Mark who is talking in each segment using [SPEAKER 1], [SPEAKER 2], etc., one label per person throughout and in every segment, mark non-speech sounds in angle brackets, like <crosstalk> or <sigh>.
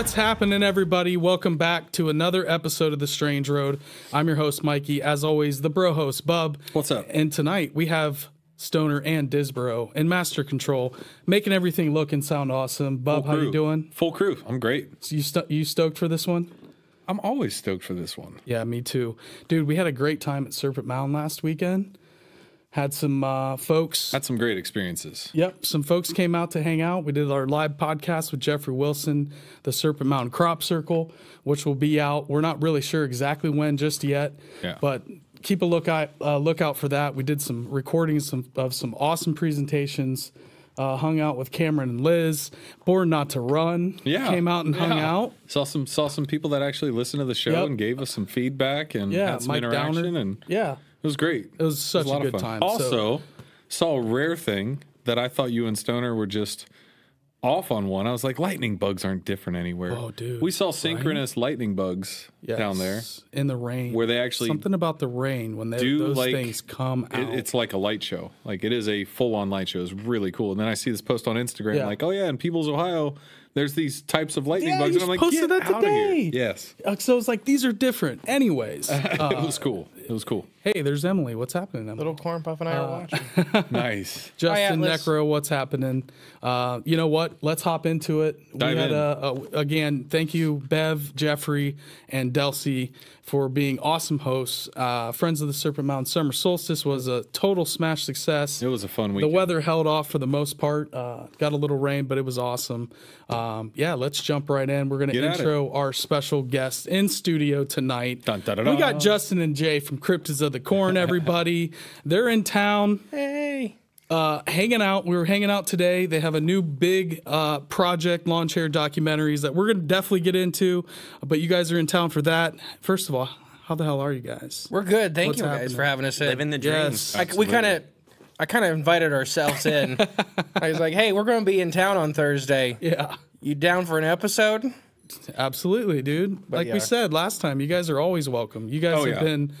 [SPEAKER 1] What's happening, everybody? Welcome back to another episode of The Strange Road. I'm your host, Mikey. As always, the bro host, Bub.
[SPEAKER 2] What's up?
[SPEAKER 1] And tonight we have Stoner and Disbro in master control, making everything look and sound awesome. Bub, how you doing?
[SPEAKER 2] Full crew. I'm great.
[SPEAKER 1] You sto- you stoked for this one?
[SPEAKER 2] I'm always stoked for this one.
[SPEAKER 1] Yeah, me too, dude. We had a great time at Serpent Mound last weekend. Had some uh, folks.
[SPEAKER 2] Had some great experiences.
[SPEAKER 1] Yep, some folks came out to hang out. We did our live podcast with Jeffrey Wilson, the Serpent Mound Crop Circle, which will be out. We're not really sure exactly when just yet,
[SPEAKER 2] Yeah.
[SPEAKER 1] but keep a lookout uh, lookout for that. We did some recordings some, of some awesome presentations. Uh, hung out with Cameron and Liz. Born Not to Run
[SPEAKER 2] Yeah.
[SPEAKER 1] came out and hung
[SPEAKER 2] Yeah.
[SPEAKER 1] out.
[SPEAKER 2] Saw some saw some people that actually listened to the show
[SPEAKER 1] Yep.
[SPEAKER 2] and gave us some feedback and
[SPEAKER 1] Yeah,
[SPEAKER 2] had some
[SPEAKER 1] Mike
[SPEAKER 2] interaction
[SPEAKER 1] Downer.
[SPEAKER 2] and
[SPEAKER 1] Yeah,
[SPEAKER 2] it was great.
[SPEAKER 1] it was such a,
[SPEAKER 2] lot of
[SPEAKER 1] good
[SPEAKER 2] fun.
[SPEAKER 1] time. So-
[SPEAKER 2] Also, saw a rare thing that I thought you and Stoner were just off on one. I was like, lightning bugs aren't different anywhere.
[SPEAKER 1] Oh, dude,
[SPEAKER 2] We saw synchronous lightning bugs down there.
[SPEAKER 1] In the rain,
[SPEAKER 2] Where they actually
[SPEAKER 1] something about the rain when they,
[SPEAKER 2] do,
[SPEAKER 1] those
[SPEAKER 2] like-
[SPEAKER 1] things come out.
[SPEAKER 2] It, it's like a light show. Like it is a full on light show. It's really cool. And then I see this post on Instagram,
[SPEAKER 1] Yeah.
[SPEAKER 2] like, oh yeah, in Peebles, Ohio, there's these types of lightning
[SPEAKER 1] Yeah,
[SPEAKER 2] bugs, and I'm like,
[SPEAKER 1] posted
[SPEAKER 2] get
[SPEAKER 1] that
[SPEAKER 2] out of here.
[SPEAKER 1] today.
[SPEAKER 2] Yes,
[SPEAKER 1] Uh, so it's like these are different. Anyways, uh, <laughs>
[SPEAKER 2] it was cool. It was cool.
[SPEAKER 1] hey, there's Emily. What's happening? Emily?
[SPEAKER 3] Little corn puff and I
[SPEAKER 1] Uh,
[SPEAKER 3] are watching. <laughs>
[SPEAKER 2] nice.
[SPEAKER 1] Justin
[SPEAKER 3] Atlas.
[SPEAKER 1] Necro, what's happening? Uh, you know what? Let's hop into it.
[SPEAKER 2] Dive
[SPEAKER 1] we had
[SPEAKER 2] in.
[SPEAKER 1] a, a, again, thank you, Bev, Jeffrey, and Delcy for being awesome hosts. Uh, Friends of the Serpent Mound Summer Solstice was a total smash success.
[SPEAKER 2] It was a fun
[SPEAKER 1] week.
[SPEAKER 2] The
[SPEAKER 1] weather held off for the most part. Uh, got a little rain, but it was awesome. Um, yeah, let's jump right in. We're going to
[SPEAKER 2] Get at it.
[SPEAKER 1] intro our special guest in studio tonight.
[SPEAKER 2] Dun, dun, dun,
[SPEAKER 1] we got. Justin and Jay from Cryptids of the Corn, everybody. They're in town
[SPEAKER 3] hey.
[SPEAKER 1] uh, hanging out. We were hanging out today. They have a new big uh, project, lawn chair documentaries that we're going to definitely get into. But you guys are in town for that. First of all, how the hell are you guys?
[SPEAKER 3] We're good. Thank
[SPEAKER 1] What's
[SPEAKER 3] you guys for having us in.
[SPEAKER 4] Living the dreams.
[SPEAKER 1] Yes.
[SPEAKER 3] I, we kind of, I kind of invited ourselves in. <laughs> I was like, "Hey, we're going to be in town on Thursday.
[SPEAKER 1] Yeah,
[SPEAKER 3] You down for an episode?"
[SPEAKER 1] absolutely, dude. like
[SPEAKER 3] yeah.
[SPEAKER 1] we said last time, you guys are always welcome. You guys
[SPEAKER 2] Oh,
[SPEAKER 1] have
[SPEAKER 2] yeah.
[SPEAKER 1] been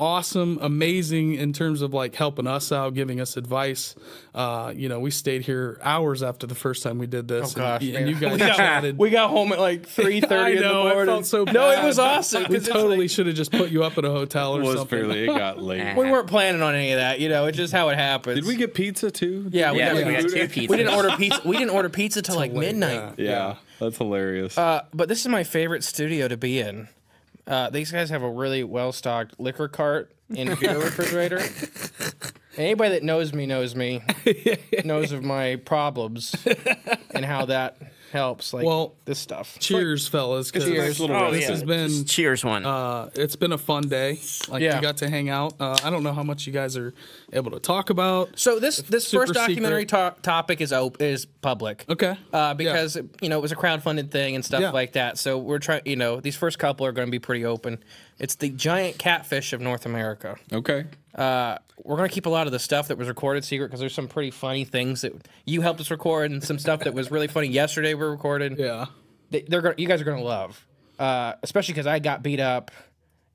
[SPEAKER 1] awesome, amazing in terms of like helping us out, giving us advice. Uh, you know, we stayed here hours after the first time we did this.
[SPEAKER 3] Oh, gosh,
[SPEAKER 1] and, and you guys
[SPEAKER 3] We got-
[SPEAKER 1] chatted.
[SPEAKER 3] We got home at like <laughs> three thirty in the
[SPEAKER 1] know, I
[SPEAKER 3] morning.
[SPEAKER 1] felt so
[SPEAKER 3] no, it was awesome.
[SPEAKER 1] We totally
[SPEAKER 3] like-
[SPEAKER 1] should have just put you up at a hotel or
[SPEAKER 2] It was
[SPEAKER 1] something.
[SPEAKER 2] fairly. It got <laughs> late.
[SPEAKER 3] we weren't planning on any of that. You know, it's just how it happens.
[SPEAKER 2] Did we get pizza too?
[SPEAKER 3] Yeah, we
[SPEAKER 4] Yeah,
[SPEAKER 3] got,
[SPEAKER 4] we got two pizzas.
[SPEAKER 3] we didn't order pizza. We didn't order pizza till like midnight.
[SPEAKER 2] Yeah, that's hilarious.
[SPEAKER 3] Uh, but this is my favorite studio to be in. Uh, these guys have a really well stocked liquor cart and <laughs> beer refrigerator. Anybody that knows me knows me, <laughs> knows of my problems and how that helps. Like
[SPEAKER 1] Well,
[SPEAKER 3] this stuff.
[SPEAKER 1] Cheers, fellas!
[SPEAKER 3] Cheers.
[SPEAKER 2] little
[SPEAKER 4] Oh,
[SPEAKER 1] This
[SPEAKER 4] yeah.
[SPEAKER 1] has been
[SPEAKER 4] Cheers, one.
[SPEAKER 1] uh, it's been a fun day. Like
[SPEAKER 3] Yeah.
[SPEAKER 1] we got to hang out. Uh, I don't know how much you guys are able to talk about.
[SPEAKER 3] So this this first documentary to- topic is op- is public.
[SPEAKER 1] Okay.
[SPEAKER 3] Uh, because you know it was a crowdfunded thing and stuff
[SPEAKER 1] Yeah.
[SPEAKER 3] like that. So we're trying. You know these first couple are going to be pretty open. It's the giant catfish of North America.
[SPEAKER 2] okay.
[SPEAKER 3] Uh, we're gonna keep a lot of the stuff that was recorded secret because there's some pretty funny things that you helped us record and some stuff that was really funny yesterday we recorded.
[SPEAKER 1] Yeah.
[SPEAKER 3] They, they're gonna, you guys are gonna love, uh, especially because I got beat up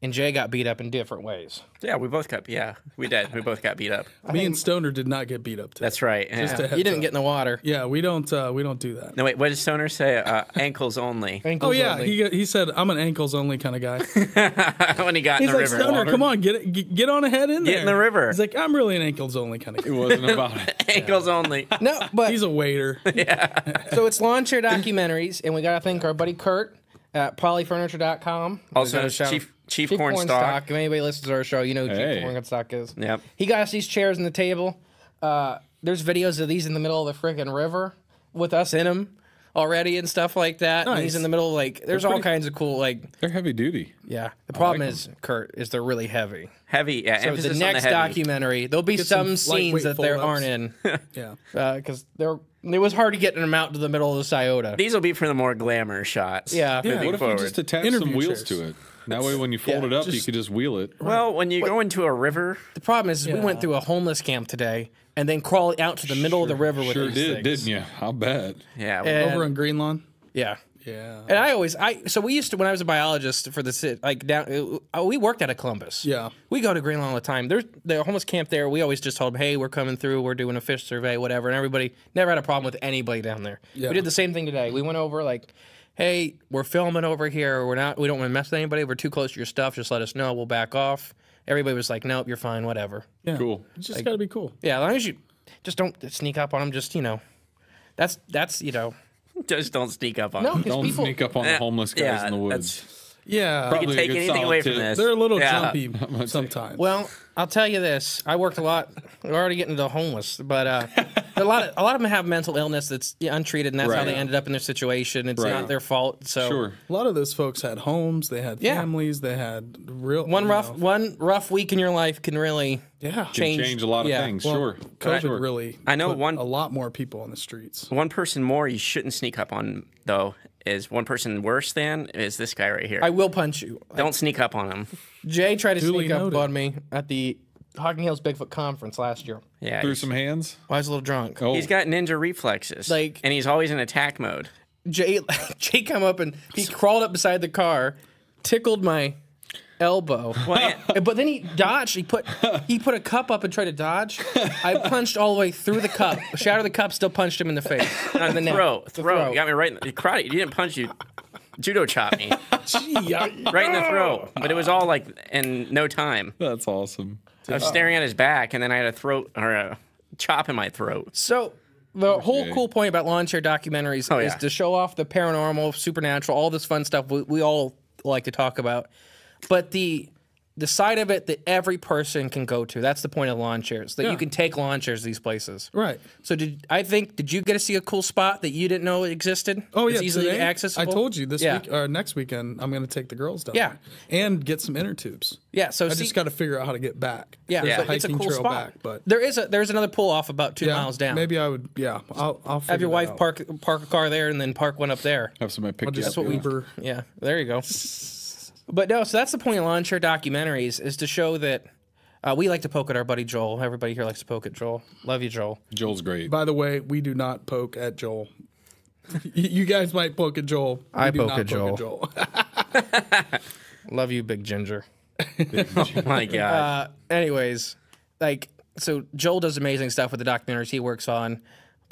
[SPEAKER 3] and Jay got beat up in different ways.
[SPEAKER 4] yeah, we both got. Yeah, we did. We both got beat up. <laughs>
[SPEAKER 1] Me and Stoner did not get beat up today.
[SPEAKER 4] That's right. Yeah.
[SPEAKER 1] Just a
[SPEAKER 3] You didn't
[SPEAKER 1] up.
[SPEAKER 3] get in the water.
[SPEAKER 1] Yeah, we don't. Uh, we don't do that.
[SPEAKER 4] no, wait. What did Stoner say? Uh, ankles only. <laughs>
[SPEAKER 3] Ankles
[SPEAKER 1] Oh yeah,
[SPEAKER 3] only.
[SPEAKER 1] he he said I'm an ankles only kind of guy. <laughs>
[SPEAKER 4] when he got
[SPEAKER 1] He's
[SPEAKER 4] in the
[SPEAKER 1] like
[SPEAKER 4] river.
[SPEAKER 1] Stoner, come on, get get, get on ahead in there.
[SPEAKER 4] Get in the river.
[SPEAKER 1] He's like I'm really an ankles only kind of guy.
[SPEAKER 2] It wasn't about it.
[SPEAKER 4] ankles only.
[SPEAKER 3] no, but
[SPEAKER 1] He's a waiter. Yeah.
[SPEAKER 3] so it's lawn chair documentaries, and we gotta thank our buddy Kurt at polyfurniture.com.
[SPEAKER 4] Also,
[SPEAKER 3] Gotta shout-
[SPEAKER 4] Chief Chief,
[SPEAKER 3] Chief
[SPEAKER 4] Cornstalk.
[SPEAKER 3] If anybody listens to our show, you know who
[SPEAKER 2] Hey.
[SPEAKER 3] Chief Cornstalk is.
[SPEAKER 4] Yep.
[SPEAKER 3] He got us these chairs and the table. Uh, there's videos of these in the middle of the friggin' river with us in them already and stuff like that. And he's in the middle, like, there's all kinds of cool, like,
[SPEAKER 2] They're heavy duty.
[SPEAKER 3] yeah. The problem is, Kurt, is they're really heavy.
[SPEAKER 4] Heavy. Yeah.
[SPEAKER 3] So
[SPEAKER 4] emphasis
[SPEAKER 3] the
[SPEAKER 4] on
[SPEAKER 3] next
[SPEAKER 4] the heavy.
[SPEAKER 3] documentary, there'll be
[SPEAKER 1] some
[SPEAKER 3] some, scenes that there
[SPEAKER 1] fold-ups.
[SPEAKER 3] aren't in <laughs>
[SPEAKER 1] Yeah.
[SPEAKER 3] because they're. It was hard to get them out to the middle of the Scioto.
[SPEAKER 4] These will be for the more glamour shots.
[SPEAKER 3] Yeah.
[SPEAKER 1] Yeah.
[SPEAKER 2] What if
[SPEAKER 4] forward.
[SPEAKER 2] we just attach
[SPEAKER 1] Interview
[SPEAKER 2] some wheels
[SPEAKER 1] chairs.
[SPEAKER 2] to it? That way, when you fold
[SPEAKER 3] Yeah,
[SPEAKER 2] it up, you
[SPEAKER 1] just-
[SPEAKER 2] could just wheel it.
[SPEAKER 4] well, when you go into a river,
[SPEAKER 3] The problem is, we went through a homeless camp today and then crawled out to the middle of the river with
[SPEAKER 2] Sure
[SPEAKER 3] these
[SPEAKER 2] did,
[SPEAKER 3] things.
[SPEAKER 2] didn't you? I'll bet.
[SPEAKER 4] yeah.
[SPEAKER 3] And-
[SPEAKER 1] Over on Green Lawn.
[SPEAKER 3] Yeah.
[SPEAKER 1] Yeah.
[SPEAKER 3] And I always, I so we used to when I was a biologist for the city, like down, uh, we worked out of Columbus.
[SPEAKER 1] Yeah.
[SPEAKER 3] we go to Greenlawn all the time. There's the homeless camp there. We always just told them, hey, we're coming through. We're doing a fish survey, whatever. And everybody never had a problem with anybody down there.
[SPEAKER 1] Yeah.
[SPEAKER 3] We did the same thing today. We went over like, hey, we're filming over here. We're not. We don't want to mess with anybody. We're too close to your stuff. Just let us know. We'll back off. Everybody was like, nope, you're fine. Whatever.
[SPEAKER 1] Yeah.
[SPEAKER 2] Cool.
[SPEAKER 1] It's just got to be cool.
[SPEAKER 3] Yeah, as long as you just don't sneak up on them. Just you know, that's that's you know. <laughs>
[SPEAKER 4] Just don't sneak up on
[SPEAKER 3] No,
[SPEAKER 4] them.
[SPEAKER 2] Don't
[SPEAKER 3] people.
[SPEAKER 2] sneak up on the homeless guys
[SPEAKER 4] Yeah,
[SPEAKER 2] in the
[SPEAKER 4] that's-
[SPEAKER 2] woods.
[SPEAKER 1] Yeah.
[SPEAKER 4] You can take anything
[SPEAKER 2] solid
[SPEAKER 4] away from this.
[SPEAKER 1] They're a little
[SPEAKER 4] Yeah.
[SPEAKER 1] jumpy <laughs> sometimes.
[SPEAKER 3] Well, I'll tell you this. I worked a lot. We're already getting to the homeless, but uh, <laughs> a lot of a lot of them have mental illness that's untreated, and that's how they ended up in their situation. It's
[SPEAKER 2] Right.
[SPEAKER 3] not their fault. So
[SPEAKER 2] Sure.
[SPEAKER 1] a lot of those folks had homes, they had
[SPEAKER 3] Yeah.
[SPEAKER 1] families, they had real
[SPEAKER 3] one rough
[SPEAKER 1] know,
[SPEAKER 3] one rough week in your life can really
[SPEAKER 1] yeah.
[SPEAKER 2] Can
[SPEAKER 3] change-
[SPEAKER 2] change a lot of
[SPEAKER 3] yeah.
[SPEAKER 2] things.
[SPEAKER 1] Well,
[SPEAKER 2] sure.
[SPEAKER 1] COVID
[SPEAKER 2] Sure.
[SPEAKER 1] really
[SPEAKER 4] I know
[SPEAKER 1] put
[SPEAKER 4] one-
[SPEAKER 1] a lot more people on the streets.
[SPEAKER 4] One person more you shouldn't sneak up on though is one person worse than is this guy right here.
[SPEAKER 3] I will punch you.
[SPEAKER 4] Don't sneak up on him.
[SPEAKER 3] Jay tried to
[SPEAKER 1] Duly
[SPEAKER 3] sneak up on me at the Hocking Hills Bigfoot conference last year.
[SPEAKER 4] Yeah,
[SPEAKER 2] Threw
[SPEAKER 4] he's-
[SPEAKER 2] some hands.
[SPEAKER 3] I was a little drunk.
[SPEAKER 2] Oh,
[SPEAKER 4] he's got ninja reflexes.
[SPEAKER 3] Like-
[SPEAKER 4] and he's always in attack mode.
[SPEAKER 3] Jay <laughs> Jay come up and he crawled up beside the car, tickled my elbow.
[SPEAKER 4] Well,
[SPEAKER 3] But then he dodged. He put he put a cup up and tried to dodge. I punched all the way through the cup. Shattered the cup. Still punched him in the face.
[SPEAKER 4] on the
[SPEAKER 3] neck.
[SPEAKER 4] throat,
[SPEAKER 3] The
[SPEAKER 4] throat.
[SPEAKER 3] throat.
[SPEAKER 4] You got me right in the karate. You didn't punch you. Judo chop me
[SPEAKER 1] Gee, yeah.
[SPEAKER 4] right in the throat, but it was all like in no time.
[SPEAKER 2] that's awesome.
[SPEAKER 4] I was staring at his back, and then I had a throat or a chop in my throat.
[SPEAKER 3] So the whole cool point about lawn chair documentaries
[SPEAKER 4] Oh,
[SPEAKER 3] is
[SPEAKER 4] yeah.
[SPEAKER 3] to show off the paranormal, supernatural, all this fun stuff we, we all like to talk about. But the the side of it that every person can go to. That's the point of lawn chairs. That
[SPEAKER 1] Yeah.
[SPEAKER 3] you can take lawn chairs to these places.
[SPEAKER 1] Right.
[SPEAKER 3] So did I think did you get to see a cool spot that you didn't know existed?
[SPEAKER 1] Oh yeah,
[SPEAKER 3] it's easily
[SPEAKER 1] today,
[SPEAKER 3] accessible.
[SPEAKER 1] I told you this
[SPEAKER 3] Yeah.
[SPEAKER 1] week or next weekend I'm going to take the girls down.
[SPEAKER 3] Yeah.
[SPEAKER 1] there and get some inner tubes.
[SPEAKER 3] Yeah, so
[SPEAKER 1] I
[SPEAKER 3] see,
[SPEAKER 1] just got to figure out how to get back.
[SPEAKER 3] yeah,
[SPEAKER 1] There's
[SPEAKER 3] so
[SPEAKER 1] a
[SPEAKER 3] it's a cool
[SPEAKER 1] trail
[SPEAKER 3] spot.
[SPEAKER 1] back, but
[SPEAKER 3] there is a there's another pull off about two
[SPEAKER 1] yeah,
[SPEAKER 3] miles down.
[SPEAKER 1] Maybe I would. Yeah, I'll. I'll
[SPEAKER 3] have your wife
[SPEAKER 1] out.
[SPEAKER 3] park park a car there and then park one up there.
[SPEAKER 2] Have somebody pick
[SPEAKER 1] I'll
[SPEAKER 2] you
[SPEAKER 1] just
[SPEAKER 2] up.
[SPEAKER 1] Uber.
[SPEAKER 3] Yeah, there you go. <laughs> but no, so that's the point of lawn chair documentaries is to show that uh, we like to poke at our buddy Joel. Everybody here likes to poke at Joel. Love you, Joel.
[SPEAKER 2] Joel's great.
[SPEAKER 1] By the way, we do not poke at Joel. <laughs> You guys might poke at Joel. We
[SPEAKER 3] I
[SPEAKER 1] do
[SPEAKER 3] poke
[SPEAKER 1] not
[SPEAKER 3] at Joel.
[SPEAKER 1] Joel. <laughs> <laughs>
[SPEAKER 3] Love you, Big Ginger.
[SPEAKER 4] Oh my god!
[SPEAKER 3] Uh, anyways, like so Joel does amazing stuff with the documentaries he works on,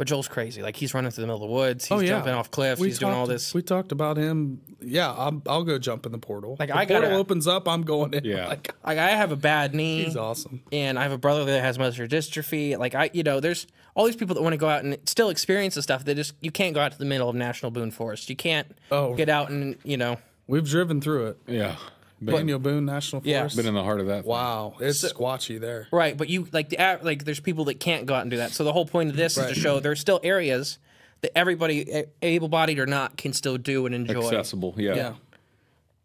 [SPEAKER 3] but Joel's crazy. Like he's running through the middle of the woods. Oh, he's
[SPEAKER 1] oh yeah,
[SPEAKER 3] jumping off cliffs.
[SPEAKER 1] We
[SPEAKER 3] he's doing all this.
[SPEAKER 1] We talked about him. Yeah, I'm, I'll go jump in the portal.
[SPEAKER 3] Like,
[SPEAKER 1] the
[SPEAKER 3] I gotta-
[SPEAKER 1] portal opens up, I'm going in.
[SPEAKER 2] Yeah.
[SPEAKER 1] like,
[SPEAKER 3] Like I have a bad knee.
[SPEAKER 1] he's awesome.
[SPEAKER 3] and I have a brother that has muscular dystrophy. Like I, you know, there's all these people that want to go out and still experience the stuff. They just you can't go out to the middle of National Boone Forest. You can't
[SPEAKER 1] Oh.
[SPEAKER 3] get out and you know.
[SPEAKER 1] We've driven through it.
[SPEAKER 2] yeah. Been,
[SPEAKER 1] Daniel Boone National
[SPEAKER 3] Yeah.
[SPEAKER 1] Forest.
[SPEAKER 2] been in the heart of that. thing.
[SPEAKER 1] wow, it's squatchy there.
[SPEAKER 3] Right, but you like the a- like there's people that can't go out and do that. So the whole point of this is to show there's still areas that everybody, able-bodied or not, can still do and enjoy.
[SPEAKER 2] Accessible. Yeah.
[SPEAKER 1] Yeah,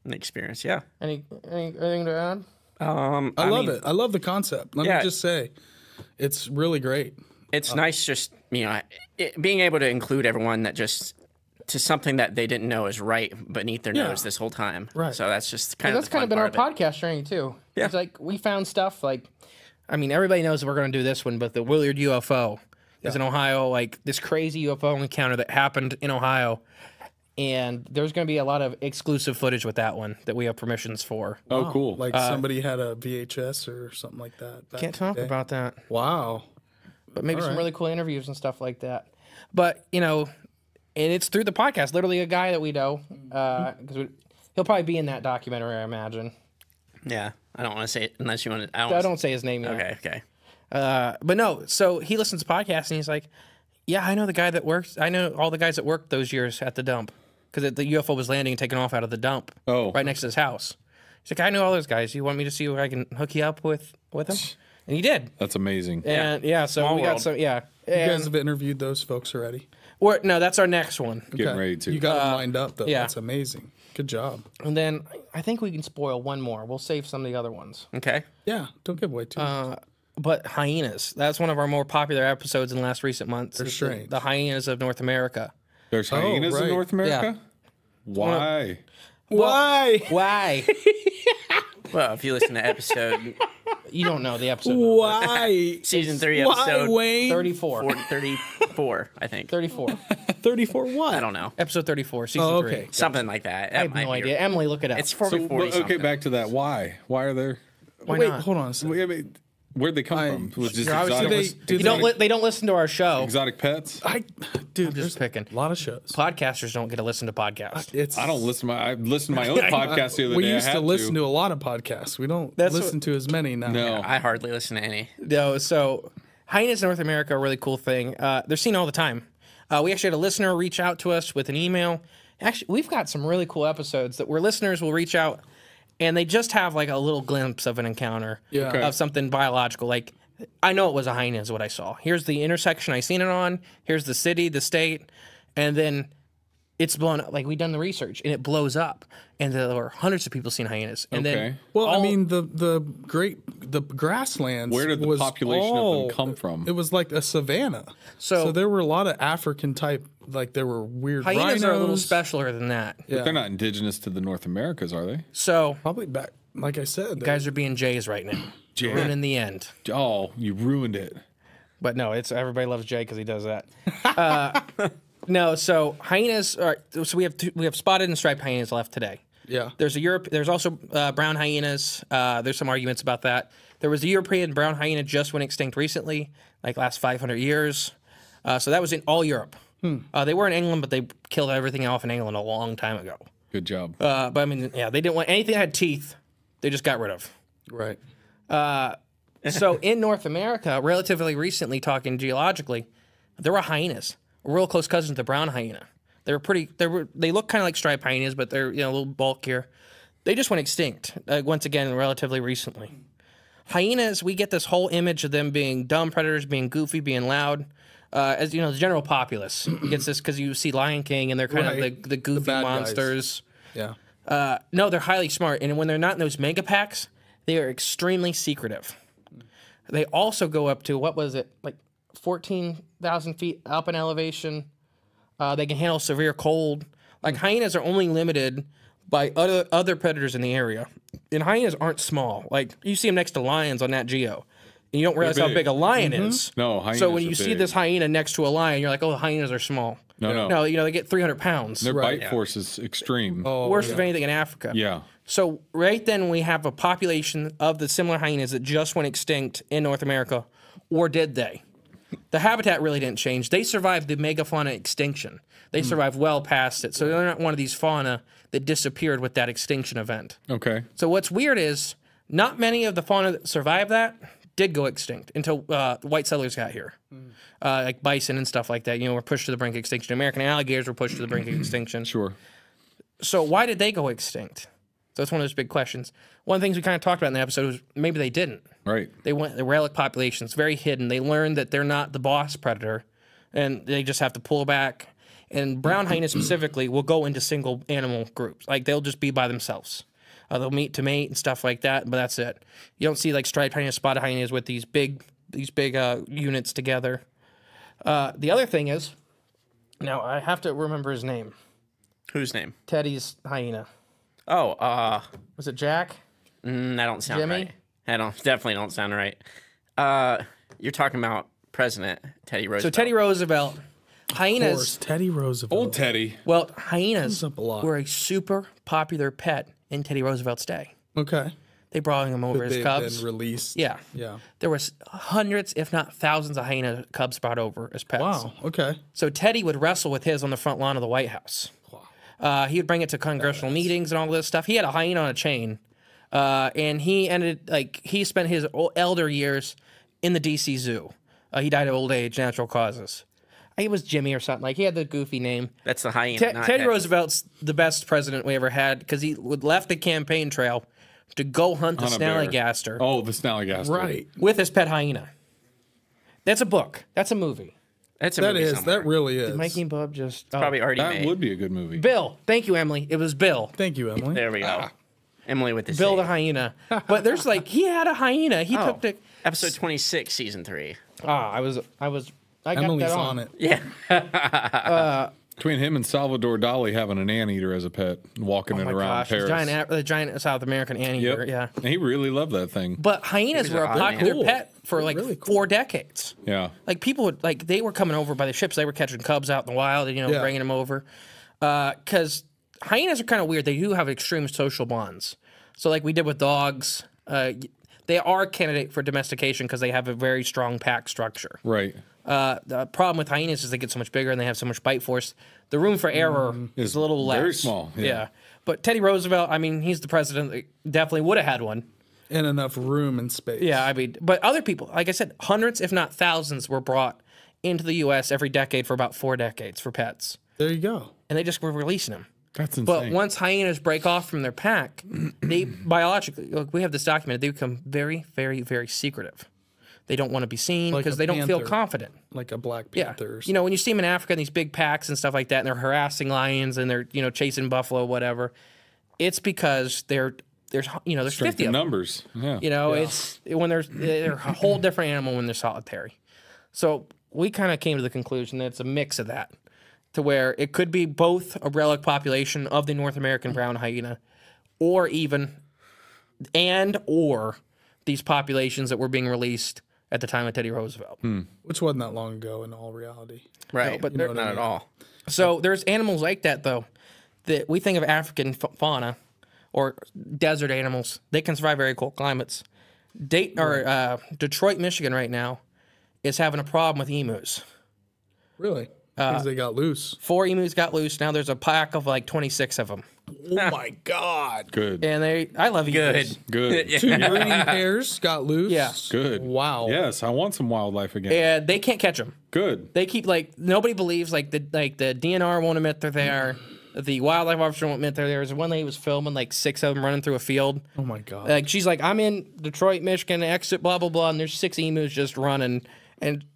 [SPEAKER 4] An experience, yeah.
[SPEAKER 3] Any, any anything to add?
[SPEAKER 4] Um,
[SPEAKER 1] I, love
[SPEAKER 4] mean,
[SPEAKER 1] it. I love the concept. Let
[SPEAKER 4] Yeah.
[SPEAKER 1] me just say, it's really great.
[SPEAKER 4] It's nice just you know it, being able to include everyone that just to something that they didn't know is right beneath their
[SPEAKER 1] Yeah.
[SPEAKER 4] nose this whole time.
[SPEAKER 1] Right.
[SPEAKER 4] So that's just kind
[SPEAKER 3] That's
[SPEAKER 4] of the
[SPEAKER 3] kind of been our
[SPEAKER 4] of
[SPEAKER 3] podcast journey too.
[SPEAKER 4] Yeah.
[SPEAKER 3] It's like we found stuff like, I mean, everybody knows we're going to do this one, but the Willard UFO is in Ohio. Like this crazy UFO encounter that happened in Ohio, and there's going to be a lot of exclusive footage with that one that we have permissions for.
[SPEAKER 2] Oh, cool.
[SPEAKER 1] Like uh, somebody had a VHS or something like that. back
[SPEAKER 3] Can't talk about that,
[SPEAKER 1] Wow.
[SPEAKER 3] but maybe some
[SPEAKER 1] right.
[SPEAKER 3] really cool interviews and stuff like that. But you know, and it's through the podcast. Literally, a guy that we know, because he'll probably be in that documentary, I imagine.
[SPEAKER 4] Yeah. I don't want to say it unless you want to. I don't.
[SPEAKER 3] I don't say his name yet.
[SPEAKER 4] Okay. Okay.
[SPEAKER 3] Uh, but no, so he listens to podcasts and he's like, "Yeah, I know the guy that works. I know all the guys that worked those years at the dump because the UFO was landing and taking off out of the dump.
[SPEAKER 2] Oh.
[SPEAKER 3] right next to his house. He's like, I know all those guys. You want me to see where I can hook you up with with them? And he did.
[SPEAKER 2] That's amazing.
[SPEAKER 3] And yeah, so
[SPEAKER 4] Small
[SPEAKER 3] we got
[SPEAKER 4] world.
[SPEAKER 3] some. Yeah,
[SPEAKER 1] You guys have interviewed those folks already.
[SPEAKER 3] We're, no, that's our next one.
[SPEAKER 2] Getting
[SPEAKER 1] Okay.
[SPEAKER 2] ready to.
[SPEAKER 1] You got them lined up though.
[SPEAKER 3] yeah.
[SPEAKER 1] That's amazing. Good job.
[SPEAKER 3] And then I think we can spoil one more. We'll save some of the other ones.
[SPEAKER 4] Okay.
[SPEAKER 1] Yeah. Don't give away too much.
[SPEAKER 3] Uh, but hyenas. That's one of our more popular episodes in the last recent months.
[SPEAKER 1] They're
[SPEAKER 3] is the, the hyenas of North America.
[SPEAKER 2] There's hyenas
[SPEAKER 1] right.
[SPEAKER 2] in North America?
[SPEAKER 3] Yeah.
[SPEAKER 2] Why?
[SPEAKER 1] Why?
[SPEAKER 3] Why? <laughs> <laughs>
[SPEAKER 4] Well, if you listen to episode
[SPEAKER 3] You don't know the episode. number.
[SPEAKER 1] Why?
[SPEAKER 4] season three,
[SPEAKER 1] Why,
[SPEAKER 4] episode
[SPEAKER 1] Wayne?
[SPEAKER 3] 34.
[SPEAKER 4] 40, 34, I think.
[SPEAKER 3] 34. <laughs>
[SPEAKER 1] 34 what?
[SPEAKER 4] I don't know.
[SPEAKER 3] episode 34, season
[SPEAKER 1] Oh,
[SPEAKER 3] 3.
[SPEAKER 1] okay.
[SPEAKER 4] Something like that.
[SPEAKER 3] I have no idea. Emily, look it up.
[SPEAKER 4] It's 40,
[SPEAKER 2] So,
[SPEAKER 4] 40
[SPEAKER 2] but, okay,
[SPEAKER 4] something.
[SPEAKER 2] back to that. Why? Why are there?
[SPEAKER 3] Why
[SPEAKER 1] Wait,
[SPEAKER 3] not?
[SPEAKER 1] hold on a second.
[SPEAKER 2] Well, I mean, where'd they come
[SPEAKER 1] I-
[SPEAKER 2] from? Was just
[SPEAKER 3] You're obviously
[SPEAKER 2] exotic,
[SPEAKER 1] they- do
[SPEAKER 3] you
[SPEAKER 1] they-
[SPEAKER 3] don't li- they don't listen to our show.
[SPEAKER 2] exotic pets?
[SPEAKER 1] I, dude,
[SPEAKER 3] just
[SPEAKER 1] there's
[SPEAKER 3] picking.
[SPEAKER 1] a lot of shows.
[SPEAKER 3] Podcasters don't get to listen to podcasts.
[SPEAKER 1] It's
[SPEAKER 2] I don't listen to my. I listened to my <laughs> own podcast the other
[SPEAKER 1] we
[SPEAKER 2] day. We
[SPEAKER 1] used to listen to. a lot of podcasts. We don't
[SPEAKER 3] That's
[SPEAKER 1] listen
[SPEAKER 3] what-
[SPEAKER 1] to as many now.
[SPEAKER 2] No.
[SPEAKER 4] I hardly listen to any.
[SPEAKER 3] No, so hyenas in North America are a really cool thing. Uh, they're seen all the time. Uh, we actually had a listener reach out to us with an email. Actually, we've got some really cool episodes that where listeners will reach out and they just have like a little glimpse of an encounter
[SPEAKER 1] Yeah. Okay.
[SPEAKER 3] of something biological. Like, I know it was a hyena, is what I saw. Here's the intersection I seen it on. Here's the city, the state, and then it's blown up. Like we done the research, and it blows up, and there were hundreds of people seeing hyenas. And
[SPEAKER 2] Okay.
[SPEAKER 3] then,
[SPEAKER 1] Well, I mean the the great the grasslands.
[SPEAKER 2] Where did the
[SPEAKER 1] was
[SPEAKER 2] population of them come from?
[SPEAKER 1] It was like a savanna.
[SPEAKER 3] So- so
[SPEAKER 1] there were a lot of African type. Like there were weird
[SPEAKER 3] hyenas are a little specialer than that.
[SPEAKER 1] Yeah.
[SPEAKER 2] They're not indigenous to the North Americas, are they?
[SPEAKER 3] So
[SPEAKER 1] Probably back. Like I said,
[SPEAKER 3] guys are being Jays right now.
[SPEAKER 2] Jay.
[SPEAKER 3] Ruining the end.
[SPEAKER 2] Oh, you ruined it.
[SPEAKER 3] But no, it's everybody loves Jay because he does that. <laughs> Uh, no, so hyenas. Are, so we have two, we have spotted and striped hyenas left today.
[SPEAKER 1] yeah.
[SPEAKER 3] There's a Europe. There's also uh, brown hyenas. Uh, there's some arguments about that. There was a European brown hyena just went extinct recently, like last 500 years. Uh, so that was in all Europe. Uh, they were in England, but they killed everything off in England a long time ago.
[SPEAKER 2] Good job.
[SPEAKER 3] Uh, but I mean, yeah, they didn't want anything that had teeth. They just got rid of.
[SPEAKER 1] Right.
[SPEAKER 3] so in North America, relatively recently, talking geologically, there were hyenas, real close cousins to the brown hyena. They're pretty. They were. They look kind of like striped hyenas, but they're you know a little bulkier. They just went extinct uh, once again, relatively recently. Hyenas, we get this whole image of them being dumb predators, being goofy, being loud. Uh, as you know, the general populace gets this because you see Lion King and they're kind of
[SPEAKER 1] Right.
[SPEAKER 3] the, the goofy
[SPEAKER 1] guys.
[SPEAKER 3] monsters.
[SPEAKER 1] Yeah.
[SPEAKER 3] Uh, no, they're highly smart, and when they're not in those mega packs, they are extremely secretive. They also go up to what was it like fourteen thousand feet up in elevation. Uh, they can handle severe cold. Like hyenas are only limited by other other predators in the area, and hyenas aren't small. Like you see them next to lions on Nat Geo, and you don't realize how
[SPEAKER 2] big.
[SPEAKER 3] big a lion is.
[SPEAKER 2] No, hyenas.
[SPEAKER 3] So when
[SPEAKER 2] are
[SPEAKER 3] you see
[SPEAKER 2] big.
[SPEAKER 3] this hyena next to a lion, you're like, oh, hyenas are small.
[SPEAKER 2] No, no.
[SPEAKER 3] No, you know they get three hundred pounds.
[SPEAKER 2] Their
[SPEAKER 1] Right.
[SPEAKER 2] bite force is extreme.
[SPEAKER 1] Oh,
[SPEAKER 3] Worst
[SPEAKER 1] yeah.
[SPEAKER 3] of anything in Africa.
[SPEAKER 2] Yeah.
[SPEAKER 3] So right then we have a population of the similar hyenas that just went extinct in North America, or did they? The habitat really didn't change. They survived the megafauna extinction. They survived well past it. So they're not one of these fauna that disappeared with that extinction event.
[SPEAKER 2] Okay.
[SPEAKER 3] So what's weird is not many of the fauna that survived that did go extinct until uh, white settlers got here. Uh, like bison and stuff like that, you know, were pushed to the brink of extinction. American alligators were pushed to the brink of <clears throat> extinction.
[SPEAKER 2] Sure.
[SPEAKER 3] So why did they go extinct? So that's one of those big questions. One of the things we kind of talked about in the episode was maybe they didn't.
[SPEAKER 2] Right.
[SPEAKER 3] They went the relic populations very hidden. They learned that they're not the boss predator, and they just have to pull back. And brown hyenas <clears throat> specifically will go into single animal groups. Like they'll just be by themselves. Uh, they'll meet to mate and stuff like that, but that's it. You don't see like striped hyenas, spotted hyenas with these big these big uh, units together. Uh, the other thing is, now I have to remember his name.
[SPEAKER 4] Whose name?
[SPEAKER 3] Teddy's hyena.
[SPEAKER 4] Oh, uh,
[SPEAKER 3] Was it Jack?
[SPEAKER 4] mm, that don't sound
[SPEAKER 3] Jimmy?
[SPEAKER 4] right. That don't definitely don't sound right. Uh, you're talking about President Teddy Roosevelt.
[SPEAKER 3] So Teddy Roosevelt,
[SPEAKER 1] Of
[SPEAKER 3] hyenas.
[SPEAKER 1] course, Teddy Roosevelt.
[SPEAKER 2] Old Teddy.
[SPEAKER 3] Well, hyenas
[SPEAKER 1] up a lot.
[SPEAKER 3] were a super popular pet in Teddy Roosevelt's day.
[SPEAKER 1] Okay.
[SPEAKER 3] They brought him over as
[SPEAKER 1] They've
[SPEAKER 3] cubs.
[SPEAKER 1] been released.
[SPEAKER 3] yeah,
[SPEAKER 1] Yeah.
[SPEAKER 3] there was hundreds, if not thousands, of hyena cubs brought over as pets.
[SPEAKER 1] Wow. Okay.
[SPEAKER 3] So Teddy would wrestle with his on the front lawn of the White House. Uh, he would bring it to congressional meetings and all this stuff. He had a hyena on a chain, uh, and he ended like he spent his o- elder years in the D.C. Zoo. Uh, he died of old age, natural causes. He was Jimmy or something. Like he had the goofy name.
[SPEAKER 4] That's the hyena.
[SPEAKER 3] Te-
[SPEAKER 4] not
[SPEAKER 3] Teddy
[SPEAKER 4] Teddy.
[SPEAKER 3] Roosevelt's the best president we ever had because he would left the campaign trail to go hunt the
[SPEAKER 2] On a
[SPEAKER 3] snallygaster
[SPEAKER 2] Oh, the snallygaster.
[SPEAKER 1] Right.
[SPEAKER 3] with his pet hyena. That's a book. That's a movie.
[SPEAKER 4] That's a
[SPEAKER 1] That
[SPEAKER 4] movie
[SPEAKER 1] is.
[SPEAKER 4] somewhere.
[SPEAKER 1] That really is.
[SPEAKER 3] Mikey and Bub just oh.
[SPEAKER 4] probably already
[SPEAKER 2] That
[SPEAKER 4] made.
[SPEAKER 2] would be a good movie.
[SPEAKER 3] Bill. Thank you, Emily. It was Bill.
[SPEAKER 1] Thank you, Emily.
[SPEAKER 4] There we go. Emily with the
[SPEAKER 3] Bill
[SPEAKER 4] C.
[SPEAKER 3] the hyena. But there's like he had a hyena. He <laughs>
[SPEAKER 4] Oh,
[SPEAKER 3] took the.
[SPEAKER 4] episode 26, season three.
[SPEAKER 3] Ah, I was I was I got
[SPEAKER 1] Emily's
[SPEAKER 3] that
[SPEAKER 1] on.
[SPEAKER 3] on.
[SPEAKER 1] it.
[SPEAKER 4] Yeah.
[SPEAKER 2] Between him and Salvador Dali having an anteater as a pet, walking
[SPEAKER 3] Oh
[SPEAKER 2] it around
[SPEAKER 3] gosh, the
[SPEAKER 2] Paris.
[SPEAKER 3] giant, the giant South American anteater.
[SPEAKER 2] Yep.
[SPEAKER 3] Yeah.
[SPEAKER 2] And he really loved that thing.
[SPEAKER 3] But hyenas were a popular
[SPEAKER 1] Cool.
[SPEAKER 3] pet for like
[SPEAKER 1] Really cool.
[SPEAKER 3] four decades.
[SPEAKER 2] Yeah.
[SPEAKER 3] Like people would like they were coming over by the ships. They were catching cubs out in the wild, you know,
[SPEAKER 1] Yeah.
[SPEAKER 3] bringing them over. Because hyenas are kind of weird. They do have extreme social bonds. So like we did with dogs, uh, they are a candidate for domestication because they have a very strong pack structure.
[SPEAKER 2] Right.
[SPEAKER 3] Uh, the problem with hyenas is they get so much bigger and they have so much bite force. The room for error is a little less.
[SPEAKER 2] very small, yeah.
[SPEAKER 3] But Teddy Roosevelt, I mean, he's the president. Definitely would have had one.
[SPEAKER 1] and enough room and space.
[SPEAKER 3] Yeah, I mean, but other people, like I said, hundreds, if not thousands, were brought into the U.S. every decade for about four decades for pets,
[SPEAKER 1] There you go.
[SPEAKER 3] and they just were releasing them.
[SPEAKER 2] That's insane.
[SPEAKER 3] But once hyenas break off from their pack, <clears throat> they biologically, look, we have this documented, they become very, very, very secretive. They don't want to be seen because
[SPEAKER 1] a
[SPEAKER 3] they don't feel confident.
[SPEAKER 1] Like a black panther. or
[SPEAKER 3] you know, when you see them in Africa in these big packs and stuff like that, and they're harassing lions and they're you know chasing buffalo, whatever, it's because they're there's you know there's
[SPEAKER 2] Strength
[SPEAKER 3] fifty
[SPEAKER 2] in
[SPEAKER 3] of them.
[SPEAKER 2] numbers. Yeah.
[SPEAKER 3] You know, it's when there's they're a whole different animal when they're solitary. So we kind of came to the conclusion that it's a mix of that, to where it could be both a relic population of the North American brown hyena, or even, and or these populations that were being released at the time of Teddy Roosevelt.
[SPEAKER 1] Which wasn't that long ago in all reality.
[SPEAKER 4] Right.
[SPEAKER 3] but
[SPEAKER 4] but
[SPEAKER 3] they're-
[SPEAKER 4] not at all.
[SPEAKER 3] So there's animals like that though, that we think of African fa- fauna or desert animals. They can survive very cold climates. Date or uh, Detroit, Michigan, right now is having a problem with emus.
[SPEAKER 1] Really?
[SPEAKER 3] Uh,
[SPEAKER 1] they got loose.
[SPEAKER 3] Four emus got loose. Now there's a pack of like 26 of them,
[SPEAKER 1] Oh my God.
[SPEAKER 2] Good.
[SPEAKER 3] and they. I love emus.
[SPEAKER 2] Good. Good. <laughs>
[SPEAKER 1] Two breeding pairs got loose.
[SPEAKER 3] Yeah.
[SPEAKER 2] Good.
[SPEAKER 1] Wow.
[SPEAKER 2] Yes, I want some wildlife again.
[SPEAKER 3] and they can't catch them.
[SPEAKER 2] Good.
[SPEAKER 3] They keep like nobody believes like the like the DNR won't admit they're there. The wildlife officer won't admit they're there. There's one lady was filming like six of them running through a field.
[SPEAKER 1] Oh my God.
[SPEAKER 3] Like she's like, I'm in Detroit, Michigan, exit, blah blah blah, and there's six emus just running, and th-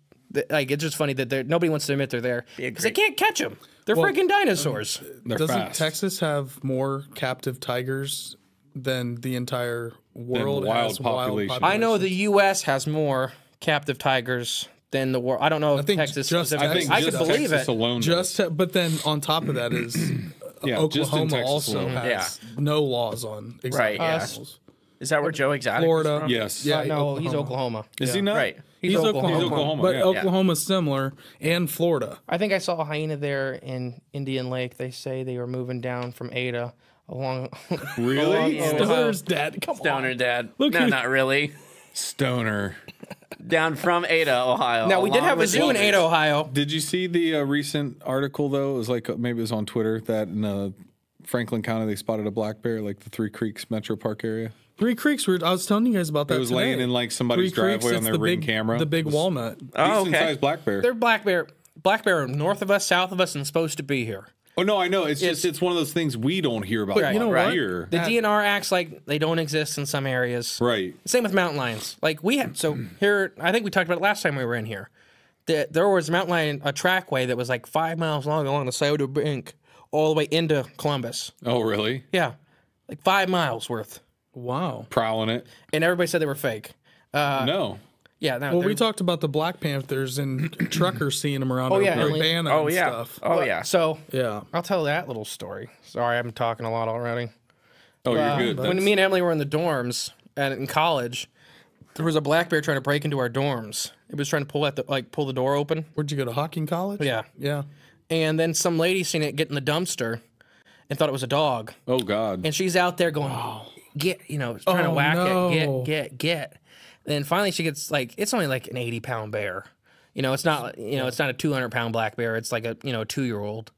[SPEAKER 3] like it's just funny that nobody wants to admit they're there because they can't catch them. They're freaking dinosaurs.
[SPEAKER 2] They're
[SPEAKER 1] Doesn't
[SPEAKER 2] fast.
[SPEAKER 1] Texas have more captive tigers than the entire world
[SPEAKER 2] wild
[SPEAKER 1] has
[SPEAKER 2] population.
[SPEAKER 1] wild
[SPEAKER 3] I know the U.S. has more captive tigers than the world. I don't know if
[SPEAKER 1] think
[SPEAKER 3] Texas.
[SPEAKER 1] just-
[SPEAKER 2] I think
[SPEAKER 3] I
[SPEAKER 2] just
[SPEAKER 3] could believe
[SPEAKER 2] Texas
[SPEAKER 3] it.
[SPEAKER 2] alone.
[SPEAKER 1] Just, to- but then on top of that is <clears throat>
[SPEAKER 2] yeah,
[SPEAKER 1] Oklahoma also
[SPEAKER 2] alone.
[SPEAKER 1] has no laws on exotic
[SPEAKER 4] Right, yeah.
[SPEAKER 1] animals.
[SPEAKER 4] Is that where Joe Exotic? is
[SPEAKER 1] Florida.
[SPEAKER 4] from?
[SPEAKER 2] Yes.
[SPEAKER 1] Yeah,
[SPEAKER 3] Uh, no, he's
[SPEAKER 1] Oklahoma.
[SPEAKER 3] Oklahoma.
[SPEAKER 2] Is he not?
[SPEAKER 4] Right.
[SPEAKER 1] He's,
[SPEAKER 3] He's
[SPEAKER 1] Oklahoma.
[SPEAKER 3] Oklahoma.
[SPEAKER 2] He's Oklahoma,
[SPEAKER 1] But
[SPEAKER 2] yeah.
[SPEAKER 1] Oklahoma's similar and Florida.
[SPEAKER 3] I think I saw a hyena there in Indian Lake. They say they were moving down from Ada along. <laughs>
[SPEAKER 2] Really?
[SPEAKER 3] along-
[SPEAKER 1] Stoner's dad. Come
[SPEAKER 4] Stoner
[SPEAKER 1] on.
[SPEAKER 4] Dad.
[SPEAKER 1] Look
[SPEAKER 4] no,
[SPEAKER 1] who-
[SPEAKER 4] not really.
[SPEAKER 2] Stoner.
[SPEAKER 4] Down from Ada, Ohio.
[SPEAKER 3] now we did have a zoo in. Ada, Ohio.
[SPEAKER 2] Did you see the uh, recent article though? It was like uh, maybe it was on Twitter that in uh, Franklin County they spotted a black bear, like the Three Creeks Metro Park area.
[SPEAKER 1] Three Creeks. We were, I was telling you guys about that.
[SPEAKER 2] It was
[SPEAKER 1] today.
[SPEAKER 2] laying in like somebody's
[SPEAKER 1] Three Creeks,
[SPEAKER 2] driveway on their
[SPEAKER 1] the
[SPEAKER 2] ring
[SPEAKER 1] big,
[SPEAKER 2] camera.
[SPEAKER 1] The big walnut.
[SPEAKER 4] Oh,
[SPEAKER 2] decent
[SPEAKER 4] okay.
[SPEAKER 2] sized black bear.
[SPEAKER 3] They're black bear. Black bear north of us, south of us, and supposed to be here.
[SPEAKER 2] oh no, I know. It's, just it's one of those things we don't hear about.
[SPEAKER 3] Right. You know
[SPEAKER 2] right here.
[SPEAKER 3] The DNR acts like they don't exist in some areas.
[SPEAKER 2] right.
[SPEAKER 3] Same with mountain lions. Like we had, so here, I think we talked about it last time we were in here. That there was a mountain lion, a trackway that was like five miles long along the side of the bank, all the way into Columbus.
[SPEAKER 2] Oh really?
[SPEAKER 3] Yeah, like five miles worth,
[SPEAKER 1] Wow.
[SPEAKER 2] Prowling it?
[SPEAKER 3] and everybody said they were fake. Uh,
[SPEAKER 2] no.
[SPEAKER 3] Yeah, no,
[SPEAKER 1] Well, we talked about the Black Panthers and <coughs> truckers seeing them around
[SPEAKER 3] Oh, yeah, and-
[SPEAKER 1] Urbana
[SPEAKER 4] Oh
[SPEAKER 1] and
[SPEAKER 4] yeah.
[SPEAKER 1] stuff.
[SPEAKER 4] Oh yeah.
[SPEAKER 3] So
[SPEAKER 1] Yeah.
[SPEAKER 3] I'll tell that little story. Sorry, I'm talking a lot already.
[SPEAKER 2] Oh,
[SPEAKER 3] Uh,
[SPEAKER 2] you're good.
[SPEAKER 3] when
[SPEAKER 2] That's-
[SPEAKER 3] me and Emily were in the dorms and in college, there was a black bear trying to break into our dorms. It was trying to pull at the like pull the door open.
[SPEAKER 1] Where'd you go to Hocking College?
[SPEAKER 3] Yeah.
[SPEAKER 1] Yeah.
[SPEAKER 3] And then some lady seen it get in the dumpster and thought it was a dog.
[SPEAKER 2] oh God.
[SPEAKER 3] And she's out there going, get, you know, trying to
[SPEAKER 1] Oh,
[SPEAKER 3] whack
[SPEAKER 1] no.
[SPEAKER 3] it, get, get, get. Then finally she gets like, it's only like an 80 pound bear. You know, it's not, you know, it's not a 200 pound black bear. It's like a, you know, a two year old.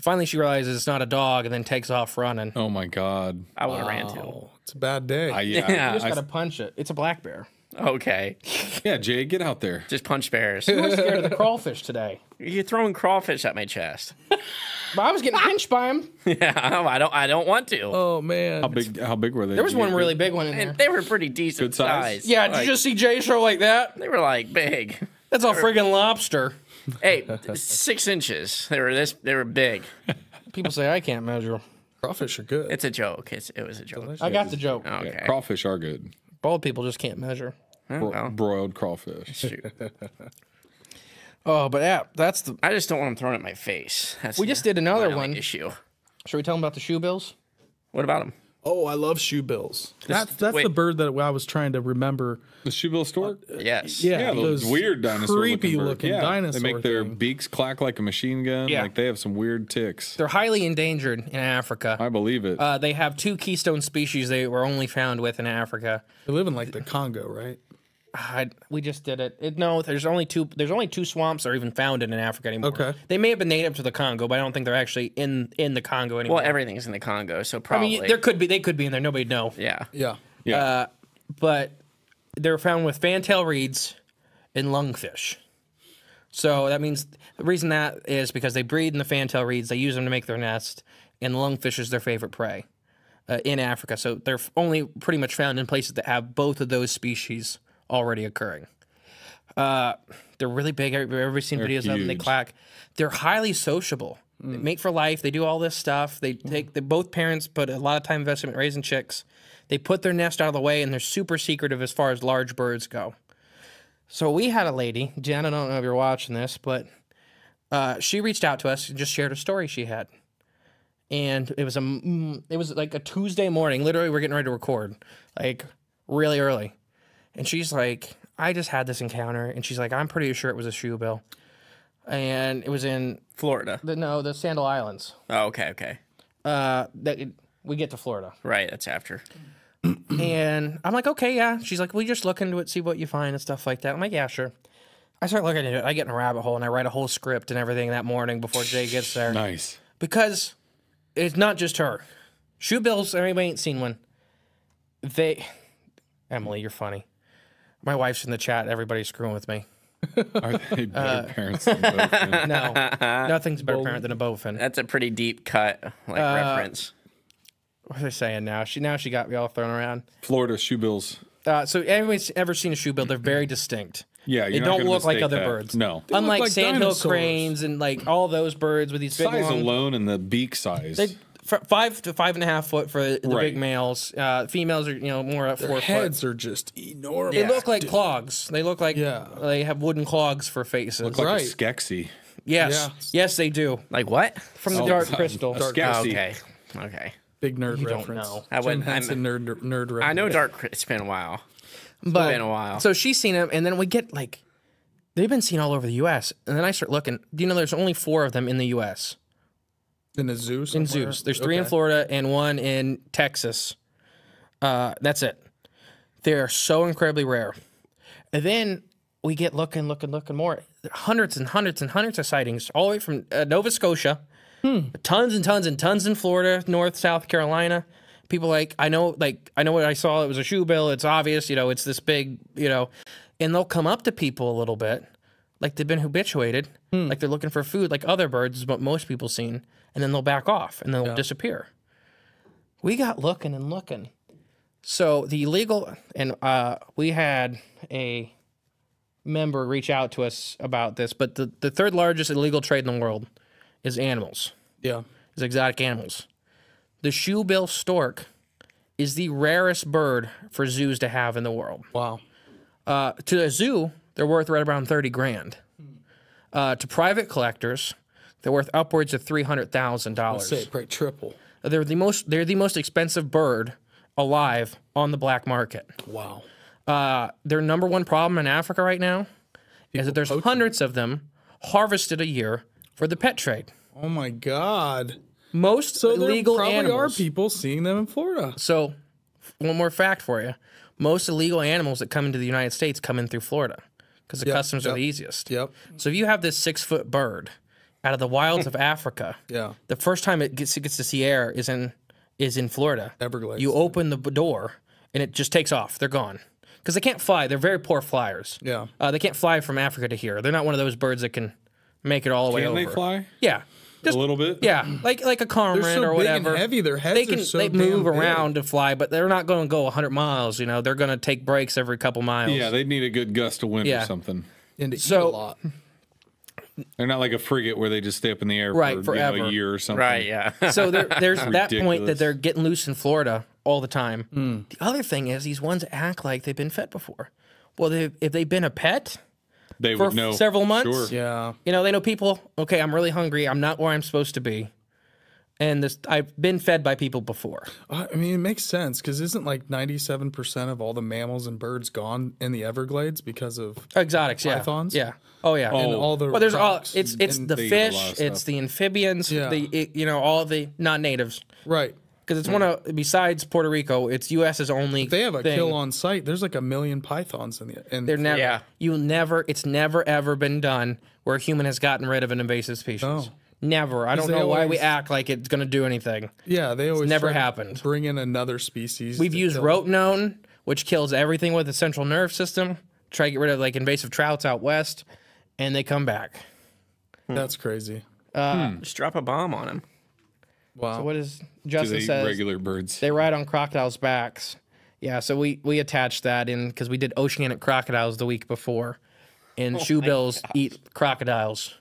[SPEAKER 3] Finally she realizes it's not a dog and then takes off running.
[SPEAKER 2] oh my God.
[SPEAKER 4] I would have ran too.
[SPEAKER 1] It's a bad day.
[SPEAKER 2] I, <laughs> yeah.
[SPEAKER 4] Yeah.
[SPEAKER 3] You just gotta punch it. It's a black bear.
[SPEAKER 4] Okay. <laughs>
[SPEAKER 2] yeah. Jay, get out there.
[SPEAKER 4] Just punch bears.
[SPEAKER 3] I was scared of the crawfish today.
[SPEAKER 4] You're throwing crawfish at my chest. <laughs>
[SPEAKER 3] But I was getting pinched by him. <laughs>
[SPEAKER 4] yeah, I don't. I don't want to.
[SPEAKER 1] oh man.
[SPEAKER 2] How big? How big were they?
[SPEAKER 3] There was one really big one in there.
[SPEAKER 4] And they were pretty decent
[SPEAKER 2] Good size?
[SPEAKER 4] size.
[SPEAKER 3] Yeah, did
[SPEAKER 4] Like,
[SPEAKER 3] you just see Jay show like that?
[SPEAKER 4] They were like big.
[SPEAKER 3] That's a friggin' lobster.
[SPEAKER 4] Hey, six inches. They were this. They were big.
[SPEAKER 3] People say I can't measure.
[SPEAKER 1] Crawfish are good.
[SPEAKER 4] It's a joke. It's, it was a joke.
[SPEAKER 3] I got the joke.
[SPEAKER 4] Okay.
[SPEAKER 2] Yeah, crawfish are good.
[SPEAKER 3] Bald people just can't measure.
[SPEAKER 2] Oh,
[SPEAKER 4] Bro-
[SPEAKER 2] broiled crawfish.
[SPEAKER 4] Shoot. <laughs>
[SPEAKER 3] Oh, but yeah, that's the.
[SPEAKER 4] I just don't want them thrown at my face. That's
[SPEAKER 3] We just did another
[SPEAKER 4] my only
[SPEAKER 3] one.
[SPEAKER 4] issue.
[SPEAKER 3] Should we tell them about the shoe bills?
[SPEAKER 4] What about them?
[SPEAKER 1] Oh, I love shoe bills. That's that's
[SPEAKER 4] wait.
[SPEAKER 1] the bird that I was trying to remember.
[SPEAKER 2] The shoebill stork?
[SPEAKER 4] Yes.
[SPEAKER 1] Yeah,
[SPEAKER 2] Yeah, those, weird dinosaur
[SPEAKER 1] creepy
[SPEAKER 2] looking, bird.
[SPEAKER 1] looking
[SPEAKER 2] yeah,
[SPEAKER 1] dinosaur.
[SPEAKER 2] They make their
[SPEAKER 1] thing.
[SPEAKER 2] beaks clack like a machine gun.
[SPEAKER 3] Yeah.
[SPEAKER 2] Like they have some weird ticks.
[SPEAKER 3] They're highly endangered in Africa.
[SPEAKER 2] I believe it.
[SPEAKER 3] Uh, they have two keystone species they were only found with in Africa.
[SPEAKER 1] They live in like the Congo, right?
[SPEAKER 3] I, we just did it. it. No, there's only two. There's only two swamps that are even found in Africa anymore.
[SPEAKER 1] Okay.
[SPEAKER 3] They may have been native to the Congo, but I don't think they're actually in in the Congo anymore.
[SPEAKER 4] Well, everything's in the Congo, so
[SPEAKER 3] I
[SPEAKER 4] probably.
[SPEAKER 3] mean, there could be. They could be in there. Nobody'd know.
[SPEAKER 4] yeah.
[SPEAKER 1] Yeah.
[SPEAKER 2] yeah.
[SPEAKER 3] Uh, but they're found with fantail reeds and lungfish. So that means the reason that is because they breed in the fantail reeds. They use them to make their nest, and the lungfish is their favorite prey uh, in Africa. So they're only pretty much found in places that have both of those species already occurring. Uh, they're really big. Every- Everybody's seen videos of them. They clack. They're highly sociable. They mate for life. They do all this stuff. They take the both parents put a lot of time investment raising chicks. They put their nest out of the way, and they're super secretive as far as large birds go. So we had a lady, Jen. I don't know if you're watching this, but uh, she reached out to us and just shared a story she had. And it was a, mm, it was like a Tuesday morning. Literally, we're getting ready to record, like really early. And she's like, I just had this encounter, and she's like, I'm pretty sure it was a shoe bill, and it was in
[SPEAKER 4] Florida.
[SPEAKER 3] the no the Sandal Islands.
[SPEAKER 4] Oh, okay, okay.
[SPEAKER 3] Uh, that it, we get to Florida,
[SPEAKER 4] Right, that's after. <clears throat>
[SPEAKER 3] and I'm like, okay, yeah. She's like, we just look into it, see what you find and stuff like that. I'm like, yeah, sure. I start looking into it. I get in a rabbit hole and I write a whole script and everything that morning before Jay gets there
[SPEAKER 2] nice.
[SPEAKER 3] because it's not just her. Shoe bills. Anybody ain't seen one. They, Emily, you're funny. My wife's in the chat. Everybody's screwing with me. <laughs>
[SPEAKER 2] Are they better
[SPEAKER 3] Uh,
[SPEAKER 2] parents than both? <laughs>
[SPEAKER 3] No, nothing's a better parent than a bowfin.
[SPEAKER 4] That's a pretty deep cut, like
[SPEAKER 3] Uh,
[SPEAKER 4] reference.
[SPEAKER 3] What are they saying now? She now she got me all thrown around.
[SPEAKER 2] Florida shoebills.
[SPEAKER 3] Uh, so anybody's ever seen a shoe bill? They're very distinct.
[SPEAKER 2] Yeah,
[SPEAKER 3] They
[SPEAKER 2] you're
[SPEAKER 3] don't look like other
[SPEAKER 2] that.
[SPEAKER 3] birds.
[SPEAKER 2] No.
[SPEAKER 1] look
[SPEAKER 3] Unlike
[SPEAKER 1] like
[SPEAKER 3] sandhill
[SPEAKER 1] dinosaurs.
[SPEAKER 3] cranes and like all those birds with these big
[SPEAKER 2] Size
[SPEAKER 3] long,
[SPEAKER 2] alone and the beak size.
[SPEAKER 3] they, f- five to five and a half foot for the
[SPEAKER 2] Right.
[SPEAKER 3] big males. Uh, females are you know more at
[SPEAKER 1] Their
[SPEAKER 3] four foot.
[SPEAKER 1] heads are just enormous.
[SPEAKER 3] They look like clogs. They look like
[SPEAKER 1] Yeah.
[SPEAKER 3] they have wooden clogs for faces.
[SPEAKER 2] Look like
[SPEAKER 1] right.
[SPEAKER 2] a Skeksis.
[SPEAKER 3] yes,
[SPEAKER 1] Yeah.
[SPEAKER 3] yes, they do.
[SPEAKER 4] Like what?
[SPEAKER 3] From the
[SPEAKER 2] Oh,
[SPEAKER 3] dark
[SPEAKER 2] sorry.
[SPEAKER 3] crystal.
[SPEAKER 2] A
[SPEAKER 4] Oh, okay. Okay.
[SPEAKER 1] big nerd
[SPEAKER 3] You don't
[SPEAKER 1] reference.
[SPEAKER 3] know.
[SPEAKER 4] I
[SPEAKER 1] Jim
[SPEAKER 4] wouldn't- I'm-
[SPEAKER 1] Henson nerd nerd reference.
[SPEAKER 4] I know Dark. Cri- It's been a while.
[SPEAKER 3] but
[SPEAKER 4] been a while.
[SPEAKER 3] So she's seen them, and then we get like they've been seen all over the U.S. And then I start looking. Do you know there's only four of them in the U.S.
[SPEAKER 1] in a zoo.
[SPEAKER 3] in
[SPEAKER 1] somewhere?
[SPEAKER 3] zoos? There's three in Florida and one in Texas. Uh, that's it. They are so incredibly rare. And then we get looking, looking, looking more. Hundreds and hundreds and hundreds of sightings, all the way from uh, Nova Scotia, tons and tons and tons in Florida, North, South Carolina. People like I know, like I know what I saw. It was a shoe bill. It's obvious, you know. It's this big, you know, and they'll come up to people a little bit, like they've been habituated, like they're looking for food, like other birds is what most people seen, and then they'll back off and then they'll disappear. We got looking and looking. So the illegal, and uh, we had a member reach out to us about this, but the, the third largest illegal trade in the world is animals,
[SPEAKER 1] Yeah.
[SPEAKER 3] is exotic animals. The shoebill stork is the rarest bird for zoos to have in the world.
[SPEAKER 1] Wow.
[SPEAKER 3] Uh, to a zoo, they're worth right around 30 grand. Uh, to private collectors, they're worth upwards of $300,000.
[SPEAKER 1] Say probably triple.
[SPEAKER 3] They're the most they're the most expensive bird alive on the black market.
[SPEAKER 1] Wow.
[SPEAKER 3] Uh, their number one problem in Africa right now is that there's hundreds of them harvested a year for the pet trade.
[SPEAKER 1] Oh my God.
[SPEAKER 3] Most
[SPEAKER 1] So there
[SPEAKER 3] illegal
[SPEAKER 1] probably
[SPEAKER 3] animals.
[SPEAKER 1] are people seeing them in Florida.
[SPEAKER 3] So, one more fact for you: most illegal animals that come into the United States come in through Florida because the
[SPEAKER 1] Yep,
[SPEAKER 3] customs are the easiest.
[SPEAKER 1] Yep.
[SPEAKER 3] So if you have this six foot bird out of the wilds of Africa,
[SPEAKER 1] Yeah.
[SPEAKER 3] the first time it gets it gets to see air is in is in Florida.
[SPEAKER 1] Everglades.
[SPEAKER 3] You open the door and it just takes off. They're gone because they can't fly. They're very poor flyers.
[SPEAKER 1] Yeah.
[SPEAKER 3] Uh, they can't fly from Africa to here. They're not one of those birds that can make it all the way
[SPEAKER 2] Can
[SPEAKER 3] over.
[SPEAKER 2] they fly?
[SPEAKER 3] Yeah. Just
[SPEAKER 2] a little bit?
[SPEAKER 3] yeah, like like a cormorant
[SPEAKER 1] They're so
[SPEAKER 3] or
[SPEAKER 1] big and
[SPEAKER 3] whatever.
[SPEAKER 1] heavy, their heads
[SPEAKER 3] they
[SPEAKER 1] are
[SPEAKER 3] can
[SPEAKER 1] so
[SPEAKER 3] they
[SPEAKER 1] damn
[SPEAKER 3] move
[SPEAKER 1] big.
[SPEAKER 3] around to fly, but they're not going to go 100 miles. You know, they're going to take breaks every couple miles.
[SPEAKER 2] Yeah, they need a good gust of wind
[SPEAKER 3] Yeah.
[SPEAKER 2] or something.
[SPEAKER 1] And to eat
[SPEAKER 3] So-
[SPEAKER 1] a lot.
[SPEAKER 2] They're not like a frigate where they just stay up in the air
[SPEAKER 3] Right,
[SPEAKER 2] for you know,
[SPEAKER 3] forever.
[SPEAKER 2] a year or something.
[SPEAKER 4] Right. Yeah. <laughs>
[SPEAKER 3] so there, there's that point that they're getting loose in Florida all the time.
[SPEAKER 1] Hmm.
[SPEAKER 3] The other thing is these ones act like they've been fed before. Well, they, if they've been a pet,
[SPEAKER 2] They
[SPEAKER 3] for
[SPEAKER 2] would know
[SPEAKER 3] several months.
[SPEAKER 2] Sure.
[SPEAKER 1] Yeah.
[SPEAKER 3] You know, they know people. Okay, I'm really hungry. I'm not where I'm supposed to be, and this I've been fed by people before.
[SPEAKER 1] I I mean, it makes sense because isn't like 97% of all the mammals and birds gone in the Everglades because of.
[SPEAKER 3] Exotics, yeah,
[SPEAKER 1] Pythons?
[SPEAKER 3] yeah. Oh yeah.
[SPEAKER 1] And oh. all the
[SPEAKER 3] Well, there's all
[SPEAKER 1] rocks
[SPEAKER 3] it's
[SPEAKER 1] and-
[SPEAKER 3] it's
[SPEAKER 1] and
[SPEAKER 3] the
[SPEAKER 2] they eat a lot
[SPEAKER 3] fish, it's
[SPEAKER 2] stuff.
[SPEAKER 3] the amphibians,
[SPEAKER 1] Yeah.
[SPEAKER 3] the it, you know all the non-natives
[SPEAKER 1] Right.
[SPEAKER 3] because it's one of besides Puerto Rico, it's U.S.'s only.
[SPEAKER 1] They have a
[SPEAKER 3] thing.
[SPEAKER 1] kill on site. There's like a million pythons in the. In,
[SPEAKER 3] They're never.
[SPEAKER 4] Yeah.
[SPEAKER 3] You never. It's never ever been done where a human has gotten rid of an invasive species.
[SPEAKER 1] No.
[SPEAKER 3] Never. I don't
[SPEAKER 1] they
[SPEAKER 3] know why we
[SPEAKER 1] always-
[SPEAKER 3] act like it's going to do anything.
[SPEAKER 1] yeah, they always
[SPEAKER 3] never
[SPEAKER 1] try to
[SPEAKER 3] happened.
[SPEAKER 1] Bring in another species.
[SPEAKER 3] We've
[SPEAKER 1] to
[SPEAKER 3] used
[SPEAKER 1] kill.
[SPEAKER 3] rotenone, which kills everything with the central nerve system. Try to get rid of like invasive trouts out west, and they come back. Hmm.
[SPEAKER 1] That's crazy. Uh, hmm.
[SPEAKER 4] Just drop a bomb on him.
[SPEAKER 1] Wow.
[SPEAKER 3] What is
[SPEAKER 2] Do they
[SPEAKER 3] Justin
[SPEAKER 2] eat
[SPEAKER 3] says?
[SPEAKER 2] regular birds?
[SPEAKER 3] They ride on crocodiles' backs. Yeah, so we we attached that in because we did oceanic crocodiles the week before, and oh shoebills eat crocodiles.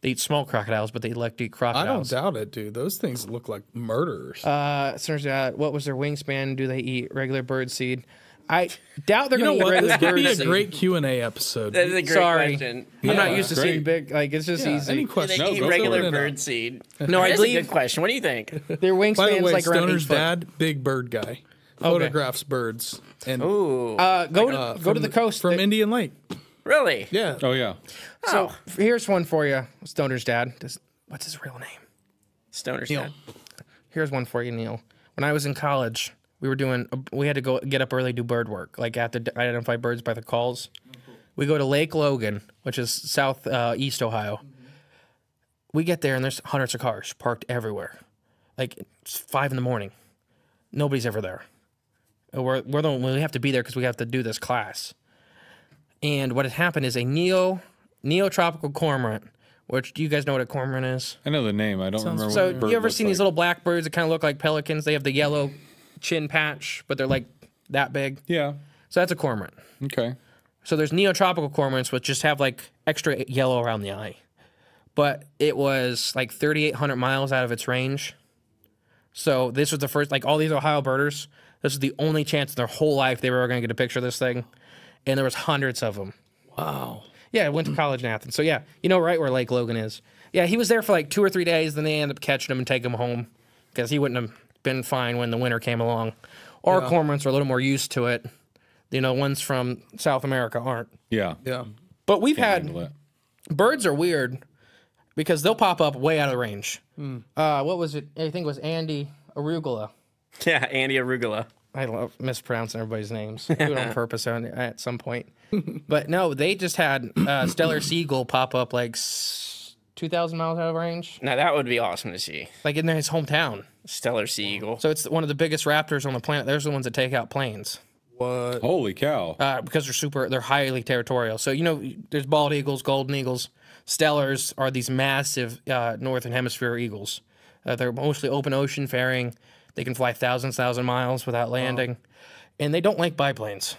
[SPEAKER 3] They eat small crocodiles, but they like to eat crocodiles.
[SPEAKER 1] I don't
[SPEAKER 3] crocodiles.
[SPEAKER 1] doubt it, dude. Those things look like murderers.
[SPEAKER 3] Uh, search that. What was their wingspan? Do they eat regular bird seed? I doubt they're
[SPEAKER 1] you know
[SPEAKER 3] going to eat
[SPEAKER 1] what?
[SPEAKER 3] regular
[SPEAKER 1] This could be a great Q and A episode.
[SPEAKER 4] That's a great
[SPEAKER 3] Sorry,
[SPEAKER 4] question.
[SPEAKER 3] I'm not used to
[SPEAKER 2] great.
[SPEAKER 3] seeing big. Like it's just
[SPEAKER 1] Yeah,
[SPEAKER 3] easy.
[SPEAKER 1] any
[SPEAKER 4] Do
[SPEAKER 1] question?
[SPEAKER 4] they
[SPEAKER 2] No,
[SPEAKER 4] eat
[SPEAKER 2] go
[SPEAKER 4] regular
[SPEAKER 1] it.
[SPEAKER 4] bird seed? <laughs>
[SPEAKER 3] No, I
[SPEAKER 4] That's a
[SPEAKER 3] believe-
[SPEAKER 4] good question. What do you think?
[SPEAKER 3] Their wingspan's
[SPEAKER 1] By the way,
[SPEAKER 3] like around
[SPEAKER 1] Stoner's dad, big bird guy, photographs birds, and
[SPEAKER 4] Ooh,
[SPEAKER 3] Uh, go to
[SPEAKER 1] uh,
[SPEAKER 3] go to the coast.
[SPEAKER 1] from Indian Lake.
[SPEAKER 4] really?
[SPEAKER 1] Yeah,
[SPEAKER 2] oh yeah.
[SPEAKER 3] so f- here's one for you, Stoner's dad. Does, what's his real name?
[SPEAKER 4] Stoner's
[SPEAKER 1] Neil.
[SPEAKER 4] dad.
[SPEAKER 3] Here's one for you, Neil. When I was in college, we were doing. We had to go get up early, do bird work. Like I have to identify birds by the calls. We go to Lake Logan, which is south uh, east Ohio. We get there and there's hundreds of cars parked everywhere. Like it's five in the morning. Nobody's ever there. We're, we're the we have to be there because we have to do this class. And what had happened is a neo neotropical cormorant, which do you guys know what a cormorant is?
[SPEAKER 2] I know the name. I don't remember.
[SPEAKER 3] So
[SPEAKER 2] what bird
[SPEAKER 3] you ever
[SPEAKER 2] looks
[SPEAKER 3] seen these little black birds that kind of look like pelicans? They have the yellow chin patch, but they're like that big.
[SPEAKER 2] Yeah.
[SPEAKER 3] So that's a cormorant.
[SPEAKER 2] Okay.
[SPEAKER 3] So there's neotropical cormorants which just have like extra yellow around the eye. But it was like 3,800 miles out of its range. So this was the first, like all these Ohio birders, this was the only chance in their whole life they were ever going to get a picture of this thing. And there was hundreds of them.
[SPEAKER 1] wow.
[SPEAKER 3] Yeah, I went to college in Athens. So yeah, you know right where Lake Logan is. Yeah, he was there for like two or three days. Then they ended up catching him and taking him home because he wouldn't have been fine when the winter came along. Our cormorants are a little more used to it. You know, ones from South America aren't.
[SPEAKER 2] Yeah.
[SPEAKER 1] Yeah.
[SPEAKER 3] But we've
[SPEAKER 2] Handle
[SPEAKER 3] had birds are weird because they'll pop up way out of range. Uh, what was it? I think it was Andy Arugula. <laughs>
[SPEAKER 4] Yeah, Andy Arugula.
[SPEAKER 3] I love mispronouncing everybody's names. <laughs> Do it on purpose on, at some point. But no, they just had uh, Steller sea eagle pop up like s- 2,000 miles out of range,
[SPEAKER 4] Now that would be awesome to see.
[SPEAKER 3] like in his hometown.
[SPEAKER 4] Steller sea eagle.
[SPEAKER 3] So it's one of the biggest raptors on the planet. They're the ones that take out planes
[SPEAKER 1] What?
[SPEAKER 2] Holy cow.
[SPEAKER 3] uh, because they're super, they're highly territorial. So, you know, there's bald eagles, golden eagles. Stellers are these massive uh, northern hemisphere eagles. Uh, they're mostly open ocean faring. They can fly thousands, thousand miles without landing, and they don't like biplanes.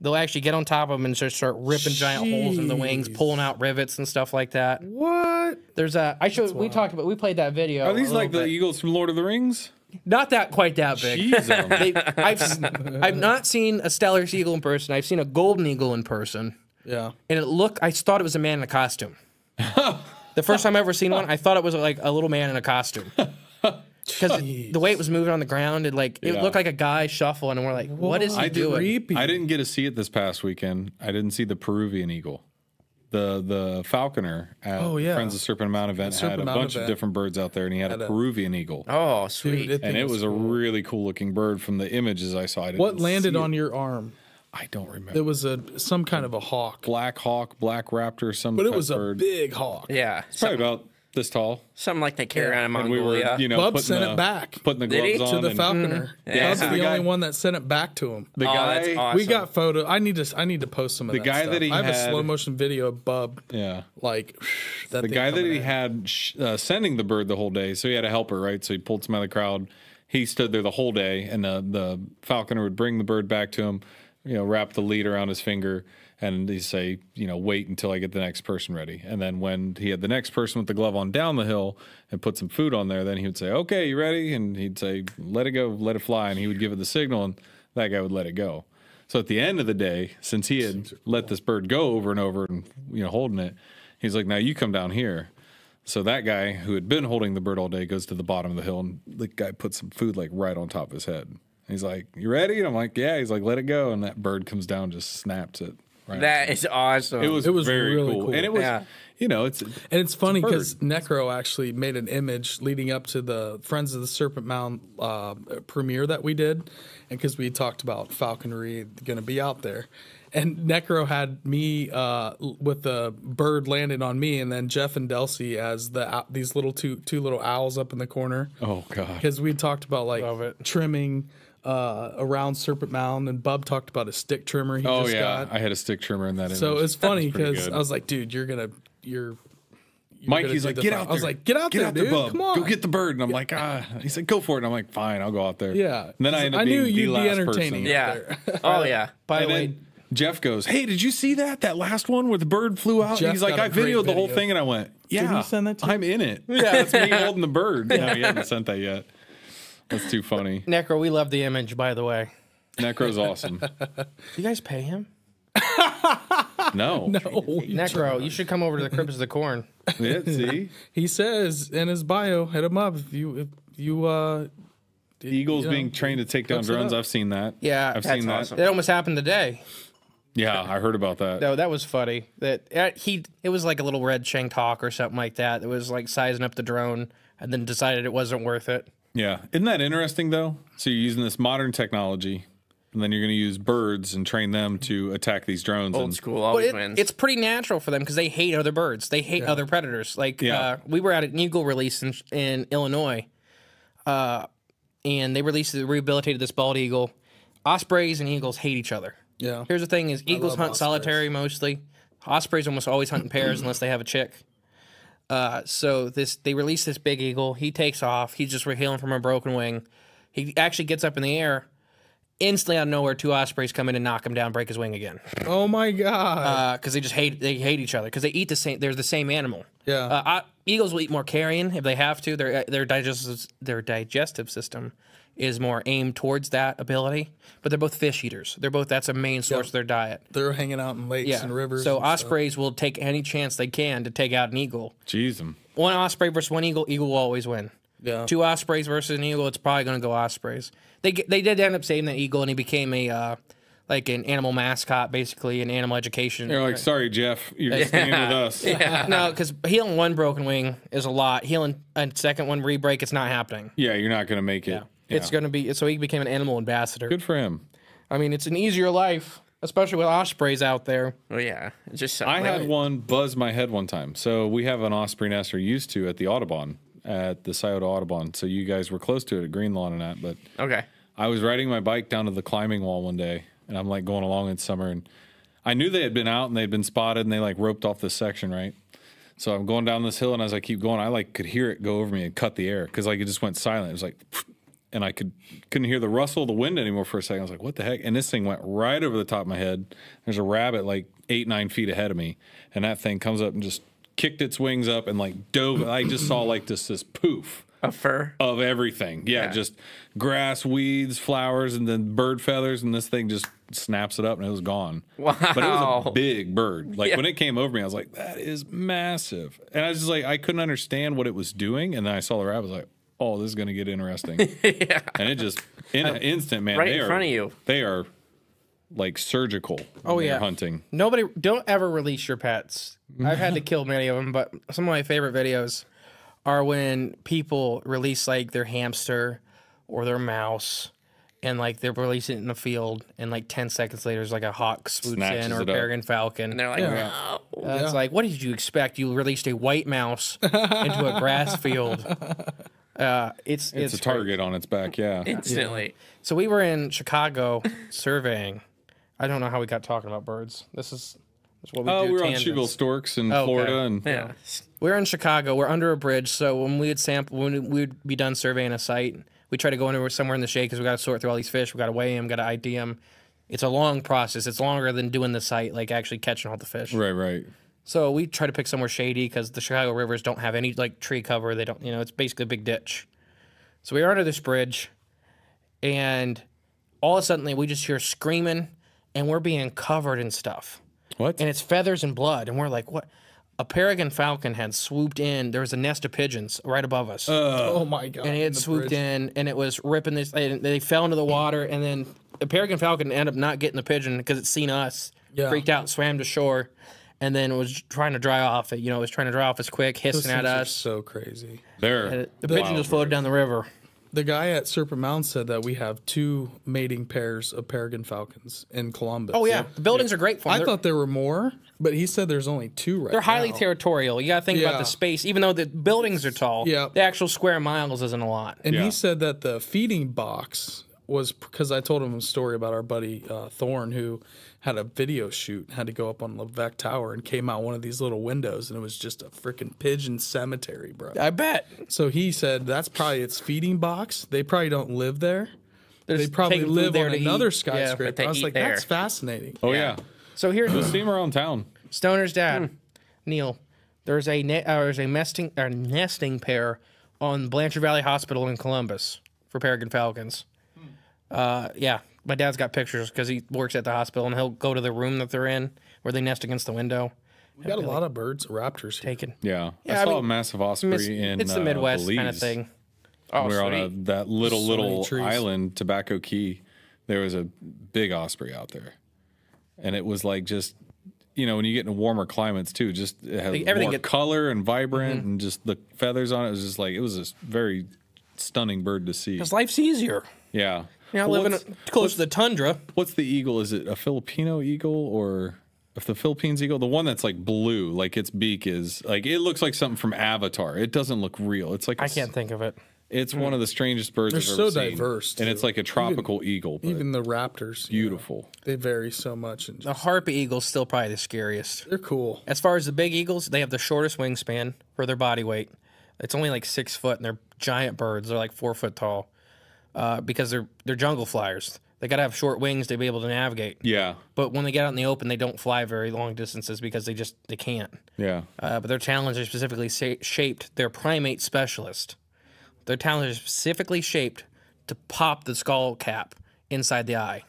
[SPEAKER 3] They'll actually get on top of them and just start ripping giant holes in the wings, pulling out rivets and stuff like that.
[SPEAKER 1] What?
[SPEAKER 3] There's a I showed we talked about we played that video.
[SPEAKER 2] Are these
[SPEAKER 3] little
[SPEAKER 2] like the eagles from Lord of the Rings?
[SPEAKER 3] not that quite that big.
[SPEAKER 2] Jeez, um, <laughs>
[SPEAKER 3] They, I've s- I've not seen a Steller eagle in person. I've seen a golden eagle in person,
[SPEAKER 1] Yeah.
[SPEAKER 3] and it looked. I thought it was a man in a costume. <laughs> the first time I ever seen one, I thought it was like a little man in a costume. <laughs> Because the way it was moving on the ground, it like it
[SPEAKER 2] Yeah.
[SPEAKER 3] looked like a guy shuffling, and we're like, "What is he
[SPEAKER 2] I
[SPEAKER 3] doing?"
[SPEAKER 1] Creepy.
[SPEAKER 2] I didn't get to see it this past weekend. I didn't see the Peruvian eagle. The the falconer at
[SPEAKER 1] Oh, yeah.
[SPEAKER 2] Friends of Serpent Mound event had
[SPEAKER 1] Serpent
[SPEAKER 2] a
[SPEAKER 1] Mountain
[SPEAKER 2] bunch of different birds out there, and he had,
[SPEAKER 1] Had
[SPEAKER 2] a
[SPEAKER 1] a-
[SPEAKER 2] Peruvian eagle.
[SPEAKER 4] Oh, sweet.
[SPEAKER 1] Dude,
[SPEAKER 2] and it was a really cool looking bird from the images I saw. I
[SPEAKER 1] What landed
[SPEAKER 2] see it.
[SPEAKER 1] on your arm?
[SPEAKER 2] I don't remember.
[SPEAKER 1] It was a some kind of a hawk,
[SPEAKER 2] black hawk, black raptor, some
[SPEAKER 1] but it
[SPEAKER 2] type
[SPEAKER 1] was a
[SPEAKER 2] bird.
[SPEAKER 1] big hawk.
[SPEAKER 4] yeah, it's
[SPEAKER 2] Probably about this tall.
[SPEAKER 4] something like they carry around in
[SPEAKER 2] And we
[SPEAKER 4] Mongolia.
[SPEAKER 2] were, you know,
[SPEAKER 1] Bub sent
[SPEAKER 2] the,
[SPEAKER 1] it back
[SPEAKER 2] putting the
[SPEAKER 4] Did he?
[SPEAKER 2] gloves
[SPEAKER 1] to the
[SPEAKER 2] and
[SPEAKER 1] falconer.
[SPEAKER 4] Yeah.
[SPEAKER 1] Bub's
[SPEAKER 2] So
[SPEAKER 1] the,
[SPEAKER 2] the
[SPEAKER 1] only one that sent it back to him.
[SPEAKER 2] The
[SPEAKER 4] Oh,
[SPEAKER 2] guy,
[SPEAKER 4] that's awesome.
[SPEAKER 1] We got photo. I need to. I need to post some of
[SPEAKER 2] The
[SPEAKER 1] that
[SPEAKER 2] guy
[SPEAKER 1] stuff.
[SPEAKER 2] that he
[SPEAKER 1] I have a
[SPEAKER 2] had-
[SPEAKER 1] slow motion video of Bub.
[SPEAKER 2] yeah,
[SPEAKER 1] Like that.
[SPEAKER 2] the guy that he
[SPEAKER 1] in.
[SPEAKER 2] had sh- uh, sending the bird the whole day, so he had a helper, right? So he pulled some out of the crowd. He stood there the whole day, and uh, the falconer would bring the bird back to him, you know, wrap the lead around his finger, and he'd say, you know, wait until I get the next person ready. And then when he had the next person with the glove on down the hill and put some food on there, then he would say, okay, you ready? And he'd say, let it go, let it fly, and he would give it the signal, and that guy would let it go. So at the end of the day, since he had let this bird go over and over and you know holding it, he's like, "Now you come down here." So that guy who had been holding the bird all day goes to the bottom of the hill, and the guy puts some food like right on top of his head. He's like, "You ready?" And I'm like, "Yeah." He's like, "Let it go," and that bird comes down, just snaps it. Right.
[SPEAKER 4] That is awesome.
[SPEAKER 2] it was
[SPEAKER 1] It was
[SPEAKER 2] very
[SPEAKER 1] really
[SPEAKER 2] cool.
[SPEAKER 1] cool.
[SPEAKER 2] and it was
[SPEAKER 4] Yeah.
[SPEAKER 2] you know it's
[SPEAKER 1] And it's funny because Necro actually made an image leading up to the Friends of the Serpent Mound uh, premiere that we did, and because we talked about falconry going to be out there, and Necro had me uh, with the bird landed on me, and then Jeff and Delcy as the ou- these little two two little owls up in the corner.
[SPEAKER 2] oh god.
[SPEAKER 1] because we talked about like trimming uh, around Serpent Mound, and Bub talked about a stick trimmer he
[SPEAKER 2] Oh
[SPEAKER 1] just
[SPEAKER 2] yeah,
[SPEAKER 1] got.
[SPEAKER 2] I had a stick trimmer in that.
[SPEAKER 1] so
[SPEAKER 2] image.
[SPEAKER 1] it's funny because. I was like, dude, you're gonna you're. you're
[SPEAKER 2] Mike,
[SPEAKER 1] gonna
[SPEAKER 2] he's like, get out there.
[SPEAKER 1] I was like, get out there, out dude.
[SPEAKER 2] bub.
[SPEAKER 1] Come on.
[SPEAKER 2] Go get the bird. And I'm like, ah. He said, go for it. And I'm like, fine, I'll go out there.
[SPEAKER 1] Yeah.
[SPEAKER 2] And then I ended up
[SPEAKER 1] I knew
[SPEAKER 2] being the
[SPEAKER 1] you'd be
[SPEAKER 2] last
[SPEAKER 1] entertaining.
[SPEAKER 2] person.
[SPEAKER 4] yeah. <laughs> oh yeah. <laughs>
[SPEAKER 3] By the way,
[SPEAKER 2] Jeff goes, hey, did you see that? That last one where the bird flew out?
[SPEAKER 1] Jeff
[SPEAKER 2] he's like,
[SPEAKER 1] "I a
[SPEAKER 2] I
[SPEAKER 1] great
[SPEAKER 2] videoed the whole thing. And I went, yeah.
[SPEAKER 1] he send that to?
[SPEAKER 2] I'm in it. Yeah, it's <laughs> me holding the bird. No, he hasn't sent that yet. That's too funny.
[SPEAKER 3] Necro, we love the image. By the way,
[SPEAKER 2] Necro's <laughs> awesome.
[SPEAKER 3] you guys pay him.
[SPEAKER 2] No. <laughs>
[SPEAKER 1] No,
[SPEAKER 3] Necro, you should come over to the Cryptids of the Corn. <laughs>
[SPEAKER 2] Yeah, see?
[SPEAKER 1] he says in his bio, hit him up if you if you uh
[SPEAKER 2] Eagles
[SPEAKER 1] Yeah.
[SPEAKER 2] being trained to take down drones. I've seen that.
[SPEAKER 3] Yeah,
[SPEAKER 2] I've
[SPEAKER 3] that's
[SPEAKER 2] seen that.
[SPEAKER 4] awesome.
[SPEAKER 3] That almost happened today.
[SPEAKER 2] Yeah, I heard about that.
[SPEAKER 3] No, that was funny. That uh, he it was like a little red shanked hawk or something like that. It was like sizing up the drone and then decided it wasn't worth it.
[SPEAKER 2] Yeah. Isn't that interesting though? So you're using this modern technology and then you're going to use birds and train them to attack these drones.
[SPEAKER 4] Old
[SPEAKER 2] and,
[SPEAKER 4] school
[SPEAKER 3] But
[SPEAKER 4] always
[SPEAKER 3] it,
[SPEAKER 4] wins.
[SPEAKER 3] it's pretty natural for them because they hate other birds. They hate other predators. Like
[SPEAKER 2] Yeah.
[SPEAKER 3] uh, we were at an eagle release in, in Illinois, uh, and they released the rehabilitated this bald eagle. Ospreys and eagles hate each other.
[SPEAKER 1] yeah.
[SPEAKER 3] Here's the thing: is eagles hunt
[SPEAKER 1] ospreys.
[SPEAKER 3] solitary mostly. Ospreys almost always hunt in pairs unless they have a chick. Uh, so this they release this big eagle. He takes off. He's just healing from a broken wing. He actually gets up in the air. Instantly out of nowhere, two ospreys come in and knock him down, break his wing again.
[SPEAKER 1] Oh my god.
[SPEAKER 3] Because they just hate they hate each other because they eat the same. They're the same animal.
[SPEAKER 1] Yeah.
[SPEAKER 3] Uh, uh, eagles will eat more carrion if they have to. Their their digestive their digestive system is more aimed towards that ability. But they're both fish eaters. They're both that's a main source of their diet.
[SPEAKER 1] They're hanging out in lakes
[SPEAKER 3] Yeah.
[SPEAKER 1] and rivers.
[SPEAKER 3] So
[SPEAKER 1] and stuff.
[SPEAKER 3] ospreys will take any chance they can to take out an eagle.
[SPEAKER 2] Jeez, 'em.
[SPEAKER 3] One osprey versus one eagle, eagle will always win.
[SPEAKER 1] Yeah.
[SPEAKER 3] Two ospreys versus an eagle, it's probably going to go ospreys. They they did end up saving that eagle, and he became a uh, like an animal mascot, basically an animal education.
[SPEAKER 2] They're like, sorry, Jeff, you're just staying with <laughs> us. Yeah.
[SPEAKER 3] no, because healing one broken wing is a lot. Healing a second one re-break, it's not happening.
[SPEAKER 2] Yeah, you're not going to make it. Yeah.
[SPEAKER 3] It's going to be so he became an animal ambassador.
[SPEAKER 2] Good for him.
[SPEAKER 3] I mean, it's an easier life, especially with ospreys out there.
[SPEAKER 4] oh yeah. It's Just
[SPEAKER 2] I had one buzz my head one time. So we have an osprey nest or used to at the Audubon, at the Scioto Audubon. So you guys were close to it at Green Lawn and that. But
[SPEAKER 4] Okay.
[SPEAKER 2] I was riding my bike down to the climbing wall one day, and I'm like going along in summer, and I knew they had been out and they'd been spotted, and they like roped off this section, right? So I'm going down this hill, and as I keep going, I like could hear it go over me and cut the air because like it just went silent. It was like, and I could couldn't hear the rustle of the wind anymore for a second. I was like, what the heck? And this thing went right over the top of my head. There's a rabbit like eight nine feet ahead of me, and that thing comes up and just kicked its wings up and like dove. I just saw like this this poof
[SPEAKER 4] A fur.
[SPEAKER 2] of everything. Yeah,
[SPEAKER 4] Yeah.
[SPEAKER 2] just grass, weeds, flowers, and then bird feathers, and this thing just snaps it up and it was gone.
[SPEAKER 4] Wow.
[SPEAKER 2] But it was a big bird. Like
[SPEAKER 4] Yeah.
[SPEAKER 2] when it came over me, I was like, that is massive. And I was just like, I couldn't understand what it was doing. And then I saw the rabbit, I was like, oh, this is gonna get interesting. <laughs>
[SPEAKER 4] yeah.
[SPEAKER 2] and it just in an instant, man,
[SPEAKER 4] Right
[SPEAKER 2] they
[SPEAKER 4] in
[SPEAKER 2] are,
[SPEAKER 4] front of you.
[SPEAKER 2] They are like surgical.
[SPEAKER 3] Oh, yeah.
[SPEAKER 2] hunting.
[SPEAKER 3] Nobody, don't ever release your pets. I've had to <laughs> kill many of them, but some of my favorite videos are when people release like their hamster or their mouse, and like they're releasing it in the field, and like ten seconds later, there's like a hawk swoops
[SPEAKER 2] Snatches
[SPEAKER 3] in or a
[SPEAKER 2] it
[SPEAKER 3] peregrine falcon.
[SPEAKER 4] And they're like,
[SPEAKER 1] Yeah.
[SPEAKER 4] no.
[SPEAKER 3] Uh, It's like, what did you expect? You released a white mouse into a grass field. <laughs> Uh, it's
[SPEAKER 2] It's,
[SPEAKER 3] it's,
[SPEAKER 2] a target on its back, yeah. <laughs>
[SPEAKER 4] Instantly.
[SPEAKER 3] So we were in Chicago <laughs> surveying. I don't know how we got talking about birds. This is, this is what we
[SPEAKER 2] Oh,
[SPEAKER 3] do.
[SPEAKER 2] we were on
[SPEAKER 3] tangents.
[SPEAKER 2] Storks in
[SPEAKER 3] Okay.
[SPEAKER 2] Florida, and
[SPEAKER 4] Yeah.
[SPEAKER 3] We're in Chicago. We're under a bridge. So when we would sample, when we would be done surveying a site, we try to go into somewhere in the shade because we got to sort through all these fish. We got to weigh them, got to ID them. It's a long process. It's longer than doing the site, like actually catching all the fish.
[SPEAKER 2] right, right.
[SPEAKER 3] So we try to pick somewhere shady because the Chicago rivers don't have any like tree cover. They don't, you know, it's basically a big ditch. So we are under this bridge, and all of a sudden we just hear screaming and we're being covered in stuff,
[SPEAKER 2] What?
[SPEAKER 3] and it's feathers and blood, and we're like, what? A peregrine falcon had swooped in. There was a nest of pigeons right above us,
[SPEAKER 1] oh my god!
[SPEAKER 3] and it had swooped
[SPEAKER 1] bridge.
[SPEAKER 3] in, and it was ripping this. And they fell into the water, and then the peregrine falcon ended up not getting the pigeon because it's seen us,
[SPEAKER 1] Yeah.
[SPEAKER 3] freaked out, swam to shore, and then was trying to dry off. It you know, it was trying to dry off as quick,
[SPEAKER 1] Those
[SPEAKER 3] hissing at
[SPEAKER 1] things are
[SPEAKER 3] us.
[SPEAKER 1] so crazy.
[SPEAKER 2] there.
[SPEAKER 3] The pigeon just floated down the river.
[SPEAKER 1] The guy at Serpent Mound said that we have two mating pairs of peregrine falcons in Columbus.
[SPEAKER 3] Oh yeah, the buildings are great for them.
[SPEAKER 1] I
[SPEAKER 3] They're-
[SPEAKER 1] thought there were more, but he said there's only two right
[SPEAKER 3] They're highly
[SPEAKER 1] now.
[SPEAKER 3] territorial. You got to think about the space. Even though the buildings are tall,
[SPEAKER 1] Yeah.
[SPEAKER 3] the actual square miles isn't a lot.
[SPEAKER 1] And
[SPEAKER 2] Yeah.
[SPEAKER 1] he said that the feeding box was because I told him a story about our buddy uh, Thorne who had a video shoot, had to go up on Levesque Tower and came out one of these little windows, and it was just a freaking pigeon cemetery, bro.
[SPEAKER 3] I bet.
[SPEAKER 1] So he said that's probably its feeding box. They probably don't live there.
[SPEAKER 3] They're
[SPEAKER 1] They probably live
[SPEAKER 3] there
[SPEAKER 1] on
[SPEAKER 3] to eat.
[SPEAKER 1] another
[SPEAKER 3] Yeah.
[SPEAKER 1] skyscraper. I was like,
[SPEAKER 4] there.
[SPEAKER 1] that's fascinating.
[SPEAKER 2] oh yeah.
[SPEAKER 3] So here's
[SPEAKER 2] You'll see him around town.
[SPEAKER 3] Stoner's dad,
[SPEAKER 1] Hmm.
[SPEAKER 3] Neil. There's a ne- uh, there's a nesting a nesting pair on Blanchard Valley Hospital in Columbus for peregrine falcons.
[SPEAKER 1] Hmm.
[SPEAKER 3] Uh, yeah, my dad's got pictures because he works at the hospital and he'll go to the room that they're in where they nest against the window.
[SPEAKER 1] We got a lot of birds, raptors here.
[SPEAKER 3] Taken.
[SPEAKER 2] Yeah.
[SPEAKER 3] Yeah,
[SPEAKER 2] I
[SPEAKER 3] I
[SPEAKER 2] saw
[SPEAKER 3] mean,
[SPEAKER 2] a massive osprey
[SPEAKER 3] It's,
[SPEAKER 2] in
[SPEAKER 3] it's the
[SPEAKER 2] uh,
[SPEAKER 3] Midwest kind of thing.
[SPEAKER 4] Oh,
[SPEAKER 2] we were on a, that little
[SPEAKER 1] So
[SPEAKER 2] little
[SPEAKER 1] trees.
[SPEAKER 2] island, Tobacco Key. There was a big osprey out there, and it was like just you know when you get in warmer climates too, just it had
[SPEAKER 3] Like, everything
[SPEAKER 2] more
[SPEAKER 3] get- Mm-hmm.
[SPEAKER 2] color and vibrant, and just the feathers on it was just like it was a very stunning bird to see.
[SPEAKER 3] Because life's easier.
[SPEAKER 2] Yeah.
[SPEAKER 3] You're
[SPEAKER 2] Well,
[SPEAKER 3] living close to the tundra.
[SPEAKER 2] what's the eagle? Is it a Filipino eagle or? If the Philippines eagle, the one that's like blue, like its beak is like it looks like something from Avatar. It doesn't look real. It's like a
[SPEAKER 3] I
[SPEAKER 2] s-
[SPEAKER 3] can't think of it.
[SPEAKER 2] It's one of the strangest birds
[SPEAKER 1] They're
[SPEAKER 2] I've
[SPEAKER 1] so
[SPEAKER 2] ever seen.
[SPEAKER 1] diverse,
[SPEAKER 2] and it's
[SPEAKER 1] too.
[SPEAKER 2] like a tropical eagle. But
[SPEAKER 1] Even the raptors, you know,
[SPEAKER 2] beautiful.
[SPEAKER 1] they vary so much, and
[SPEAKER 3] The
[SPEAKER 1] just,
[SPEAKER 3] harpy eagle's still probably the scariest.
[SPEAKER 1] they're cool.
[SPEAKER 3] As far as the big eagles, they have the shortest wingspan for their body weight. It's only like six foot, and they're giant birds. They're like four foot tall uh, because they're they're jungle flyers. They got to have short wings to be able to navigate.
[SPEAKER 2] Yeah,
[SPEAKER 3] But when they get out in the open, they don't fly very long distances because they just they can't.
[SPEAKER 2] yeah.
[SPEAKER 3] Uh, but their talons are specifically sa- shaped. They're primate specialist. Their talons are specifically shaped to pop the skull cap inside the eye.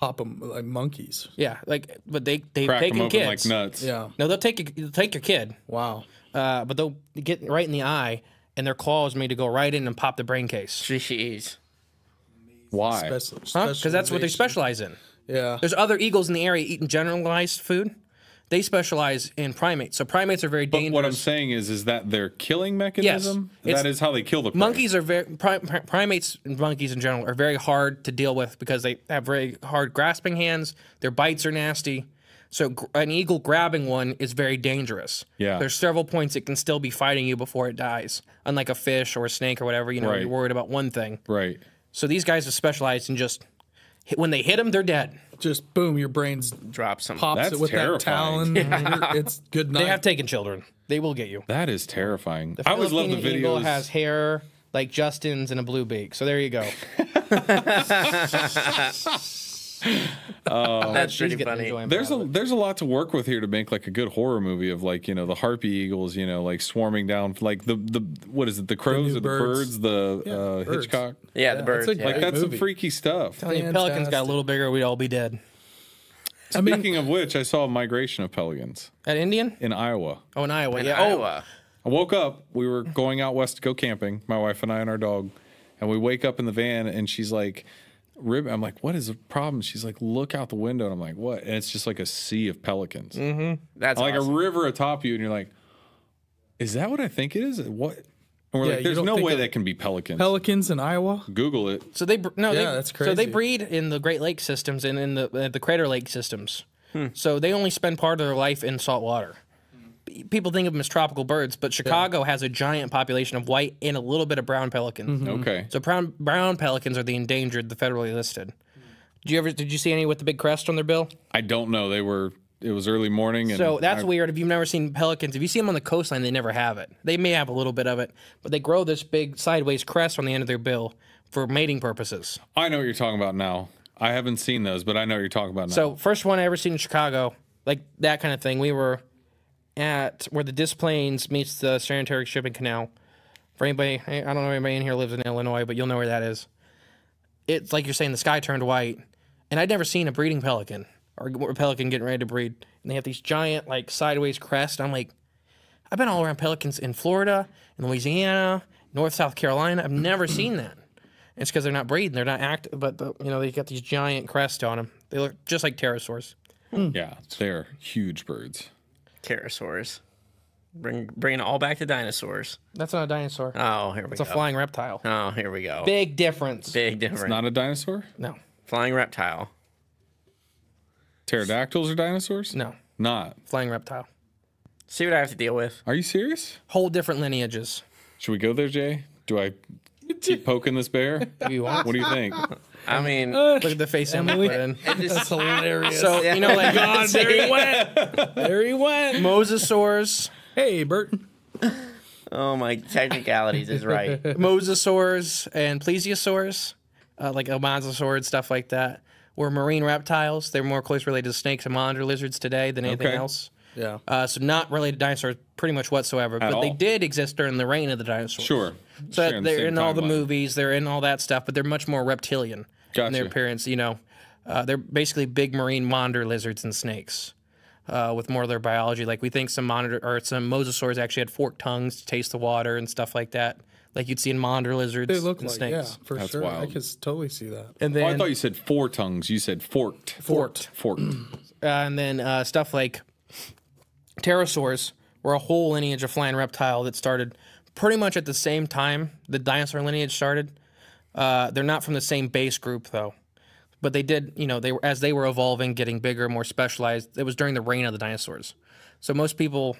[SPEAKER 1] Pop them like monkeys.
[SPEAKER 3] Yeah, like but they they've
[SPEAKER 2] Crack them
[SPEAKER 3] taken
[SPEAKER 2] open
[SPEAKER 3] kids.
[SPEAKER 2] like nuts.
[SPEAKER 1] Yeah.
[SPEAKER 3] No, they'll take your, they'll take your kid.
[SPEAKER 1] Wow.
[SPEAKER 3] uh, but they'll get right in the eye, and their claws made to go right in and pop the brain case.
[SPEAKER 4] Jeez.
[SPEAKER 2] Why?
[SPEAKER 1] Special,
[SPEAKER 3] Because that's what they specialize in.
[SPEAKER 1] Yeah.
[SPEAKER 3] There's other eagles in the area eating generalized food. They specialize in primates. So primates are very
[SPEAKER 2] But
[SPEAKER 3] dangerous.
[SPEAKER 2] what I'm saying is, is that their killing mechanism?
[SPEAKER 3] It's-
[SPEAKER 2] that is how they kill the prey.
[SPEAKER 3] monkeys are very pri- pri- primates and monkeys in general are very hard to deal with because they have very hard grasping hands. Their bites are nasty. So an eagle grabbing one is very dangerous.
[SPEAKER 2] Yeah.
[SPEAKER 3] There's several points it can still be fighting you before it dies. Unlike a fish or a snake or whatever, you know,
[SPEAKER 2] Right.
[SPEAKER 3] you're worried about one thing.
[SPEAKER 2] Right.
[SPEAKER 3] So these guys are specialized in just when they hit them, they're dead.
[SPEAKER 1] Just boom, your brain's
[SPEAKER 4] drops some.
[SPEAKER 1] pops
[SPEAKER 2] That's
[SPEAKER 1] it with
[SPEAKER 2] terrifying.
[SPEAKER 1] that talon. <laughs> You're- It's good night.
[SPEAKER 3] They have taken children. They will get you.
[SPEAKER 2] That is terrifying. I always love the
[SPEAKER 3] Philippine eagle has hair like Justin's and a blue beak. So there you go. <laughs> <laughs> <laughs>
[SPEAKER 4] That's pretty funny.
[SPEAKER 2] there's a
[SPEAKER 3] it.
[SPEAKER 2] there's a lot to work with here to make like a good horror movie of like you know the harpy eagles you know like swarming down like the the what is it the crows
[SPEAKER 1] new
[SPEAKER 2] or the
[SPEAKER 1] birds.
[SPEAKER 2] birds the
[SPEAKER 1] Yeah,
[SPEAKER 2] uh,
[SPEAKER 1] birds.
[SPEAKER 2] Hitchcock
[SPEAKER 4] Yeah, the birds.
[SPEAKER 1] it's a
[SPEAKER 4] yeah.
[SPEAKER 2] like
[SPEAKER 1] great
[SPEAKER 2] that's some freaky stuff.
[SPEAKER 3] Telling you, pelicans got a little bigger, we'd all be dead.
[SPEAKER 2] Speaking of which, I saw a migration of pelicans
[SPEAKER 3] At Indian?
[SPEAKER 2] in Iowa.
[SPEAKER 3] Oh, in Iowa.
[SPEAKER 4] In
[SPEAKER 3] yeah. Oh,
[SPEAKER 4] Iowa.
[SPEAKER 2] I woke up. We were going out west to go camping, my wife and I and our dog. And we wake up in the van, and she's like, "Rib." I'm like, "What is the problem?" She's like, "Look out the window." And I'm like, "What?" And it's just like a sea of pelicans,
[SPEAKER 4] That's
[SPEAKER 2] like
[SPEAKER 4] awesome.
[SPEAKER 2] a river atop you. And you're like, "Is that what I think it is? What?" And we're
[SPEAKER 1] Yeah,
[SPEAKER 2] like, "There's no way that can be pelicans."
[SPEAKER 1] Pelicans in Iowa.
[SPEAKER 2] Google it.
[SPEAKER 3] So they br- no, they,
[SPEAKER 1] Yeah, that's
[SPEAKER 3] So they breed in the Great Lake systems and in the uh, the Crater Lake systems.
[SPEAKER 1] Hmm.
[SPEAKER 3] So they only spend part of their life in salt water. P- People think of them as tropical birds, but Chicago has a giant population of white and a little bit of brown pelicans.
[SPEAKER 1] Mm-hmm.
[SPEAKER 2] Okay.
[SPEAKER 3] So brown brown pelicans are the endangered, the federally listed. Did you ever did you see any with the big crest on their bill?
[SPEAKER 2] I don't know. They were. It was early morning, and
[SPEAKER 3] So that's
[SPEAKER 2] I-
[SPEAKER 3] weird. If you've never seen pelicans, if you see them on the coastline, they never have it. They may have a little bit of it, but they grow this big sideways crest on the end of their bill for mating purposes.
[SPEAKER 2] I know what you're talking about now. I haven't seen those, but I know what you're talking about now.
[SPEAKER 3] So first one I ever seen in Chicago, like that kind of thing. We were at where the Des Plaines meets the Sanitary Shipping Canal. For anybody, I don't know if anybody in here lives in Illinois, but you'll know where that is. It's like you're saying the sky turned white, and I'd never seen a breeding pelican. or a pelican getting ready to breed, and they have these giant like sideways crests. I'm like, I've been all around pelicans in Florida, in Louisiana, North South Carolina. I've never <clears throat> seen that. It's because they're not breeding, they're not active, but the, you know they got these giant crests on them. They look just like pterosaurs.
[SPEAKER 2] Yeah, they're huge birds.
[SPEAKER 4] Pterosaurs. Bring bringing it all back to dinosaurs.
[SPEAKER 3] That's not a dinosaur.
[SPEAKER 4] Oh, here we go.
[SPEAKER 3] It's a flying reptile.
[SPEAKER 4] oh, here we go.
[SPEAKER 3] Big difference.
[SPEAKER 4] Big difference.
[SPEAKER 2] Not a dinosaur.
[SPEAKER 3] No,
[SPEAKER 4] Flying reptile.
[SPEAKER 2] Pterodactyls are dinosaurs.
[SPEAKER 3] no,
[SPEAKER 2] Not.
[SPEAKER 3] flying reptile.
[SPEAKER 4] See what I have to deal with.
[SPEAKER 2] Are you serious?
[SPEAKER 3] Whole different lineages.
[SPEAKER 2] Should we go there, Jay? Do I keep poking this bear? <laughs>
[SPEAKER 3] You want.
[SPEAKER 2] What do you think?
[SPEAKER 4] I mean,
[SPEAKER 3] Look at the face Emily put in.
[SPEAKER 1] That's hilarious.
[SPEAKER 3] So you know, like <laughs>
[SPEAKER 1] God, <laughs> there he went. There he went.
[SPEAKER 3] mosasaurs,
[SPEAKER 1] Hey, Burton. <laughs>
[SPEAKER 4] oh my technicalities is right.
[SPEAKER 3] mosasaurs, and plesiosaurs, uh, like elasmosaurs, stuff like that, were marine reptiles. They're more closely related to snakes and monitor lizards today than anything
[SPEAKER 2] Okay.
[SPEAKER 3] else.
[SPEAKER 1] Yeah.
[SPEAKER 3] Uh, so not related to dinosaurs pretty much whatsoever. but they did exist during the reign of the dinosaurs.
[SPEAKER 2] Sure.
[SPEAKER 3] So
[SPEAKER 2] Sharing
[SPEAKER 3] they're
[SPEAKER 2] same
[SPEAKER 3] in all the
[SPEAKER 2] timeline.
[SPEAKER 3] movies, they're in all that stuff, but they're much more reptilian in their
[SPEAKER 2] Gotcha.
[SPEAKER 3] appearance. You know, uh, they're basically big marine monitor lizards and snakes. Uh, with more of their biology, like we think some monitor or some mosasaurs actually had forked tongues to taste the water and stuff like that, like you'd see in monitor lizards
[SPEAKER 1] They look
[SPEAKER 3] and
[SPEAKER 1] like
[SPEAKER 3] snakes.
[SPEAKER 1] yeah, for
[SPEAKER 2] That's
[SPEAKER 1] sure. I
[SPEAKER 2] wild.
[SPEAKER 1] could totally see that.
[SPEAKER 3] And
[SPEAKER 2] Oh,
[SPEAKER 3] then
[SPEAKER 2] I thought you said four tongues. You said forked.
[SPEAKER 3] forked,
[SPEAKER 2] Forked.
[SPEAKER 3] uh, and then uh, stuff like pterosaurs were a whole lineage of flying reptile that started pretty much at the same time the dinosaur lineage started. Uh, they're not from the same base group though, but they did. You know, they were as they were evolving, getting bigger, more specialized. It was during the reign of the dinosaurs, so most people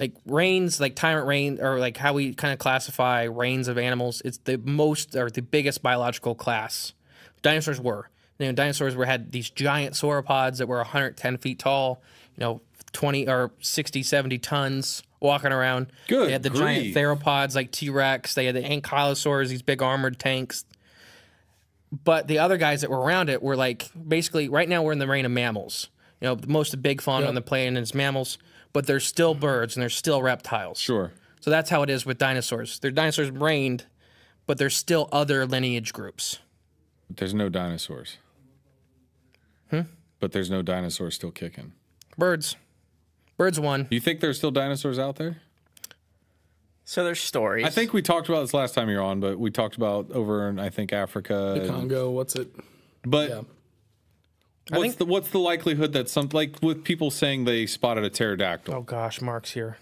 [SPEAKER 3] like reigns, like tyrant reign, or like how we kind of classify reigns of animals. It's the most or the biggest biological class. Dinosaurs were. You know, dinosaurs were had these giant sauropods that were 110 feet tall. You know, 20 or 60, 70 tons walking around.
[SPEAKER 2] Good
[SPEAKER 3] They had the
[SPEAKER 2] grief.
[SPEAKER 3] giant theropods like T Rex. They had the ankylosaurs, these big armored tanks. But the other guys that were around it were like basically right now we're in the reign of mammals. You know, most of the big fauna on the planet is mammals, but there's still birds and there's still reptiles.
[SPEAKER 2] Sure.
[SPEAKER 3] So that's how it is with dinosaurs. They're dinosaurs reigned, but there's still other lineage groups.
[SPEAKER 2] But there's no dinosaurs. Hmm? But there's no dinosaurs still kicking.
[SPEAKER 3] Birds. Birds won.
[SPEAKER 2] Do you think there's still dinosaurs out there?
[SPEAKER 4] So there's stories.
[SPEAKER 2] I think we talked about this last time you're on, but we talked about over in I think Africa. and-
[SPEAKER 1] Congo, what's it?
[SPEAKER 2] but
[SPEAKER 1] Yeah.
[SPEAKER 2] what's
[SPEAKER 3] think-
[SPEAKER 2] the what's the likelihood that some like with people saying they spotted a pterodactyl?
[SPEAKER 3] Oh gosh, Mark's here.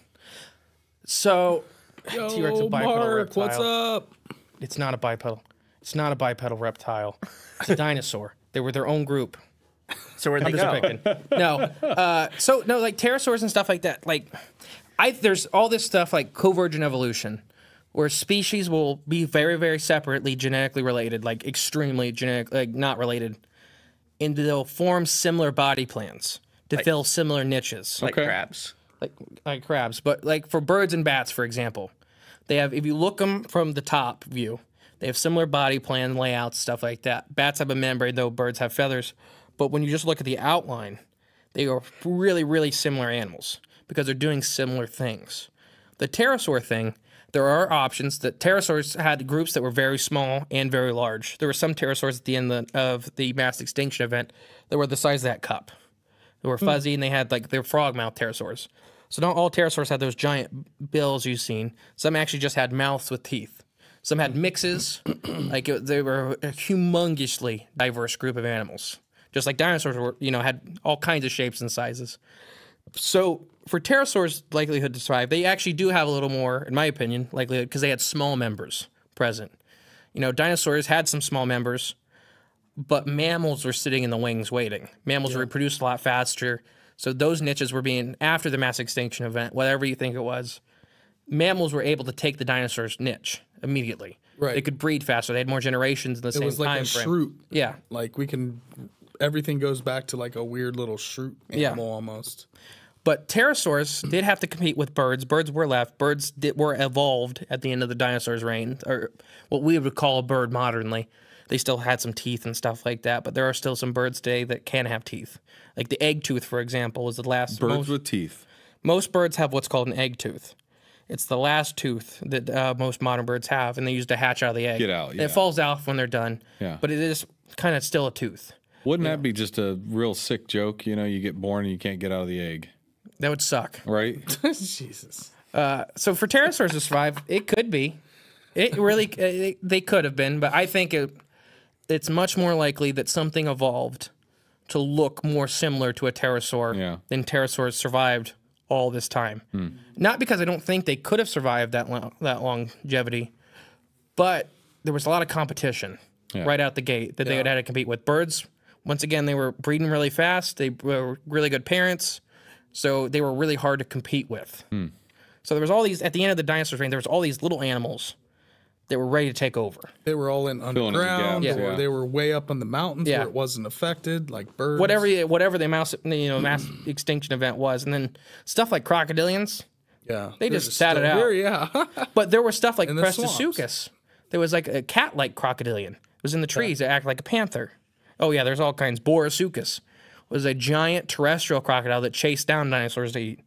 [SPEAKER 3] So T-Rex a bipedal
[SPEAKER 1] Mark, what's up?
[SPEAKER 3] it's not a bipedal. It's not a bipedal reptile. It's a <laughs> dinosaur. They were their own group.
[SPEAKER 4] So where'd they
[SPEAKER 3] I'm
[SPEAKER 4] go? <laughs>
[SPEAKER 3] No. Uh, so no, like pterosaurs and stuff like that. Like, I there's all this stuff like convergent evolution, where species will be very very separately genetically related, like extremely genetic, like not related, and they'll form similar body plans to fill similar niches,
[SPEAKER 4] Like
[SPEAKER 2] Okay.
[SPEAKER 4] crabs.
[SPEAKER 3] like like crabs. But like for birds and bats, for example, they have if you look them from the top view, they have similar body plan layouts, stuff like that. Bats have a membrane, though birds have feathers. But when you just look at the outline, they are really, really similar animals because they're doing similar things. The pterosaur thing, there are options that pterosaurs had groups that were very small and very large. There were some pterosaurs at the end of the, of the mass extinction event that were the size of that cup. They were hmm. fuzzy and they had like they're frog mouth pterosaurs. So not all pterosaurs had those giant bills you've seen. Some actually just had mouths with teeth. Some had mixes. <clears throat> like it, they were a humongously diverse group of animals. Just like dinosaurs were, you know, had all kinds of shapes and sizes. So for pterosaurs' likelihood to survive, they actually do have a little more, in my opinion, likelihood because they had small members present. You know, dinosaurs had some small members, but mammals were sitting in the wings waiting. Mammals reproduced a lot faster. So those niches were being after the mass extinction event, whatever you think it was. Mammals were able to take the dinosaurs' niche immediately.
[SPEAKER 1] Right.
[SPEAKER 3] They could breed faster. They had more generations in the.
[SPEAKER 1] It
[SPEAKER 3] same
[SPEAKER 1] was like
[SPEAKER 3] time
[SPEAKER 1] a
[SPEAKER 3] frame.
[SPEAKER 1] shroot.
[SPEAKER 3] Yeah.
[SPEAKER 1] Like we can, everything goes back to like a weird little shroot
[SPEAKER 3] Yeah.
[SPEAKER 1] animal almost.
[SPEAKER 3] But pterosaurs <clears throat> did have to compete with birds. Birds were left. Birds did, were evolved at the end of the dinosaurs' reign, or what we would call a bird modernly. They still had some teeth and stuff like that, but there are still some birds today that can have teeth. Like the egg tooth, for example, was the last.
[SPEAKER 2] Birds
[SPEAKER 3] most,
[SPEAKER 2] with teeth.
[SPEAKER 3] most birds have what's called an egg tooth. It's the last tooth that uh, most modern birds have, and they use to hatch out of the egg.
[SPEAKER 2] Get out, yeah.
[SPEAKER 3] It falls out when they're done.
[SPEAKER 2] Yeah.
[SPEAKER 3] But it is kind of still a tooth.
[SPEAKER 2] Wouldn't that be just a real sick joke? You know, you get born and you can't get out of the egg,
[SPEAKER 3] That would suck.
[SPEAKER 2] right? <laughs>
[SPEAKER 1] Jesus.
[SPEAKER 3] Uh, so for pterosaurs to survive, it could be. It really, <laughs> uh, it, they could have been, but I think it, it's much more likely that something evolved to look more similar to a pterosaur
[SPEAKER 2] Yeah.
[SPEAKER 3] than pterosaurs survived all this time. Hmm. Not because I don't think they could have survived that long, that longevity, but there was a lot of competition
[SPEAKER 2] Yeah.
[SPEAKER 3] right out the gate that they had had to compete with. Birds, once again, they were breeding really fast. They were really good parents, so they were really hard to compete with. Hmm. So there was all these at the end of the dinosaurs reign. There was all these little animals that were ready to take over.
[SPEAKER 1] They were all in
[SPEAKER 2] in the
[SPEAKER 1] underground,
[SPEAKER 2] gaps,
[SPEAKER 1] or
[SPEAKER 2] yeah.
[SPEAKER 1] they were way up in the mountains
[SPEAKER 3] Yeah.
[SPEAKER 1] where it wasn't affected, like birds.
[SPEAKER 3] Whatever whatever the mouse you know mass <clears throat> extinction event was, and then stuff like crocodilians.
[SPEAKER 1] Yeah,
[SPEAKER 3] They just sat it
[SPEAKER 1] still
[SPEAKER 3] out.
[SPEAKER 1] here, Yeah, <laughs>
[SPEAKER 3] But there was stuff like
[SPEAKER 1] the
[SPEAKER 3] Prestosuchus. There was like a cat-like crocodilian. It was in the trees. It acted like a panther. Oh yeah, there's all kinds. Baurusuchus was a giant terrestrial crocodile that chased down dinosaurs to eat.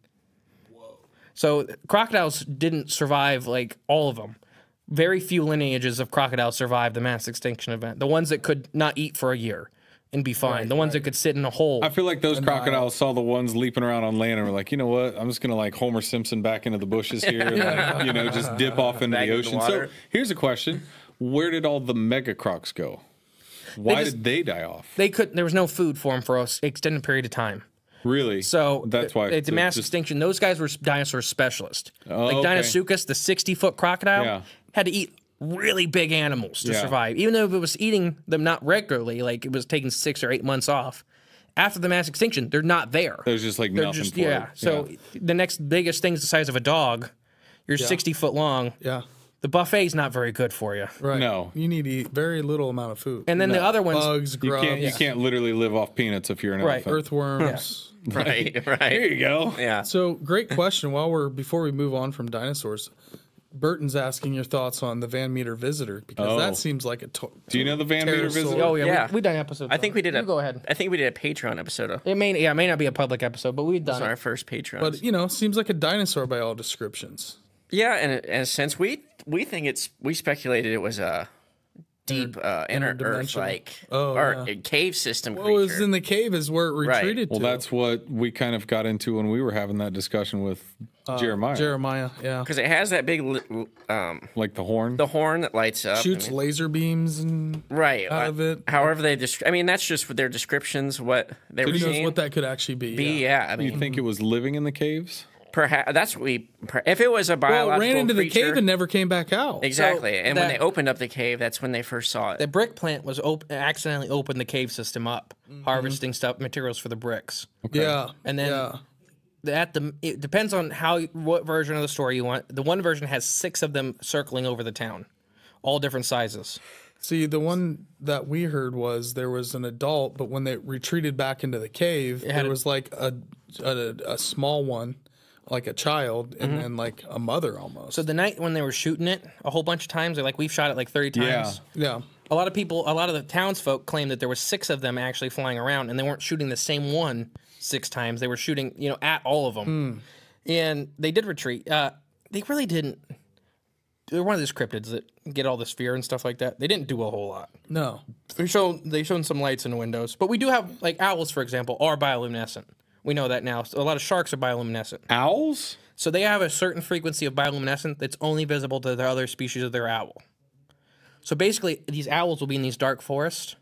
[SPEAKER 3] Whoa. So crocodiles didn't survive like all of them. Very few lineages of crocodiles survived the mass extinction event. The ones that could not eat for a year and be fine. the ones that could sit in a hole.
[SPEAKER 2] I feel like those crocodiles saw the ones leaping around on land and were like, you know what? I'm just gonna like Homer Simpson back into the bushes here, like, <laughs> you know, just dip off into
[SPEAKER 4] Back
[SPEAKER 2] the
[SPEAKER 4] into the
[SPEAKER 2] ocean. so here's a question: Where did all the mega crocs go? Why
[SPEAKER 3] just-
[SPEAKER 2] did they die off?
[SPEAKER 3] they couldn't. There was no food for them for an extended period of time.
[SPEAKER 2] Really?
[SPEAKER 3] So
[SPEAKER 2] that's why
[SPEAKER 3] it's a mass
[SPEAKER 2] just-
[SPEAKER 3] extinction. Those guys were dinosaur specialists.
[SPEAKER 2] Oh,
[SPEAKER 3] like
[SPEAKER 2] okay.
[SPEAKER 3] Deinosuchus, the sixty-foot crocodile,
[SPEAKER 2] Yeah.
[SPEAKER 3] had to eat really big animals to
[SPEAKER 2] Yeah.
[SPEAKER 3] survive. Even though it was eating them not regularly, like it was taking six or eight months off. After the mass extinction, they're not there.
[SPEAKER 2] There's just like
[SPEAKER 3] They're
[SPEAKER 2] nothing
[SPEAKER 3] just
[SPEAKER 2] for
[SPEAKER 3] yeah.
[SPEAKER 2] it.
[SPEAKER 3] So the next biggest thing's the size of a dog. You're sixty foot long.
[SPEAKER 1] yeah,
[SPEAKER 3] The buffet's not very good for you.
[SPEAKER 1] right.
[SPEAKER 2] No.
[SPEAKER 1] you need to eat very little amount of food.
[SPEAKER 3] And then the other ones,
[SPEAKER 1] bugs,
[SPEAKER 2] you
[SPEAKER 1] grubs,
[SPEAKER 2] can't you can't literally live off peanuts if you're an
[SPEAKER 3] Right.
[SPEAKER 2] elephant.
[SPEAKER 1] earthworms.
[SPEAKER 4] Right,
[SPEAKER 2] Here <laughs>
[SPEAKER 4] right.
[SPEAKER 2] you go.
[SPEAKER 4] Yeah.
[SPEAKER 1] So great question. While we're before we move on from dinosaurs, Burton's asking your thoughts on the Van Meter visitor because
[SPEAKER 2] Oh.
[SPEAKER 1] that seems like a. To-
[SPEAKER 2] Do you know the Van Meter visitor?
[SPEAKER 3] oh yeah,
[SPEAKER 4] Yeah.
[SPEAKER 3] We, we done episodes.
[SPEAKER 4] I think we did
[SPEAKER 3] You
[SPEAKER 4] a.
[SPEAKER 3] go ahead.
[SPEAKER 4] I think we did a Patreon episode
[SPEAKER 3] It may yeah, it may not be a public episode, but we've done
[SPEAKER 4] our first Patreon.
[SPEAKER 1] But you know, seems like a dinosaur by all descriptions.
[SPEAKER 4] yeah, and in a sense, we we think it's we speculated it was a deep uh, inner Earth like
[SPEAKER 1] Oh,
[SPEAKER 4] or
[SPEAKER 1] yeah.
[SPEAKER 4] cave system
[SPEAKER 1] What
[SPEAKER 4] creature.
[SPEAKER 1] was in the cave is where it retreated
[SPEAKER 2] Well,
[SPEAKER 1] to.
[SPEAKER 2] that's what we kind of got into when we were having that discussion with Jeremiah.
[SPEAKER 1] Jeremiah. Yeah,
[SPEAKER 4] because it has that big um
[SPEAKER 2] like the horn.
[SPEAKER 4] the horn that lights up.
[SPEAKER 1] shoots
[SPEAKER 4] I mean,
[SPEAKER 1] laser beams and
[SPEAKER 4] right
[SPEAKER 1] out of it.
[SPEAKER 4] However, they desc- I mean, that's just what their descriptions. What they were
[SPEAKER 1] Who knows what that could actually be?
[SPEAKER 4] be?
[SPEAKER 1] yeah.
[SPEAKER 4] Yeah, I
[SPEAKER 2] you think it was living in the caves?
[SPEAKER 4] Perhaps that's what we. Per- if it was a
[SPEAKER 1] Well,
[SPEAKER 4] biological
[SPEAKER 1] it ran into the cave and never came back out.
[SPEAKER 4] exactly.
[SPEAKER 3] So
[SPEAKER 4] and when they opened up the cave, that's when they first saw it.
[SPEAKER 3] The brick plant was op- accidentally opened the cave system up, mm-hmm. harvesting stuff materials for the bricks.
[SPEAKER 1] Yeah,
[SPEAKER 3] And then-
[SPEAKER 1] yeah.
[SPEAKER 3] At the it depends on how what version of the story you want. The one version has six of them circling over the town, all different sizes.
[SPEAKER 1] See, the one that we heard was there was an adult, but when they retreated back into the cave,
[SPEAKER 3] had
[SPEAKER 1] there
[SPEAKER 3] a-
[SPEAKER 1] was like a, a a small one, like a child, and then like a mother almost.
[SPEAKER 3] Mm-hmm. So the night when they were shooting it a whole bunch of times, they're like we've shot it like thirty times.
[SPEAKER 2] Yeah.
[SPEAKER 1] yeah,
[SPEAKER 3] A lot of people, a lot of the townsfolk claim that there were six of them actually flying around, and they weren't shooting the same one six times. They were shooting, you know, at all of them, and they did retreat. Uh, they really didn't. They're one of those cryptids that get all this fear and stuff like that. They didn't do a whole lot.
[SPEAKER 1] no,
[SPEAKER 3] They show they shown some lights in the windows, but we do have like owls, for example, are bioluminescent. We know that now. So a lot of sharks are bioluminescent.
[SPEAKER 2] Owls?
[SPEAKER 3] So they have a certain frequency of bioluminescent that's only visible to the other species of their owl. So basically, these owls will be in these dark forests.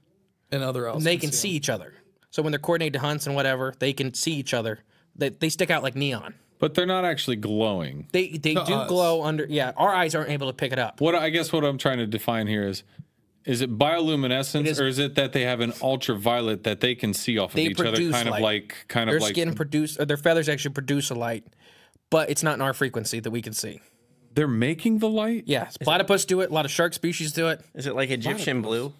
[SPEAKER 1] and other owls.
[SPEAKER 3] And they can see each other. So when they're coordinated to hunts and whatever, they can see each other. They, they stick out like neon.
[SPEAKER 2] But they're not actually glowing.
[SPEAKER 3] They they do
[SPEAKER 1] us.
[SPEAKER 3] glow under. Yeah, our eyes aren't able to pick it up.
[SPEAKER 2] What I guess what I'm trying to define here is is it bioluminescence
[SPEAKER 3] is-
[SPEAKER 2] or is it that they have an ultraviolet that they can see off of each other kind
[SPEAKER 3] light.
[SPEAKER 2] of like kind
[SPEAKER 3] Their
[SPEAKER 2] of like their
[SPEAKER 3] skin produce, or their feathers actually produce a light, but it's not in our frequency that we can see.
[SPEAKER 2] they're making the light?
[SPEAKER 3] Yeah, platypus do it. A lot of shark species do it.
[SPEAKER 4] Is it like Egyptian blue?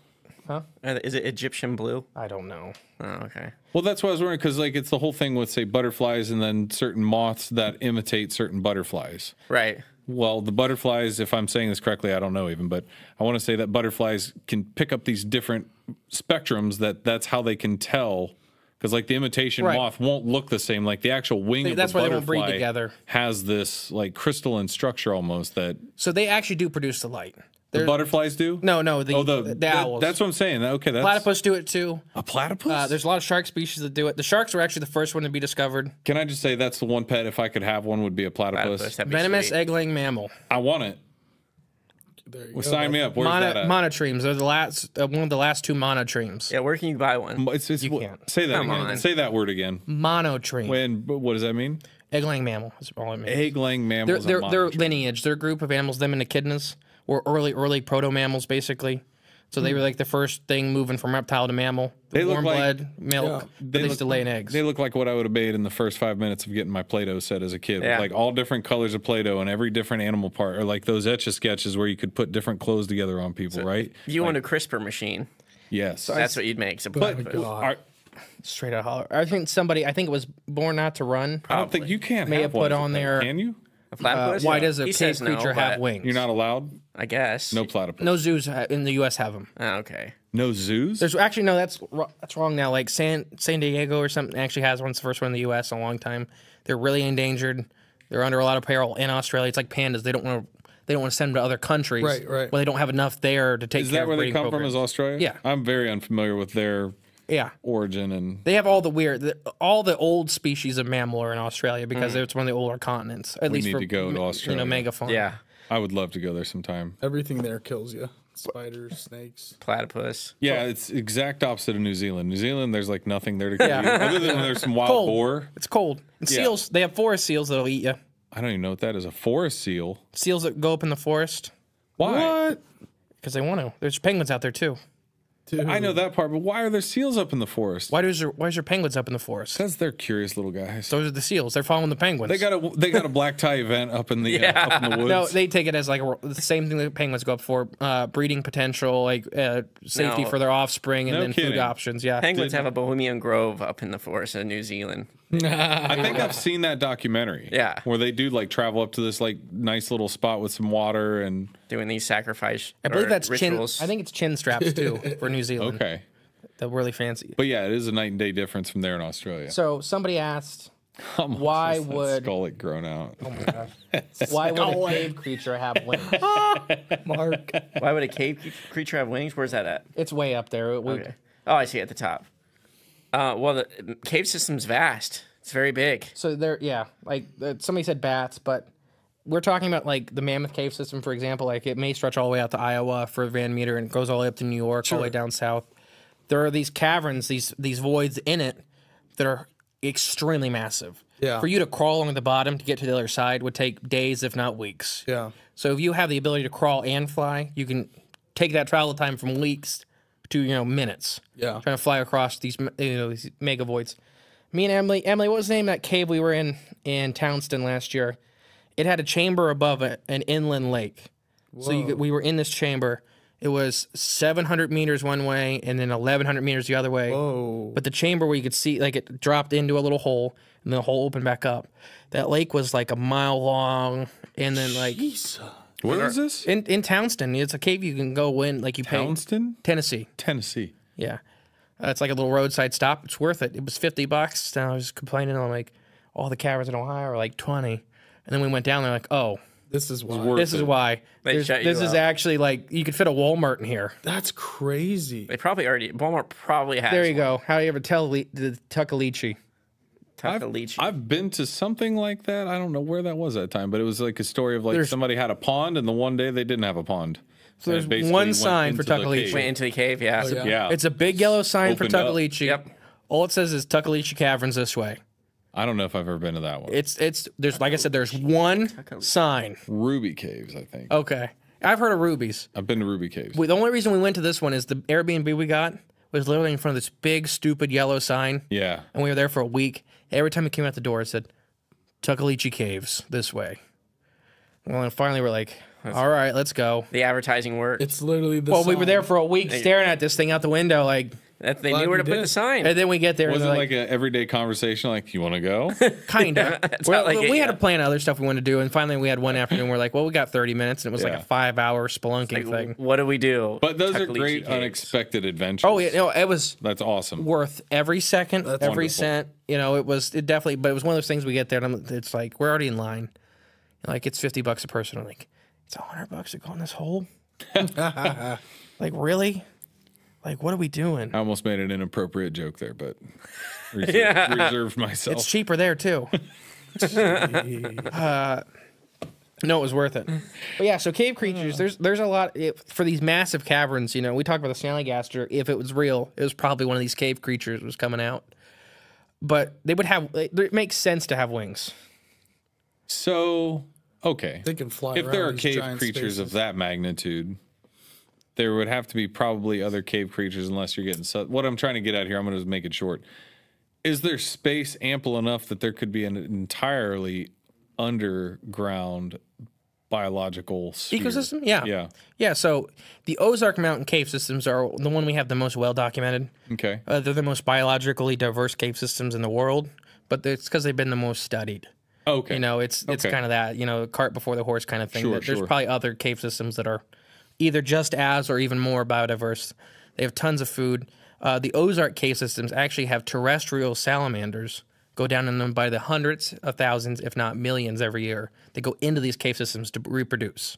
[SPEAKER 4] Huh? Is it Egyptian blue?
[SPEAKER 3] I don't know.
[SPEAKER 4] Oh, okay.
[SPEAKER 2] Well, that's what I was wondering because like it's the whole thing with say butterflies and then certain moths that imitate certain butterflies.
[SPEAKER 4] Right.
[SPEAKER 2] Well, the butterflies, if I'm saying this correctly, I don't know even, but I want to say that butterflies can pick up these different spectrums that that's how they can tell. Because like the imitation
[SPEAKER 3] Right.
[SPEAKER 2] moth won't look the same. Like the actual wing
[SPEAKER 3] They-
[SPEAKER 2] of
[SPEAKER 3] that's
[SPEAKER 2] the
[SPEAKER 3] why they won't breed
[SPEAKER 2] butterfly
[SPEAKER 3] together.
[SPEAKER 2] has this like crystalline structure almost that
[SPEAKER 3] So they actually do produce the light.
[SPEAKER 2] The butterflies do.
[SPEAKER 3] No, no, the
[SPEAKER 2] Oh, the,
[SPEAKER 3] the,
[SPEAKER 2] that-
[SPEAKER 3] owls.
[SPEAKER 2] That's what I'm saying. Okay, that's
[SPEAKER 3] Platypus do it too.
[SPEAKER 2] a platypus.
[SPEAKER 3] Uh, there's a lot of shark species that do it. The sharks were actually the first one to be discovered.
[SPEAKER 2] Can I just say that's the one pet if I could have one would be a platypus.
[SPEAKER 4] Platypus, be
[SPEAKER 3] Venomous
[SPEAKER 4] sweet.
[SPEAKER 3] egg-laying mammal.
[SPEAKER 2] I want it.
[SPEAKER 1] There you
[SPEAKER 2] Well,
[SPEAKER 1] go.
[SPEAKER 2] sign me up. Where's
[SPEAKER 3] Mono,
[SPEAKER 2] that at?
[SPEAKER 3] monotremes. They're the last uh, one of the last two monotremes.
[SPEAKER 4] Yeah, where can you buy one?
[SPEAKER 2] It's, it's,
[SPEAKER 3] You can't.
[SPEAKER 2] Say that
[SPEAKER 4] Come
[SPEAKER 2] again.
[SPEAKER 4] on.
[SPEAKER 2] Say that word again.
[SPEAKER 3] Monotreme.
[SPEAKER 2] When what does that mean?
[SPEAKER 3] Egg-laying mammal That's all it means.
[SPEAKER 2] Egg-laying
[SPEAKER 3] They're,
[SPEAKER 2] mammals.
[SPEAKER 3] they're, they're lineage. They're a group of animals, them and echidnas, were early, early proto mammals, basically. So they hmm. were like the first thing moving from reptile to mammal.
[SPEAKER 2] They look
[SPEAKER 3] Warm
[SPEAKER 2] like-
[SPEAKER 3] blood, milk.
[SPEAKER 1] Yeah.
[SPEAKER 3] They, used to lay in eggs.
[SPEAKER 2] They look like what I would have made in the first five minutes of getting my Play-Doh set as a kid.
[SPEAKER 4] Yeah.
[SPEAKER 2] Like all different colors of Play-Doh and every different animal part, or like those etch a sketches where you could put different clothes together on people, right?
[SPEAKER 4] You want a CRISPR machine.
[SPEAKER 2] Yes.
[SPEAKER 4] That's what you'd make. So
[SPEAKER 2] but
[SPEAKER 4] platypus.
[SPEAKER 2] are-
[SPEAKER 3] Straight out holler. I think somebody, I think it was born not to run.
[SPEAKER 2] I don't think you can't
[SPEAKER 3] May
[SPEAKER 2] have
[SPEAKER 3] have
[SPEAKER 2] one
[SPEAKER 3] put on there-
[SPEAKER 2] Can you?
[SPEAKER 4] A
[SPEAKER 3] Uh, why does a
[SPEAKER 4] He
[SPEAKER 3] cave
[SPEAKER 4] says no,
[SPEAKER 3] creature have wings?
[SPEAKER 2] You're not allowed.
[SPEAKER 4] I guess.
[SPEAKER 2] No platypus.
[SPEAKER 3] no zoos in the U.S. have them.
[SPEAKER 4] Oh, okay.
[SPEAKER 2] No zoos.
[SPEAKER 3] There's actually no. That's that's wrong now. Like San San Diego or something actually has one. It's the first one in the U.S. in a long time. They're really endangered. They're under a lot of peril in Australia. It's like pandas. They don't want to. They don't want to send them to other countries.
[SPEAKER 1] Right, right.
[SPEAKER 3] Well, they don't have enough there to take
[SPEAKER 2] Is
[SPEAKER 3] care
[SPEAKER 2] that
[SPEAKER 3] of
[SPEAKER 2] where they
[SPEAKER 3] breeding
[SPEAKER 2] come from? Is Australia?
[SPEAKER 3] Yeah.
[SPEAKER 2] I'm very unfamiliar with their
[SPEAKER 3] Yeah.
[SPEAKER 2] origin and
[SPEAKER 3] They have all the weird, the, all the old species of mammal are in Australia because mm. it's one of the older continents. At least
[SPEAKER 2] need
[SPEAKER 3] for
[SPEAKER 2] to go to Australia.
[SPEAKER 3] You know, megafauna.
[SPEAKER 4] Yeah.
[SPEAKER 2] I would love to go there sometime.
[SPEAKER 1] Everything there kills you. Spiders, snakes.
[SPEAKER 4] Platypus.
[SPEAKER 2] Yeah, it's exact opposite of New Zealand. New Zealand, there's like nothing there to kill you, other than there's some wild
[SPEAKER 3] Cold.
[SPEAKER 2] boar.
[SPEAKER 3] It's cold. And
[SPEAKER 2] Yeah.
[SPEAKER 3] seals. They have forest seals that'll eat you.
[SPEAKER 2] I don't even know what that is. A forest seal.
[SPEAKER 3] Seals that go up in the forest
[SPEAKER 2] Why?
[SPEAKER 1] What?
[SPEAKER 3] because they want to. There's penguins out there too.
[SPEAKER 1] Dude.
[SPEAKER 2] I know that part, but why are there seals up in the forest?
[SPEAKER 3] Why does there, why is there penguins up in the forest?
[SPEAKER 2] Because they're curious little guys.
[SPEAKER 3] Those are the seals. They're following the penguins.
[SPEAKER 2] They got a they got a black tie event up in the uh, up in the <laughs> woods.
[SPEAKER 3] no, they take it as like a, the same thing that penguins go up for: uh, breeding potential, like uh, safety
[SPEAKER 4] No.
[SPEAKER 3] for their offspring, and
[SPEAKER 2] No
[SPEAKER 3] then
[SPEAKER 2] kidding.
[SPEAKER 3] food options. Yeah,
[SPEAKER 4] Penguins have a Bohemian Grove up in the forest of New Zealand. <laughs>
[SPEAKER 2] I think I've seen that documentary.
[SPEAKER 4] Yeah.
[SPEAKER 2] where they do like travel up to this like nice little spot with some water and
[SPEAKER 4] Doing these sacrifice.
[SPEAKER 3] I believe that's
[SPEAKER 4] rituals.
[SPEAKER 3] chin. I think it's chin straps too for New Zealand.
[SPEAKER 2] okay.
[SPEAKER 3] They're really fancy.
[SPEAKER 2] But yeah, it is a night and day difference from there in Australia.
[SPEAKER 3] So somebody asked, <laughs>
[SPEAKER 2] How much
[SPEAKER 3] why
[SPEAKER 2] is that
[SPEAKER 3] would-
[SPEAKER 2] skull it grown out? Oh my gosh! <laughs>
[SPEAKER 3] why would a cave creature have wings?
[SPEAKER 1] Mark.
[SPEAKER 4] Why would a cave creature have wings? Where's that at?
[SPEAKER 3] it's way up there. We-
[SPEAKER 4] Okay. Oh, I see it at the top. Uh, well, the cave system's vast. It's very big.
[SPEAKER 3] So there, yeah, like uh, somebody said bats, but we're talking about like the Mammoth Cave system, for example. Like it may stretch all the way out to Iowa for Van Meter and it goes all the way up to New York, all the way down south. There are these caverns, these these voids in it that are extremely massive.
[SPEAKER 1] Yeah.
[SPEAKER 3] For you to crawl along the bottom to get to the other side would take days, if not weeks.
[SPEAKER 1] Yeah.
[SPEAKER 3] So if you have the ability to crawl and fly, you can take that travel time from weeks to you know minutes.
[SPEAKER 1] Yeah.
[SPEAKER 3] Trying to fly across these you know these mega voids. Me and Emily, Emily, what was the name of that cave we were in in Townsend last year? It had a chamber above it, an inland lake. So you, we were in this chamber. It was 700 meters one way and then 1100 meters the other way.
[SPEAKER 1] Whoa.
[SPEAKER 3] But the chamber where you could see, like, it dropped into a little hole and then the hole opened back up. That lake was like a mile long, and then like
[SPEAKER 2] Where is this?
[SPEAKER 3] in in Townsend, it's a cave you can go in, like you pay
[SPEAKER 2] Townsend,
[SPEAKER 3] Tennessee.
[SPEAKER 2] Tennessee.
[SPEAKER 3] Yeah, uh, it's like a little roadside stop. It's worth it. It was fifty bucks. And I was complaining. I'm like, all the caverns in Ohio are like twenty, and then we went down there like, oh,
[SPEAKER 1] This is why.
[SPEAKER 2] worth
[SPEAKER 3] this is
[SPEAKER 2] it.
[SPEAKER 3] why.
[SPEAKER 4] They
[SPEAKER 3] There's-
[SPEAKER 4] shut you
[SPEAKER 3] this is actually like you could fit a Walmart in here.
[SPEAKER 1] That's crazy.
[SPEAKER 4] They probably already. Walmart probably has.
[SPEAKER 3] There you go. How do you ever tell le- the Tuckaleechee?
[SPEAKER 2] I've, I've been to something like that. I don't know where that was at that time, but it was like a story of like
[SPEAKER 3] There's-
[SPEAKER 2] somebody had a pond, and the one day they didn't have a pond.
[SPEAKER 3] So there's
[SPEAKER 2] And it basically
[SPEAKER 3] one sign for
[SPEAKER 2] into the
[SPEAKER 3] Tuckaleechee.
[SPEAKER 4] Went into the cave. Yeah.
[SPEAKER 1] Oh, yeah.
[SPEAKER 2] Yeah,
[SPEAKER 3] It's a big yellow sign for
[SPEAKER 2] Opened up.
[SPEAKER 3] Tuckaleechee.
[SPEAKER 4] Yep.
[SPEAKER 3] All it says is Tuckaleechee Caverns this way.
[SPEAKER 2] I don't know if I've ever been to that one.
[SPEAKER 3] It's it's there's like I said, there's one sign.
[SPEAKER 2] Ruby Caves, I think.
[SPEAKER 3] Okay, I've heard of rubies.
[SPEAKER 2] I've been to Ruby Caves.
[SPEAKER 3] We- The only reason we went to this one is the Airbnb we got was literally in front of this big stupid yellow sign,
[SPEAKER 2] yeah,
[SPEAKER 3] and we were there for a week. Every time we came out the door, it said Tuckaleechee Caves this way. Well, and finally we're like, all right, let's go.
[SPEAKER 4] the advertising worked.
[SPEAKER 1] It's literally the
[SPEAKER 3] Well, we were there for a week staring at this thing out the window, like,
[SPEAKER 4] That they
[SPEAKER 1] Glad
[SPEAKER 4] knew where
[SPEAKER 1] we
[SPEAKER 4] to put the sign.
[SPEAKER 3] and then we get there
[SPEAKER 2] was it
[SPEAKER 3] they're
[SPEAKER 2] like, an everyday conversation? Like, you want to go? <laughs>
[SPEAKER 3] Kinda. well,
[SPEAKER 4] how they get
[SPEAKER 3] we had
[SPEAKER 4] ya.
[SPEAKER 3] a plan of other stuff we wanted to do, and finally we had one <laughs> afternoon. We're like, well, we got 30 minutes, and it was like a five-hour spelunking thing.
[SPEAKER 4] what do we do?
[SPEAKER 2] But those are
[SPEAKER 4] Tuckaleechee
[SPEAKER 2] great
[SPEAKER 4] Caves.
[SPEAKER 2] unexpected adventures.
[SPEAKER 3] Oh yeah, no, it was
[SPEAKER 2] that's awesome.
[SPEAKER 3] worth every second, every
[SPEAKER 2] wonderful.
[SPEAKER 3] cent. You know, it was it definitely, but it was one of those things we get there, and I'm, it's like we're already in line. Like it's 50 bucks a person. I'm like, it's 100 bucks to go in this hole. <laughs> like really? Like what are we doing?
[SPEAKER 2] I almost made an inappropriate joke there, but <laughs> reserved, reserved myself.
[SPEAKER 3] It's cheaper there too. <laughs> uh, no, it was worth it. But yeah, so cave creatures. There's there's a lot if, for these massive caverns. You know, we talked about the Snallygaster. If it was real, it was probably one of these cave creatures was coming out. But they would have. It makes sense to have wings.
[SPEAKER 2] so okay,
[SPEAKER 1] They can fly
[SPEAKER 2] if
[SPEAKER 1] around
[SPEAKER 2] there are cave creatures
[SPEAKER 1] spaces.
[SPEAKER 2] of that magnitude, there would have to be probably other cave creatures, unless you're getting. so what I'm trying to get at here, I'm going to make it short. Is there space ample enough that there could be an entirely underground biological sphere?
[SPEAKER 3] Ecosystem? Yeah.
[SPEAKER 2] Yeah.
[SPEAKER 3] Yeah. So the Ozark Mountain cave systems are the one we have the most well documented.
[SPEAKER 2] Okay.
[SPEAKER 3] Uh, they're the most biologically diverse cave systems in the world, but it's because they've been the most studied.
[SPEAKER 2] Okay.
[SPEAKER 3] You know, it's it's
[SPEAKER 2] Okay.
[SPEAKER 3] kind of that you know cart before the horse kind of thing.
[SPEAKER 2] Sure,
[SPEAKER 3] There's
[SPEAKER 2] sure.
[SPEAKER 3] probably other cave systems that are either just as or even more biodiverse. They have tons of food. Uh, the Ozark cave systems actually have terrestrial salamanders go down in them by the hundreds of thousands, if not millions, every year. They go into these cave systems to reproduce,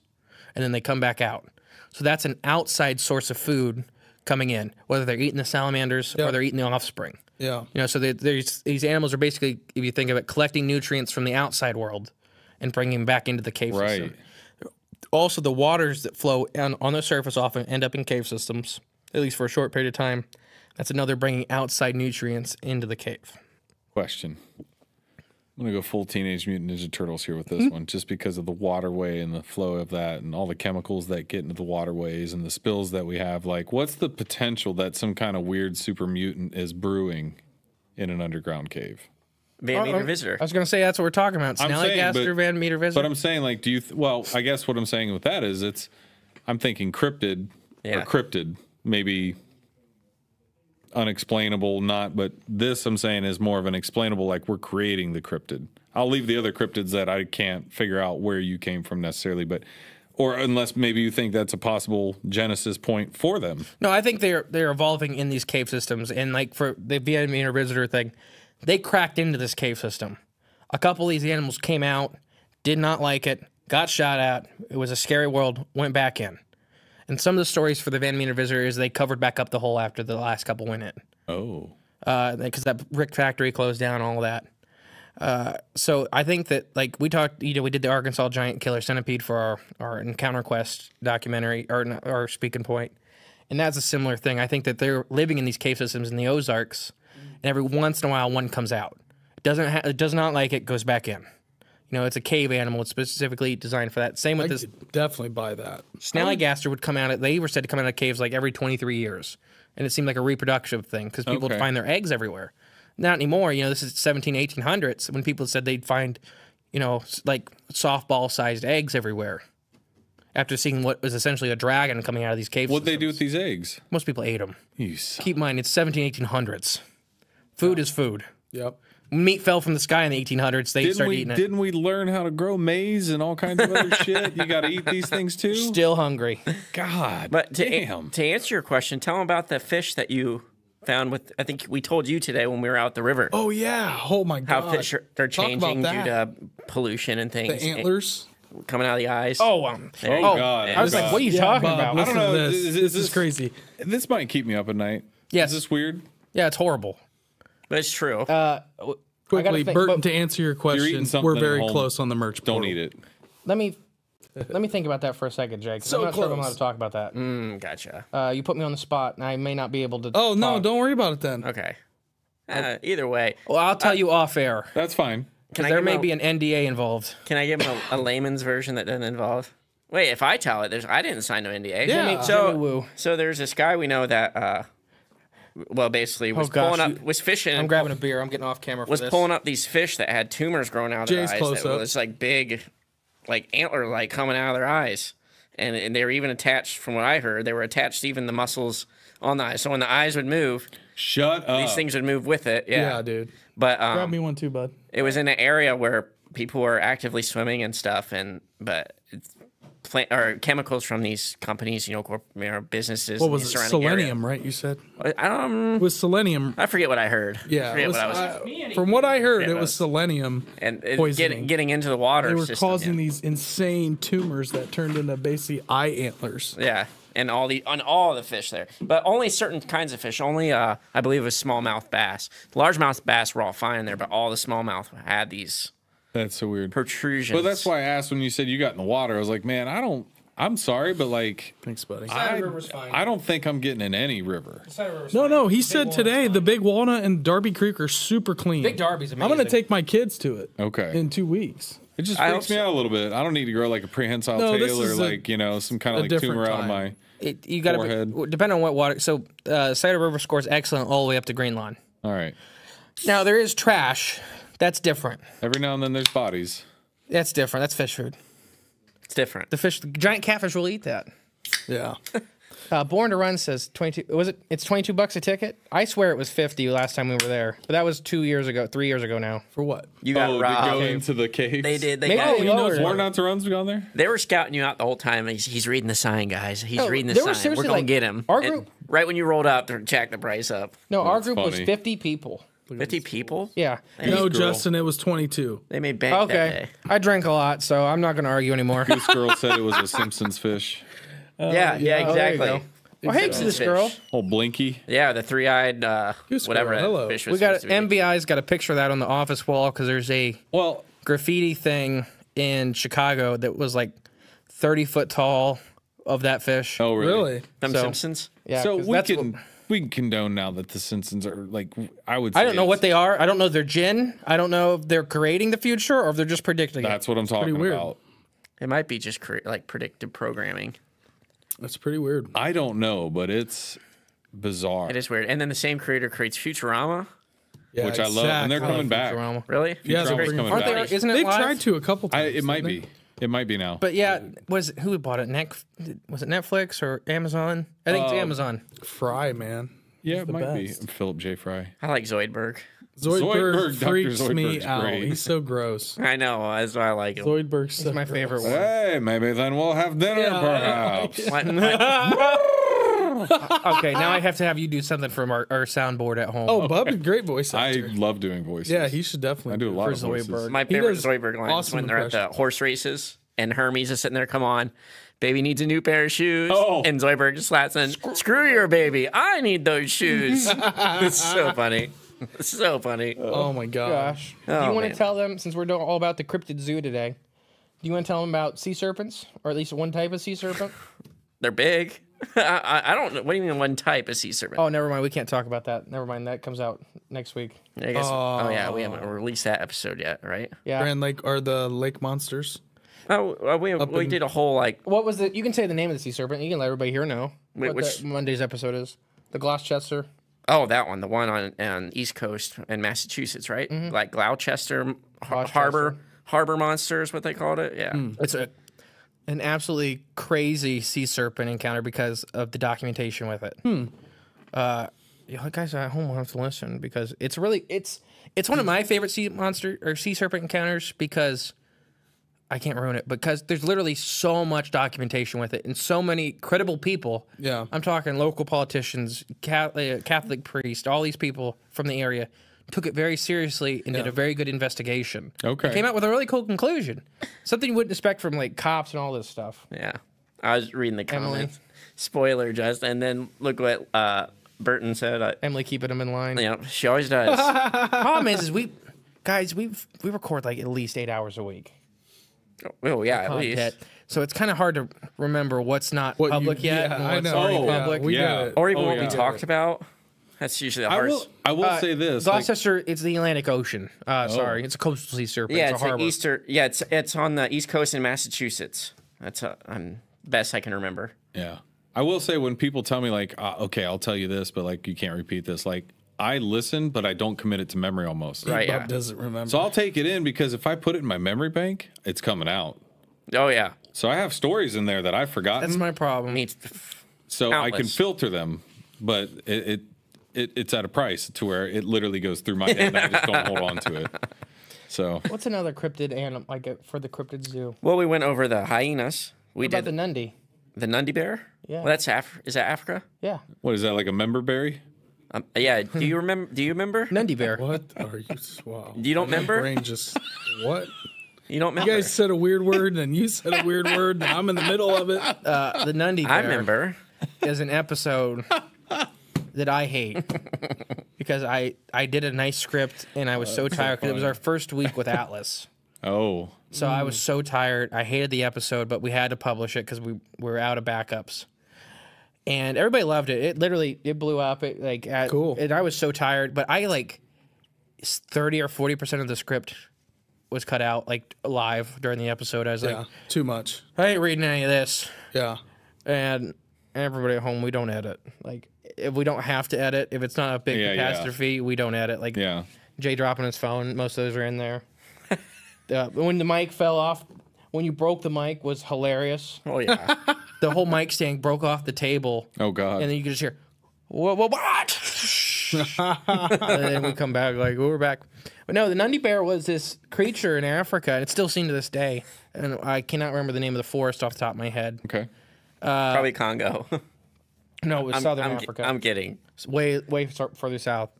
[SPEAKER 3] and then they come back out. So that's an outside source of food coming in, whether they're eating the salamanders or they're eating the offspring.
[SPEAKER 1] Yeah.
[SPEAKER 3] You know, so they, there's these animals are basically, if you think of it, collecting nutrients from the outside world and bringing them back into the cave
[SPEAKER 2] Right.
[SPEAKER 3] system. Also, the waters that flow on, on the surface often end up in cave systems, at least for a short period of time. That's another bringing outside nutrients into the cave.
[SPEAKER 2] Question. I'm gonna go full Teenage Mutant Ninja Turtles here with this
[SPEAKER 3] Mm-hmm.
[SPEAKER 2] one, just because of the waterway and the flow of that, and all the chemicals that get into the waterways and the spills that we have. Like, what's the potential that some kind of weird super mutant is brewing in an underground cave?
[SPEAKER 4] Van Meter Visitor.
[SPEAKER 3] I was going to say that's what we're talking about.
[SPEAKER 2] I'm saying,
[SPEAKER 3] Snallygaster,
[SPEAKER 2] but-
[SPEAKER 3] Van Meter Visitor.
[SPEAKER 2] But I'm saying, like, do you? Th- well, I guess what I'm saying with that is, it's. I'm thinking cryptid
[SPEAKER 4] Yeah.
[SPEAKER 2] or cryptid, maybe unexplainable, not. But this I'm saying is more of an explainable. Like we're creating the cryptid. I'll leave the other cryptids that I can't figure out where you came from necessarily, but. Or unless maybe you think that's a possible genesis point for them.
[SPEAKER 3] No, I think they're they're evolving in these cave systems, and like for the Van Meter visitor thing, they cracked into this cave system. A couple of these animals came out, did not like it, got shot at. It was a scary world. Went back in, and some of the stories for the Van Meter visitor is they covered back up the hole after the last couple went in,
[SPEAKER 2] Oh,
[SPEAKER 3] because that brick factory closed down, all that. Uh, so I think that like we talked, you know, we did the Arkansas giant killer centipede for our, our Encounter Quest documentary or our speaking point, and that's a similar thing. I think that they're living in these cave systems in the Ozarks, and every once in a while one comes out. It doesn't ha- it does not like it, goes back in. You know, it's a cave animal. It's specifically designed for that. Same
[SPEAKER 1] I
[SPEAKER 3] with this
[SPEAKER 1] could definitely buy that.
[SPEAKER 3] Snallygaster would come out. Of, they were said to come out of caves like every 23 years, and it seemed like a reproductive thing because people would find their eggs everywhere. Not anymore. You know, this is 17, 1800s when people said they'd find, you know, like softball-sized eggs everywhere. After seeing what was essentially a dragon coming out of these caves,
[SPEAKER 2] what'd they do with these eggs?
[SPEAKER 3] most people ate them.
[SPEAKER 2] You son-
[SPEAKER 3] Keep in mind, it's 17, 1800s. Food is food.
[SPEAKER 1] Yep.
[SPEAKER 3] Meat fell from the sky in the 1800s. They
[SPEAKER 2] Didn't
[SPEAKER 3] started
[SPEAKER 2] we
[SPEAKER 3] eating it.
[SPEAKER 2] didn't we learn how to grow maize and all kinds of other shit? You got to eat these things too.
[SPEAKER 3] Still hungry.
[SPEAKER 2] God,
[SPEAKER 4] But to,
[SPEAKER 2] damn.
[SPEAKER 4] to answer your question, tell them about the fish that you found with. I think we told you today when we were out the river
[SPEAKER 1] Oh yeah. Oh my god.
[SPEAKER 4] how fish are, they're changing due to pollution and things
[SPEAKER 1] the antlers.
[SPEAKER 4] coming out of the eyes.
[SPEAKER 3] Oh, um,
[SPEAKER 4] There
[SPEAKER 2] Oh. God.
[SPEAKER 3] I was like, what are you
[SPEAKER 1] Yeah,
[SPEAKER 3] talking
[SPEAKER 1] Bob,
[SPEAKER 3] about?
[SPEAKER 2] I don't know.
[SPEAKER 1] This.
[SPEAKER 2] Is-
[SPEAKER 1] This,
[SPEAKER 2] is
[SPEAKER 1] is
[SPEAKER 2] this-
[SPEAKER 1] crazy.
[SPEAKER 2] This might keep me up at night.
[SPEAKER 3] Yes.
[SPEAKER 2] Is this weird?
[SPEAKER 3] Yeah, it's horrible.
[SPEAKER 4] But it's true.
[SPEAKER 3] Uh, w- I gotta
[SPEAKER 1] Quickly,
[SPEAKER 3] think-
[SPEAKER 1] Burton, to answer your question, we're very close on the merch.
[SPEAKER 2] Don't
[SPEAKER 1] portal.
[SPEAKER 2] eat it.
[SPEAKER 3] Let me let me think about that for a second, Jake. 'cause
[SPEAKER 1] So
[SPEAKER 3] I'm not sure if I'm
[SPEAKER 1] close.
[SPEAKER 3] allowed to talk about that.
[SPEAKER 4] Mm, gotcha.
[SPEAKER 3] Uh, you put me on the spot, and I may not be able to.
[SPEAKER 1] Oh no,
[SPEAKER 3] talk.
[SPEAKER 1] don't worry about it then.
[SPEAKER 4] Okay. Uh, either way,
[SPEAKER 3] Well, I'll tell you off air.
[SPEAKER 2] That's fine.
[SPEAKER 4] can I
[SPEAKER 3] There may
[SPEAKER 4] a-
[SPEAKER 3] be an NDA involved.
[SPEAKER 4] Can I give him a, a layman's version that doesn't involve? Wait, if I tell it, there's I didn't sign no NDA.
[SPEAKER 1] Yeah.
[SPEAKER 3] Jimmy,
[SPEAKER 4] So,
[SPEAKER 3] Jimmy
[SPEAKER 4] so there's this guy we know that, uh, well, basically was
[SPEAKER 3] Oh, gosh,
[SPEAKER 4] pulling up,
[SPEAKER 3] you-
[SPEAKER 4] was fishing,
[SPEAKER 3] I'm grabbing a beer. I'm getting off camera for
[SPEAKER 4] was
[SPEAKER 3] this.
[SPEAKER 4] pulling up these fish that had tumors growing out of
[SPEAKER 1] Jay's
[SPEAKER 4] their eyes.
[SPEAKER 1] close
[SPEAKER 4] that
[SPEAKER 1] up.
[SPEAKER 4] was like big, like antler like coming out of their eyes, and, and they were even attached. From what I heard, they were attached to even the muscles on the eyes. So when the eyes would move,
[SPEAKER 2] Shut up.
[SPEAKER 4] these things would move with it. Yeah,
[SPEAKER 1] Yeah, dude.
[SPEAKER 4] But um,
[SPEAKER 1] Grab me one too, bud.
[SPEAKER 4] it was in an area where people were actively swimming and stuff and but it's plant or chemicals from these companies, you know, corp, you know businesses.
[SPEAKER 1] What
[SPEAKER 4] in
[SPEAKER 1] was
[SPEAKER 4] the
[SPEAKER 1] it?
[SPEAKER 4] surrounding area.
[SPEAKER 1] Selenium, right? You said
[SPEAKER 4] Um,
[SPEAKER 1] it was selenium.
[SPEAKER 4] I forget what I heard.
[SPEAKER 1] Yeah,
[SPEAKER 4] forget
[SPEAKER 1] it was,
[SPEAKER 4] what I was.
[SPEAKER 1] uh, from what I heard,
[SPEAKER 4] Yeah,
[SPEAKER 1] it
[SPEAKER 4] it
[SPEAKER 1] was
[SPEAKER 4] was.
[SPEAKER 1] selenium.
[SPEAKER 4] and it,
[SPEAKER 1] poisoning.
[SPEAKER 4] getting getting into the water.
[SPEAKER 1] They were
[SPEAKER 4] system,
[SPEAKER 1] causing
[SPEAKER 4] yeah.
[SPEAKER 1] these insane tumors that turned into basically eye antlers.
[SPEAKER 4] Yeah, and all the on all the fish there, but only certain kinds of fish. Only uh, I believe it was smallmouth bass. Largemouth bass were all fine there, but all the smallmouth had these
[SPEAKER 2] That's so weird.
[SPEAKER 4] protrusions.
[SPEAKER 2] But that's why I asked when you said you got in the water. I was like, man, I don't. I'm sorry, but like,
[SPEAKER 1] Thanks, buddy.
[SPEAKER 2] I,
[SPEAKER 3] river's fine.
[SPEAKER 2] I don't think I'm getting in any river.
[SPEAKER 1] No, no, he said today the Big Walnut and Darby Creek are super clean.
[SPEAKER 3] Big Darby's amazing.
[SPEAKER 1] I'm gonna take my kids to it.
[SPEAKER 2] Okay.
[SPEAKER 1] In two weeks.
[SPEAKER 2] It just
[SPEAKER 4] I
[SPEAKER 2] freaks me out a little bit. I don't need to grow like a prehensile
[SPEAKER 1] No,
[SPEAKER 2] tail or
[SPEAKER 1] is a-
[SPEAKER 2] like you know some kind of like
[SPEAKER 1] different
[SPEAKER 2] tumor out of my.
[SPEAKER 3] It, you got to
[SPEAKER 2] Forehead.
[SPEAKER 3] depend on what water. So uh, Scioto River scores excellent all the way up to Green Lawn.
[SPEAKER 2] All right.
[SPEAKER 3] Now there is trash. That's different.
[SPEAKER 2] Every now and then there's bodies.
[SPEAKER 3] That's different. That's fish food.
[SPEAKER 4] it's different.
[SPEAKER 3] The fish, the giant catfish will eat that.
[SPEAKER 1] Yeah. <laughs>
[SPEAKER 3] Uh, Born to Run says twenty two. Was it? It's twenty two bucks a ticket. I swear it was fifty last time we were there, but that was two years ago, three years ago now.
[SPEAKER 1] For what?
[SPEAKER 4] You got
[SPEAKER 2] oh, to
[SPEAKER 4] robbed.
[SPEAKER 2] go into the cave.
[SPEAKER 4] They did. They
[SPEAKER 3] Maybe
[SPEAKER 4] got
[SPEAKER 3] they
[SPEAKER 4] you.
[SPEAKER 3] lowered it.
[SPEAKER 2] War not to runs gone there.
[SPEAKER 4] They were scouting you out the whole time. He's, he's reading the sign, guys. He's
[SPEAKER 3] No,
[SPEAKER 4] reading the sign. We're
[SPEAKER 3] seriously
[SPEAKER 4] gonna
[SPEAKER 3] like-
[SPEAKER 4] get him.
[SPEAKER 3] our
[SPEAKER 4] And
[SPEAKER 3] group-
[SPEAKER 4] right when you rolled up, they jacked the price up.
[SPEAKER 3] No, our
[SPEAKER 2] That's
[SPEAKER 3] group was fifty people.
[SPEAKER 4] Fifty people.
[SPEAKER 3] Yeah.
[SPEAKER 1] No,
[SPEAKER 2] girl.
[SPEAKER 1] Justin, it was 22.
[SPEAKER 4] They made bank that
[SPEAKER 3] Okay.
[SPEAKER 4] day.
[SPEAKER 3] I drank a lot, so I'm not going to argue anymore.
[SPEAKER 2] This girl said it was a Simpsons fish. <laughs>
[SPEAKER 4] yeah, yeah,
[SPEAKER 3] oh, there you
[SPEAKER 4] exactly.
[SPEAKER 3] go. well, hey, to this
[SPEAKER 4] fish.
[SPEAKER 3] girl.
[SPEAKER 2] Oh, Blinky.
[SPEAKER 4] Yeah, the three-eyed, uh, whatever
[SPEAKER 1] squirrel, hello.
[SPEAKER 4] fish was.
[SPEAKER 3] We got
[SPEAKER 4] supposed.
[SPEAKER 3] MBI's got a picture of that on the office wall because there's a
[SPEAKER 2] Well,
[SPEAKER 3] graffiti thing in Chicago that was like 30 foot tall of that fish.
[SPEAKER 2] oh really?
[SPEAKER 1] Really?
[SPEAKER 4] Them
[SPEAKER 3] so-
[SPEAKER 4] Simpsons.
[SPEAKER 3] yeah.
[SPEAKER 2] So we can
[SPEAKER 3] what-
[SPEAKER 2] we can condone now that the Simpsons are like I would.
[SPEAKER 3] I don't know what they are. I don't know their they're gin. I don't know if they're creating the future or if they're just predicting it.
[SPEAKER 2] That's what I'm talking
[SPEAKER 1] weird.
[SPEAKER 2] about.
[SPEAKER 4] It might be just cre- like predictive programming.
[SPEAKER 1] That's pretty weird.
[SPEAKER 2] I don't know, but it's bizarre.
[SPEAKER 4] It is weird. And then the same creator creates Futurama.
[SPEAKER 1] Yeah,
[SPEAKER 2] Which I love, and they're
[SPEAKER 1] exactly.
[SPEAKER 2] coming back.
[SPEAKER 3] Futurama.
[SPEAKER 4] Really?
[SPEAKER 1] Yeah, they're
[SPEAKER 2] Futurama's
[SPEAKER 1] bringing
[SPEAKER 2] coming
[SPEAKER 3] Aren't they?
[SPEAKER 2] back.
[SPEAKER 3] Isn't it
[SPEAKER 1] They've
[SPEAKER 3] live?
[SPEAKER 1] tried to a couple times.
[SPEAKER 2] I,
[SPEAKER 1] times.
[SPEAKER 2] it might
[SPEAKER 1] didn't
[SPEAKER 2] be. It might be now.
[SPEAKER 3] But yeah, was who bought it? Neck was it Netflix or Amazon? I think it's um,
[SPEAKER 1] Amazon. Fry, man.
[SPEAKER 2] yeah, it might
[SPEAKER 1] best.
[SPEAKER 2] be. Philip J. Fry.
[SPEAKER 4] I like Zoidberg.
[SPEAKER 1] Zoidberg,
[SPEAKER 2] Zoidberg, Dr.
[SPEAKER 1] freaks me
[SPEAKER 2] Zoidberg's
[SPEAKER 1] out.
[SPEAKER 2] great.
[SPEAKER 1] He's so gross. <laughs>
[SPEAKER 4] I know. That's why I like him.
[SPEAKER 1] Zoidberg's so
[SPEAKER 3] It's my
[SPEAKER 1] gross.
[SPEAKER 3] favorite one.
[SPEAKER 2] Hey, maybe then we'll have dinner,
[SPEAKER 1] Yeah.
[SPEAKER 2] perhaps.
[SPEAKER 4] What- what- <laughs> <laughs> <laughs>
[SPEAKER 3] Okay, now I have to have you do something from our, our soundboard at home.
[SPEAKER 1] Oh, Bub's a great voice
[SPEAKER 2] I love doing voices.
[SPEAKER 1] yeah, he should definitely.
[SPEAKER 2] I do a lot
[SPEAKER 3] For
[SPEAKER 2] of voices.
[SPEAKER 3] Zoidberg.
[SPEAKER 4] My
[SPEAKER 1] He
[SPEAKER 4] favorite
[SPEAKER 1] does
[SPEAKER 4] Zoidberg line is
[SPEAKER 1] awesome
[SPEAKER 4] when they're at the
[SPEAKER 1] impressions.
[SPEAKER 4] horse races and Hermes is sitting there, come on, baby needs a new pair of shoes.
[SPEAKER 2] Oh.
[SPEAKER 4] And Zoidberg just slaps in, screw your baby, I need those shoes. <laughs> it's so funny. It's so funny.
[SPEAKER 1] Oh my god.
[SPEAKER 3] gosh. Oh, do you
[SPEAKER 4] Oh,
[SPEAKER 3] want to tell them since we're doing all about the cryptid zoo today? Do you want to tell them about sea serpents, or at least one type of sea serpent?
[SPEAKER 4] They're big. <laughs> I, I, I don't know. What do you mean one type of sea serpent?
[SPEAKER 3] Oh, never mind. We can't talk about that. Never mind. That comes out next week.
[SPEAKER 4] I guess. Oh. yeah, we haven't released that episode yet, right?
[SPEAKER 3] Yeah.
[SPEAKER 1] Grand Lake are the lake monsters.
[SPEAKER 4] Oh, uh, we we
[SPEAKER 1] in-
[SPEAKER 4] did a whole like
[SPEAKER 3] What was the? You can say the name of the sea serpent. You can let everybody here know
[SPEAKER 4] Wait,
[SPEAKER 3] what
[SPEAKER 4] which-
[SPEAKER 3] the Monday's episode is. The Gloucester.
[SPEAKER 4] oh that one, the one on on East Coast in Massachusetts, right? Like Gloucester Har-
[SPEAKER 3] Gloucester.
[SPEAKER 4] Harbor Harbor Monsters, what they called it. Yeah.
[SPEAKER 3] It's a an absolutely crazy sea serpent encounter because of the documentation with it. Hmm. Uh, you guys at home will have to listen because it's really it's it's one of my favorite sea monster or sea serpent encounters because I can't ruin it because there's literally so much documentation with it and so many credible people.
[SPEAKER 1] Yeah.
[SPEAKER 3] I'm talking local politicians, Catholic, Catholic priest, all these people from the area took it very seriously and did a very good investigation.
[SPEAKER 2] Okay.
[SPEAKER 3] Came out with a really cool conclusion. Something you wouldn't expect from like cops and all this stuff.
[SPEAKER 4] Yeah. I was reading the
[SPEAKER 3] Emily.
[SPEAKER 4] comments. Spoiler, just and then look what uh, Burton said. Uh,
[SPEAKER 3] Emily keeping him in line.
[SPEAKER 4] you know, she always does. <laughs>
[SPEAKER 3] Problem is, is we guys we we record like at least eight hours a week.
[SPEAKER 4] oh yeah, at
[SPEAKER 3] content.
[SPEAKER 4] least.
[SPEAKER 3] So it's kind of hard to remember what's not
[SPEAKER 1] What you-
[SPEAKER 3] public yet.
[SPEAKER 1] yeah,
[SPEAKER 3] and
[SPEAKER 1] I
[SPEAKER 3] what's
[SPEAKER 1] know.
[SPEAKER 3] already
[SPEAKER 2] Oh,
[SPEAKER 1] Yeah,
[SPEAKER 3] public.
[SPEAKER 1] we
[SPEAKER 2] yeah.
[SPEAKER 1] get.
[SPEAKER 4] Or even
[SPEAKER 2] Oh,
[SPEAKER 4] what
[SPEAKER 2] yeah.
[SPEAKER 4] we talked about. That's usually the
[SPEAKER 2] I
[SPEAKER 4] hardest.
[SPEAKER 2] will. I will say this. like-
[SPEAKER 3] Gloucester, it's the Atlantic Ocean. Uh, Sorry, it's a coastal sea serpent.
[SPEAKER 4] yeah,
[SPEAKER 3] it's,
[SPEAKER 4] it's
[SPEAKER 3] a
[SPEAKER 4] the
[SPEAKER 3] harbor.
[SPEAKER 4] Easter. Yeah, it's it's on the East Coast in Massachusetts. That's uh, um, best I can remember.
[SPEAKER 2] Yeah. I will say when people tell me like, uh, okay, I'll tell you this, but like you can't repeat this. Like I listen, but I don't commit it to memory almost.
[SPEAKER 4] Right.
[SPEAKER 1] Bub
[SPEAKER 4] Yeah.
[SPEAKER 1] doesn't remember.
[SPEAKER 2] So I'll take it in because if I put it in my memory bank, it's coming out.
[SPEAKER 4] Oh yeah.
[SPEAKER 2] So I have stories in there that I've forgotten.
[SPEAKER 3] That's my problem.
[SPEAKER 4] Needs.
[SPEAKER 2] so I can filter them, but it, it, it it's at a price to where it literally goes through my head and I just don't hold on to it. <laughs> So
[SPEAKER 3] What's another cryptid animal like for the cryptid zoo?
[SPEAKER 4] Well, we went over the hyenas, We
[SPEAKER 3] What about
[SPEAKER 4] did
[SPEAKER 3] the Nundy?
[SPEAKER 4] the Nundy bear.
[SPEAKER 3] Yeah.
[SPEAKER 4] Well, that's Af- is that Africa?
[SPEAKER 3] Yeah,
[SPEAKER 2] What is that like a member berry?
[SPEAKER 4] Um, yeah. Do you remember? Do you remember?
[SPEAKER 3] Nundy bear.
[SPEAKER 1] What are you? Wow. <laughs>
[SPEAKER 4] You don't
[SPEAKER 1] My
[SPEAKER 4] remember?
[SPEAKER 1] Brain just what?
[SPEAKER 4] You don't
[SPEAKER 1] You guys said a weird word, and you said a weird word, and I'm in the middle of it.
[SPEAKER 3] Uh, the Nundy bear
[SPEAKER 4] I remember.
[SPEAKER 3] is an episode <laughs> that I hate <laughs> because I I did a nice script and I was uh, so tired because it was our first week with Atlas. <laughs>
[SPEAKER 2] Oh,
[SPEAKER 3] So I was so tired. I hated the episode, but we had to publish it because we, we were out of backups. And everybody loved it. It literally it blew up. It like at,
[SPEAKER 1] Cool.
[SPEAKER 3] And I was so tired, but I like thirty or forty percent of the script was cut out like live during the episode. I was
[SPEAKER 1] Yeah,
[SPEAKER 3] like,
[SPEAKER 1] too much.
[SPEAKER 3] I ain't reading any of this.
[SPEAKER 1] Yeah,
[SPEAKER 3] And everybody at home, we don't edit. Like if we don't have to edit, if it's not a big
[SPEAKER 2] Yeah, yeah.
[SPEAKER 3] catastrophe, we don't edit. Like
[SPEAKER 2] yeah.
[SPEAKER 3] Jay dropping his phone. Most of those are in there. <laughs> uh, when the mic fell off, when you broke the mic was hilarious.
[SPEAKER 4] Oh yeah. <laughs>
[SPEAKER 3] The whole mic stand broke off the table,
[SPEAKER 2] Oh God.
[SPEAKER 3] and then you could just hear, "What? What? <laughs> what?" and then we come back like, "Oh, we're back." But no, the Nundy bear was this creature in Africa, and it's still seen to this day. And I cannot remember the name of the forest off the top of my head.
[SPEAKER 2] okay.
[SPEAKER 4] Probably Congo.
[SPEAKER 3] No, it was
[SPEAKER 4] I'm,
[SPEAKER 3] Southern
[SPEAKER 4] I'm,
[SPEAKER 3] Africa.
[SPEAKER 4] I'm kidding.
[SPEAKER 3] It's way way further south.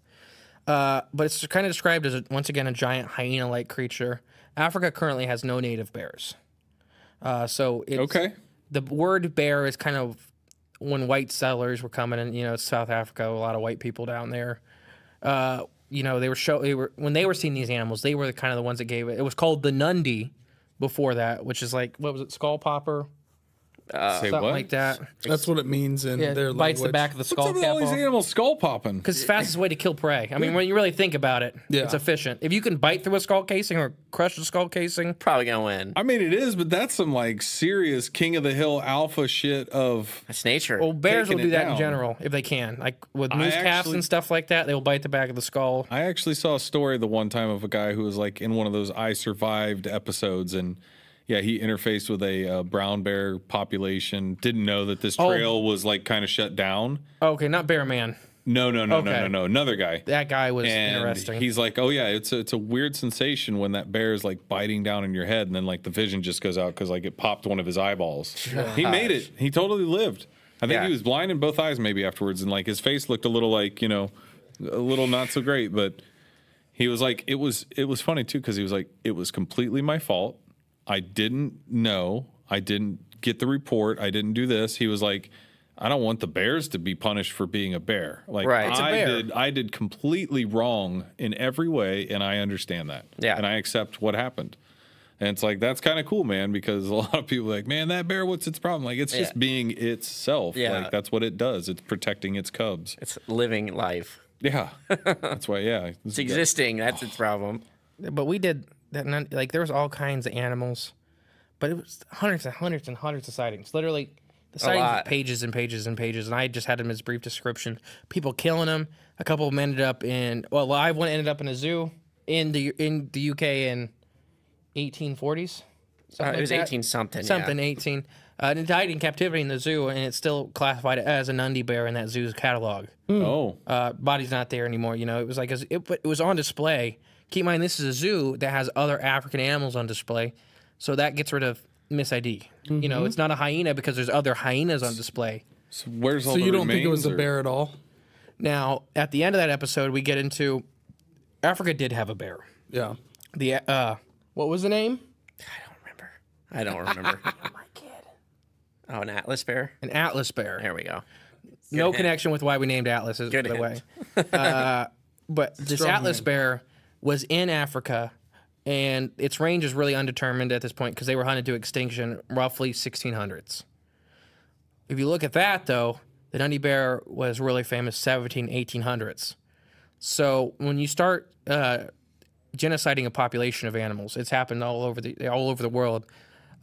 [SPEAKER 3] Uh, but it's kind of described as a, once again a giant hyena-like creature. Africa currently has no native bears. Uh, so it's,
[SPEAKER 2] Okay.
[SPEAKER 3] the word bear is kind of when white settlers were coming in. You know, it's South Africa, a lot of white people down there. Uh, you know, they were show they were when they were seeing these animals, they were the kind of the ones that gave it. It was called the Nundi before that, which is like what was it, skull popper, Uh,
[SPEAKER 2] Say
[SPEAKER 3] something
[SPEAKER 2] what?
[SPEAKER 3] like that.
[SPEAKER 1] that's what it means in
[SPEAKER 3] Yeah,
[SPEAKER 1] their
[SPEAKER 3] bites the back of the
[SPEAKER 2] What's
[SPEAKER 3] skull
[SPEAKER 2] up with
[SPEAKER 3] cap
[SPEAKER 2] all these
[SPEAKER 3] off.
[SPEAKER 2] animals skull popping?
[SPEAKER 3] Because it's the fastest way to kill prey. I mean, when you really think about it,
[SPEAKER 1] Yeah.
[SPEAKER 3] it's efficient. If you can bite through a skull casing or crush a skull casing,
[SPEAKER 4] Probably gonna win.
[SPEAKER 2] I mean, it is, but that's some like serious king of the hill alpha shit of.
[SPEAKER 4] That's nature.
[SPEAKER 3] well, bears will
[SPEAKER 2] Taking
[SPEAKER 3] do
[SPEAKER 2] it
[SPEAKER 3] that in
[SPEAKER 2] down.
[SPEAKER 3] general if they can. Like with
[SPEAKER 2] I
[SPEAKER 3] moose calves
[SPEAKER 2] actually-
[SPEAKER 3] and stuff like that, they will bite the back of the skull.
[SPEAKER 2] I actually saw a story the one time of a guy who was like in one of those I survived episodes and. Yeah, he interfaced with a uh, brown bear population. Didn't know that this
[SPEAKER 3] Oh.
[SPEAKER 2] trail was like kind of shut down.
[SPEAKER 3] Okay, not bear man.
[SPEAKER 2] No, no, no, no,
[SPEAKER 3] Okay.
[SPEAKER 2] no, no. Another guy.
[SPEAKER 3] That guy was
[SPEAKER 2] and
[SPEAKER 3] interesting.
[SPEAKER 2] he's like, "Oh yeah, it's a, it's a weird sensation when that bear is like biting down in your head, and then like the vision just goes out because like it popped one of his eyeballs. he made it. He totally lived. I think
[SPEAKER 4] Yeah.
[SPEAKER 2] he was blind in both eyes maybe afterwards, and like his face looked a little like you know, a little not so great, but he was like, it was it was funny too because he was like, it was completely my fault. I didn't know. I didn't get the report. I didn't do this. He was like. I don't want the bears to be punished for being a bear. Like
[SPEAKER 4] Right. It's a
[SPEAKER 2] I
[SPEAKER 3] bear.
[SPEAKER 2] did I did completely wrong in every way, and I understand that.
[SPEAKER 4] Yeah.
[SPEAKER 2] And I accept what happened. And it's like that's kind of cool, man, because a <laughs> lot of people are like, man, that bear, what's its problem? Like it's just being itself.
[SPEAKER 4] Yeah.
[SPEAKER 2] Like that's what it does. It's protecting its cubs.
[SPEAKER 4] it's living life.
[SPEAKER 2] Yeah. that's why, yeah. <laughs>
[SPEAKER 4] It's existing. That's its problem.
[SPEAKER 3] but we did that. None, like there was all kinds of animals, but it was hundreds and hundreds and hundreds of sightings. Literally, the sightings pages and pages and pages, and I just had them as brief description. People killing them. A couple of them ended up in well, live one ended up in a zoo in the in the UK in 1840s.
[SPEAKER 4] Uh, it was
[SPEAKER 3] that.
[SPEAKER 4] 18 something.
[SPEAKER 3] something
[SPEAKER 4] Yeah.
[SPEAKER 3] 18 uh, and it died in captivity in the zoo and it's still classified as a nundy bear in that zoo's catalog
[SPEAKER 2] Oh.
[SPEAKER 3] uh, body's not there anymore you know it was like it, it was on display keep in mind this is a zoo that has other african animals on display so that gets rid of miss id you know it's not a hyena because there's other hyenas on display
[SPEAKER 2] So where's all
[SPEAKER 1] So
[SPEAKER 2] the
[SPEAKER 1] you don't think it was a bear at all?
[SPEAKER 3] now at the end of that episode we get into africa did have a bear
[SPEAKER 1] Yeah.
[SPEAKER 3] the uh what was the name
[SPEAKER 4] I don't remember. I don't <laughs> remember. oh, my kid. Oh, an Atlas bear?
[SPEAKER 3] an atlas bear
[SPEAKER 4] There we go.
[SPEAKER 3] no
[SPEAKER 4] hint.
[SPEAKER 3] connection with why we named Atlas, by the way. Uh, but <laughs> this
[SPEAKER 1] Strong
[SPEAKER 3] Atlas
[SPEAKER 1] hint.
[SPEAKER 3] bear was in Africa, and its range is really undetermined at this point because they were hunted to extinction roughly 1600s. If you look at that, though, the Nundy bear was really famous 17, 1800s. So when you start uh, genociding a population of animals, it's happened all over the all over the world.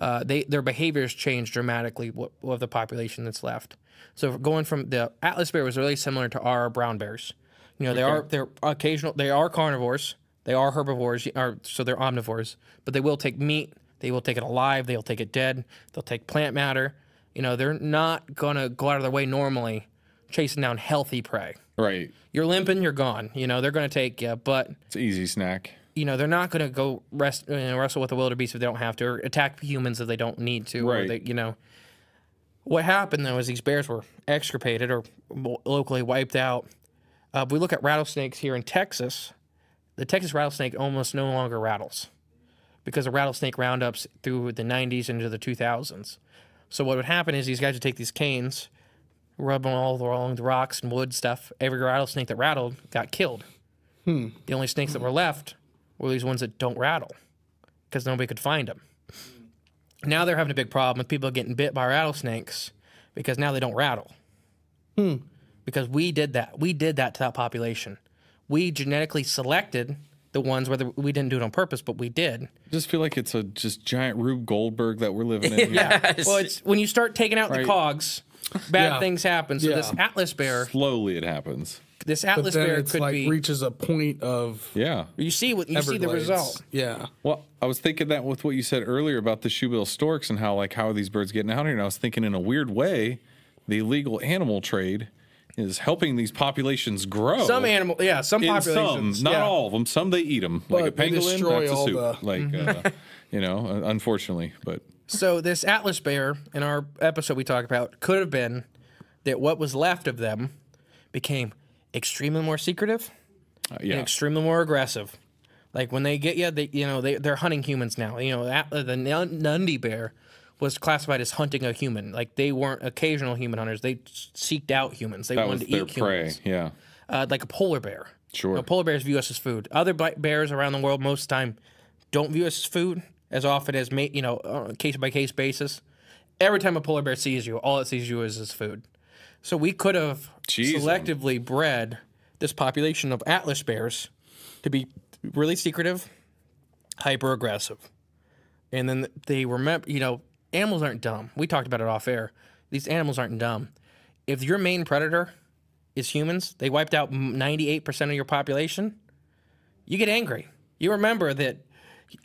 [SPEAKER 3] Uh, they their behaviors change dramatically with, with the population that's left. So going from the Atlas bear was really similar to our brown bears. You know, they are they're occasional. They are carnivores. They are herbivores. Or, so they're omnivores. But they will take meat. They will take it alive. They'll take it dead. They'll take plant matter. You know, they're not gonna go out of their way normally, chasing down healthy prey.
[SPEAKER 2] Right.
[SPEAKER 3] You're limping, you're gone. You know, they're gonna take you. But
[SPEAKER 2] It's an easy snack.
[SPEAKER 3] you know, they're not going to go rest, you know, wrestle with the wildebeest if they don't have to, or attack humans if they don't need to. Or
[SPEAKER 2] Right.
[SPEAKER 3] they, you know, what happened though is these bears were extirpated or locally wiped out. Uh, if we look at rattlesnakes here in Texas, the Texas rattlesnake almost no longer rattles because of rattlesnake roundups through the 90s into the 2000s. So what would happen is these guys would take these canes, rub them all along the rocks and wood stuff. Every rattlesnake that rattled got killed. Hmm. The only snakes that were left were these ones that don't rattle because nobody could find them. Now they're having a big problem with people getting bit by rattlesnakes because now they don't rattle. Hmm. Because we did that. We did that to that population. We genetically selected the ones whether we didn't do it on purpose, but we did.
[SPEAKER 2] I just feel like it's a just giant Rube Goldberg that we're living in <laughs> here.
[SPEAKER 4] Yes.
[SPEAKER 3] Well, it's when you start taking out the cogs, bad
[SPEAKER 1] Yeah.
[SPEAKER 3] things happen. So this Atlas bear,
[SPEAKER 2] Slowly it happens.
[SPEAKER 3] this
[SPEAKER 1] But
[SPEAKER 3] Atlas
[SPEAKER 1] then
[SPEAKER 3] bear
[SPEAKER 1] it's
[SPEAKER 3] could
[SPEAKER 1] like
[SPEAKER 3] be.
[SPEAKER 1] reaches a point of
[SPEAKER 2] Yeah.
[SPEAKER 3] you see what you see the result.
[SPEAKER 1] Yeah.
[SPEAKER 2] Well, I was thinking that with what you said earlier about the shoebill storks and how like how are these birds getting out here? And I was thinking in a weird way, the illegal animal trade is helping these populations grow.
[SPEAKER 3] Some animal, yeah, some
[SPEAKER 2] in
[SPEAKER 3] populations,
[SPEAKER 2] some, not
[SPEAKER 3] yeah.
[SPEAKER 2] all of them. Some they eat them, like a pangolin.
[SPEAKER 1] destroy
[SPEAKER 2] That's a
[SPEAKER 1] all
[SPEAKER 2] soup.
[SPEAKER 1] the-
[SPEAKER 2] Like, uh, <laughs> you know, uh, unfortunately, but
[SPEAKER 3] So this Atlas bear in our episode we talk about could have been that what was left of them became extremely more secretive
[SPEAKER 2] uh,
[SPEAKER 3] and
[SPEAKER 2] yeah,
[SPEAKER 3] extremely more aggressive. Like when they get you, they you know they they're hunting humans now. You know that, the Nun- Nundy bear was classified as hunting a human. Like they weren't occasional human hunters. They seeked out humans. They
[SPEAKER 2] that
[SPEAKER 3] wanted to eat
[SPEAKER 2] prey.
[SPEAKER 3] humans.
[SPEAKER 2] Yeah,
[SPEAKER 3] Uh, like a polar bear.
[SPEAKER 2] Sure.
[SPEAKER 3] You know, polar bears view us as food. Other bears around the world most of the time don't view us as food as often as you know on a case by case basis. Every time a polar bear sees you, all it sees you is as is food. So we could have
[SPEAKER 2] Jeez, um,
[SPEAKER 3] selectively bred this population of Atlas bears to be really secretive, hyper aggressive, and then they remember. You know, animals aren't dumb. We talked about it off air. These animals aren't dumb. If your main predator is humans, they wiped out 98% of your population, you get angry. You remember that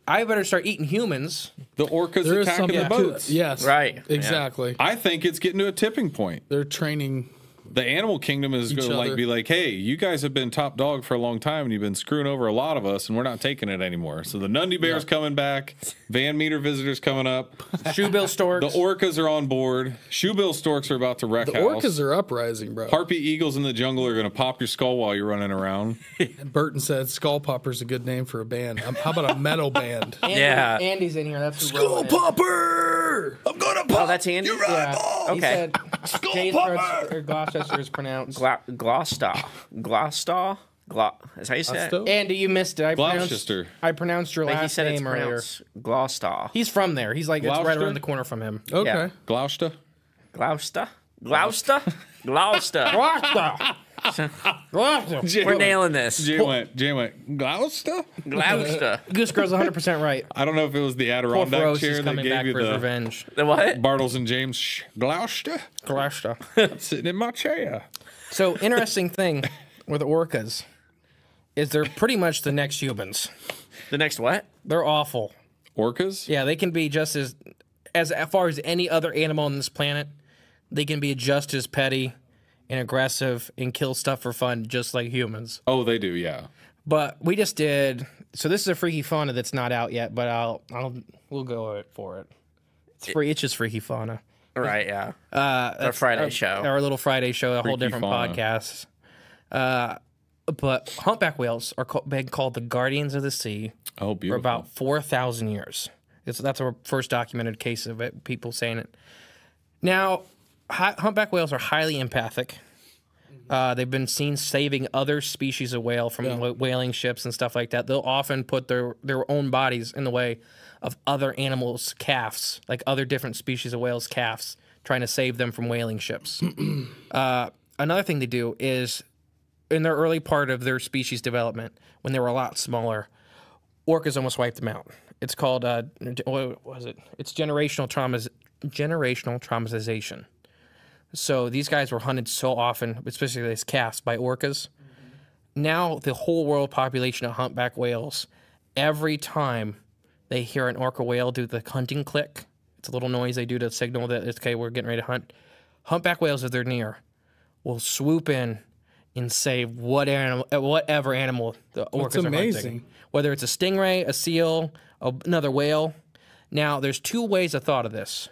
[SPEAKER 3] I better start eating humans.
[SPEAKER 2] the orcas
[SPEAKER 1] There is
[SPEAKER 2] attacking
[SPEAKER 1] something
[SPEAKER 2] the
[SPEAKER 1] to-
[SPEAKER 2] boats.
[SPEAKER 1] Yes.
[SPEAKER 4] Right, yeah.
[SPEAKER 1] Exactly.
[SPEAKER 2] I think it's getting to a tipping point.
[SPEAKER 1] They're training.
[SPEAKER 2] The animal kingdom is going to like be like, hey, you guys have been top dog for a long time, and you've been screwing over a lot of us, and we're not taking it anymore. So the Nundy Bear's coming back, Van Meter visitors coming up, <laughs>
[SPEAKER 3] Shoebill storks.
[SPEAKER 2] the orcas are on board, shoebill storks are about to wreck
[SPEAKER 1] The
[SPEAKER 2] house.
[SPEAKER 1] orcas are uprising, bro.
[SPEAKER 2] Harpy eagles in the jungle are going to pop your skull while you're running around.
[SPEAKER 1] And <laughs> Burton said Skull Popper's a good name for a band. Um, how about a metal <laughs> band?
[SPEAKER 3] Andy,
[SPEAKER 4] Yeah.
[SPEAKER 3] Andy's in here. That's who wrote.
[SPEAKER 1] Popper! I'm gonna pop.
[SPEAKER 4] Oh, that's Andy.
[SPEAKER 3] Yeah. He
[SPEAKER 4] Okay.
[SPEAKER 3] said Jay's or Gloucester is pronounced.
[SPEAKER 4] Gla- Gloucester. Gloucester. Glo- is how you say it?
[SPEAKER 1] Still?
[SPEAKER 3] Andy, you missed it. I pronounced, I pronounced your
[SPEAKER 4] But he
[SPEAKER 3] last
[SPEAKER 4] said it's
[SPEAKER 3] name earlier.
[SPEAKER 4] pronounced Gloucester.
[SPEAKER 3] He's from there. He's like it's right
[SPEAKER 2] Gloucester?
[SPEAKER 3] around the corner from him.
[SPEAKER 1] Okay.
[SPEAKER 4] Yeah.
[SPEAKER 2] Gloucester?
[SPEAKER 4] Gloucester. Gloucester. Gloucester.
[SPEAKER 3] Gloucester. <laughs> Gloucester.
[SPEAKER 4] We're nailing this.
[SPEAKER 2] Jay went, Jay went, Gloucester?
[SPEAKER 4] Gloucester. <laughs>
[SPEAKER 3] Goose Girl's 100 percent right.
[SPEAKER 2] I don't know if it was the
[SPEAKER 3] Poor
[SPEAKER 2] Adirondack
[SPEAKER 3] Feroz
[SPEAKER 2] chair
[SPEAKER 3] is
[SPEAKER 2] that
[SPEAKER 3] coming
[SPEAKER 2] gave
[SPEAKER 3] back
[SPEAKER 2] you
[SPEAKER 3] for his
[SPEAKER 2] the
[SPEAKER 3] revenge.
[SPEAKER 4] The what?
[SPEAKER 2] Bartles and James. Shh, Gloucester?
[SPEAKER 3] Gloucester. <laughs>
[SPEAKER 2] Sitting in my chair.
[SPEAKER 3] So interesting thing with orcas is they're pretty much the next humans.
[SPEAKER 4] The next what?
[SPEAKER 3] They're awful.
[SPEAKER 2] Orcas?
[SPEAKER 3] Yeah, they can be just as as far as any other animal on this planet. They can be just as petty and aggressive and kill stuff for fun, just like humans.
[SPEAKER 2] Oh, they do, yeah.
[SPEAKER 3] But we just did. So this is a freaky fauna that's not out yet, but I'll I'll we'll go for it. It's free. It's just freaky fauna.
[SPEAKER 4] Right, yeah.
[SPEAKER 3] Uh,
[SPEAKER 4] Our Friday
[SPEAKER 3] our,
[SPEAKER 4] show.
[SPEAKER 3] Our little Friday show, a whole different
[SPEAKER 2] fauna.
[SPEAKER 3] podcast. Uh, but humpback whales are called, been called the guardians of the sea
[SPEAKER 2] Oh,
[SPEAKER 3] for about 4,000 years. It's, that's our first documented case of it, people saying it. Now, hi, humpback whales are highly empathic. Uh, they've been seen saving other species of whale from wh- whaling ships and stuff like that. They'll often put their, their own bodies in the way of other animals' calves, like other different species of whales' calves, trying to save them from whaling ships. <clears throat> uh, another thing they do is in their early part of their species development, when they were a lot smaller, orcas almost wiped them out. It's called uh, what was it? It's generational traumas, generational traumatization. So these guys were hunted so often, especially these calves, by orcas. Now the whole world population of humpback whales, every time they hear an orca whale do the hunting click, it's a little noise they do to signal that it's okay, we're getting ready to hunt. Humpback whales, if they're near, will swoop in and save what animal, whatever animal the orcas are hunting. Whether it's a stingray, a seal, a, another whale. Now, there's two ways of thought of this.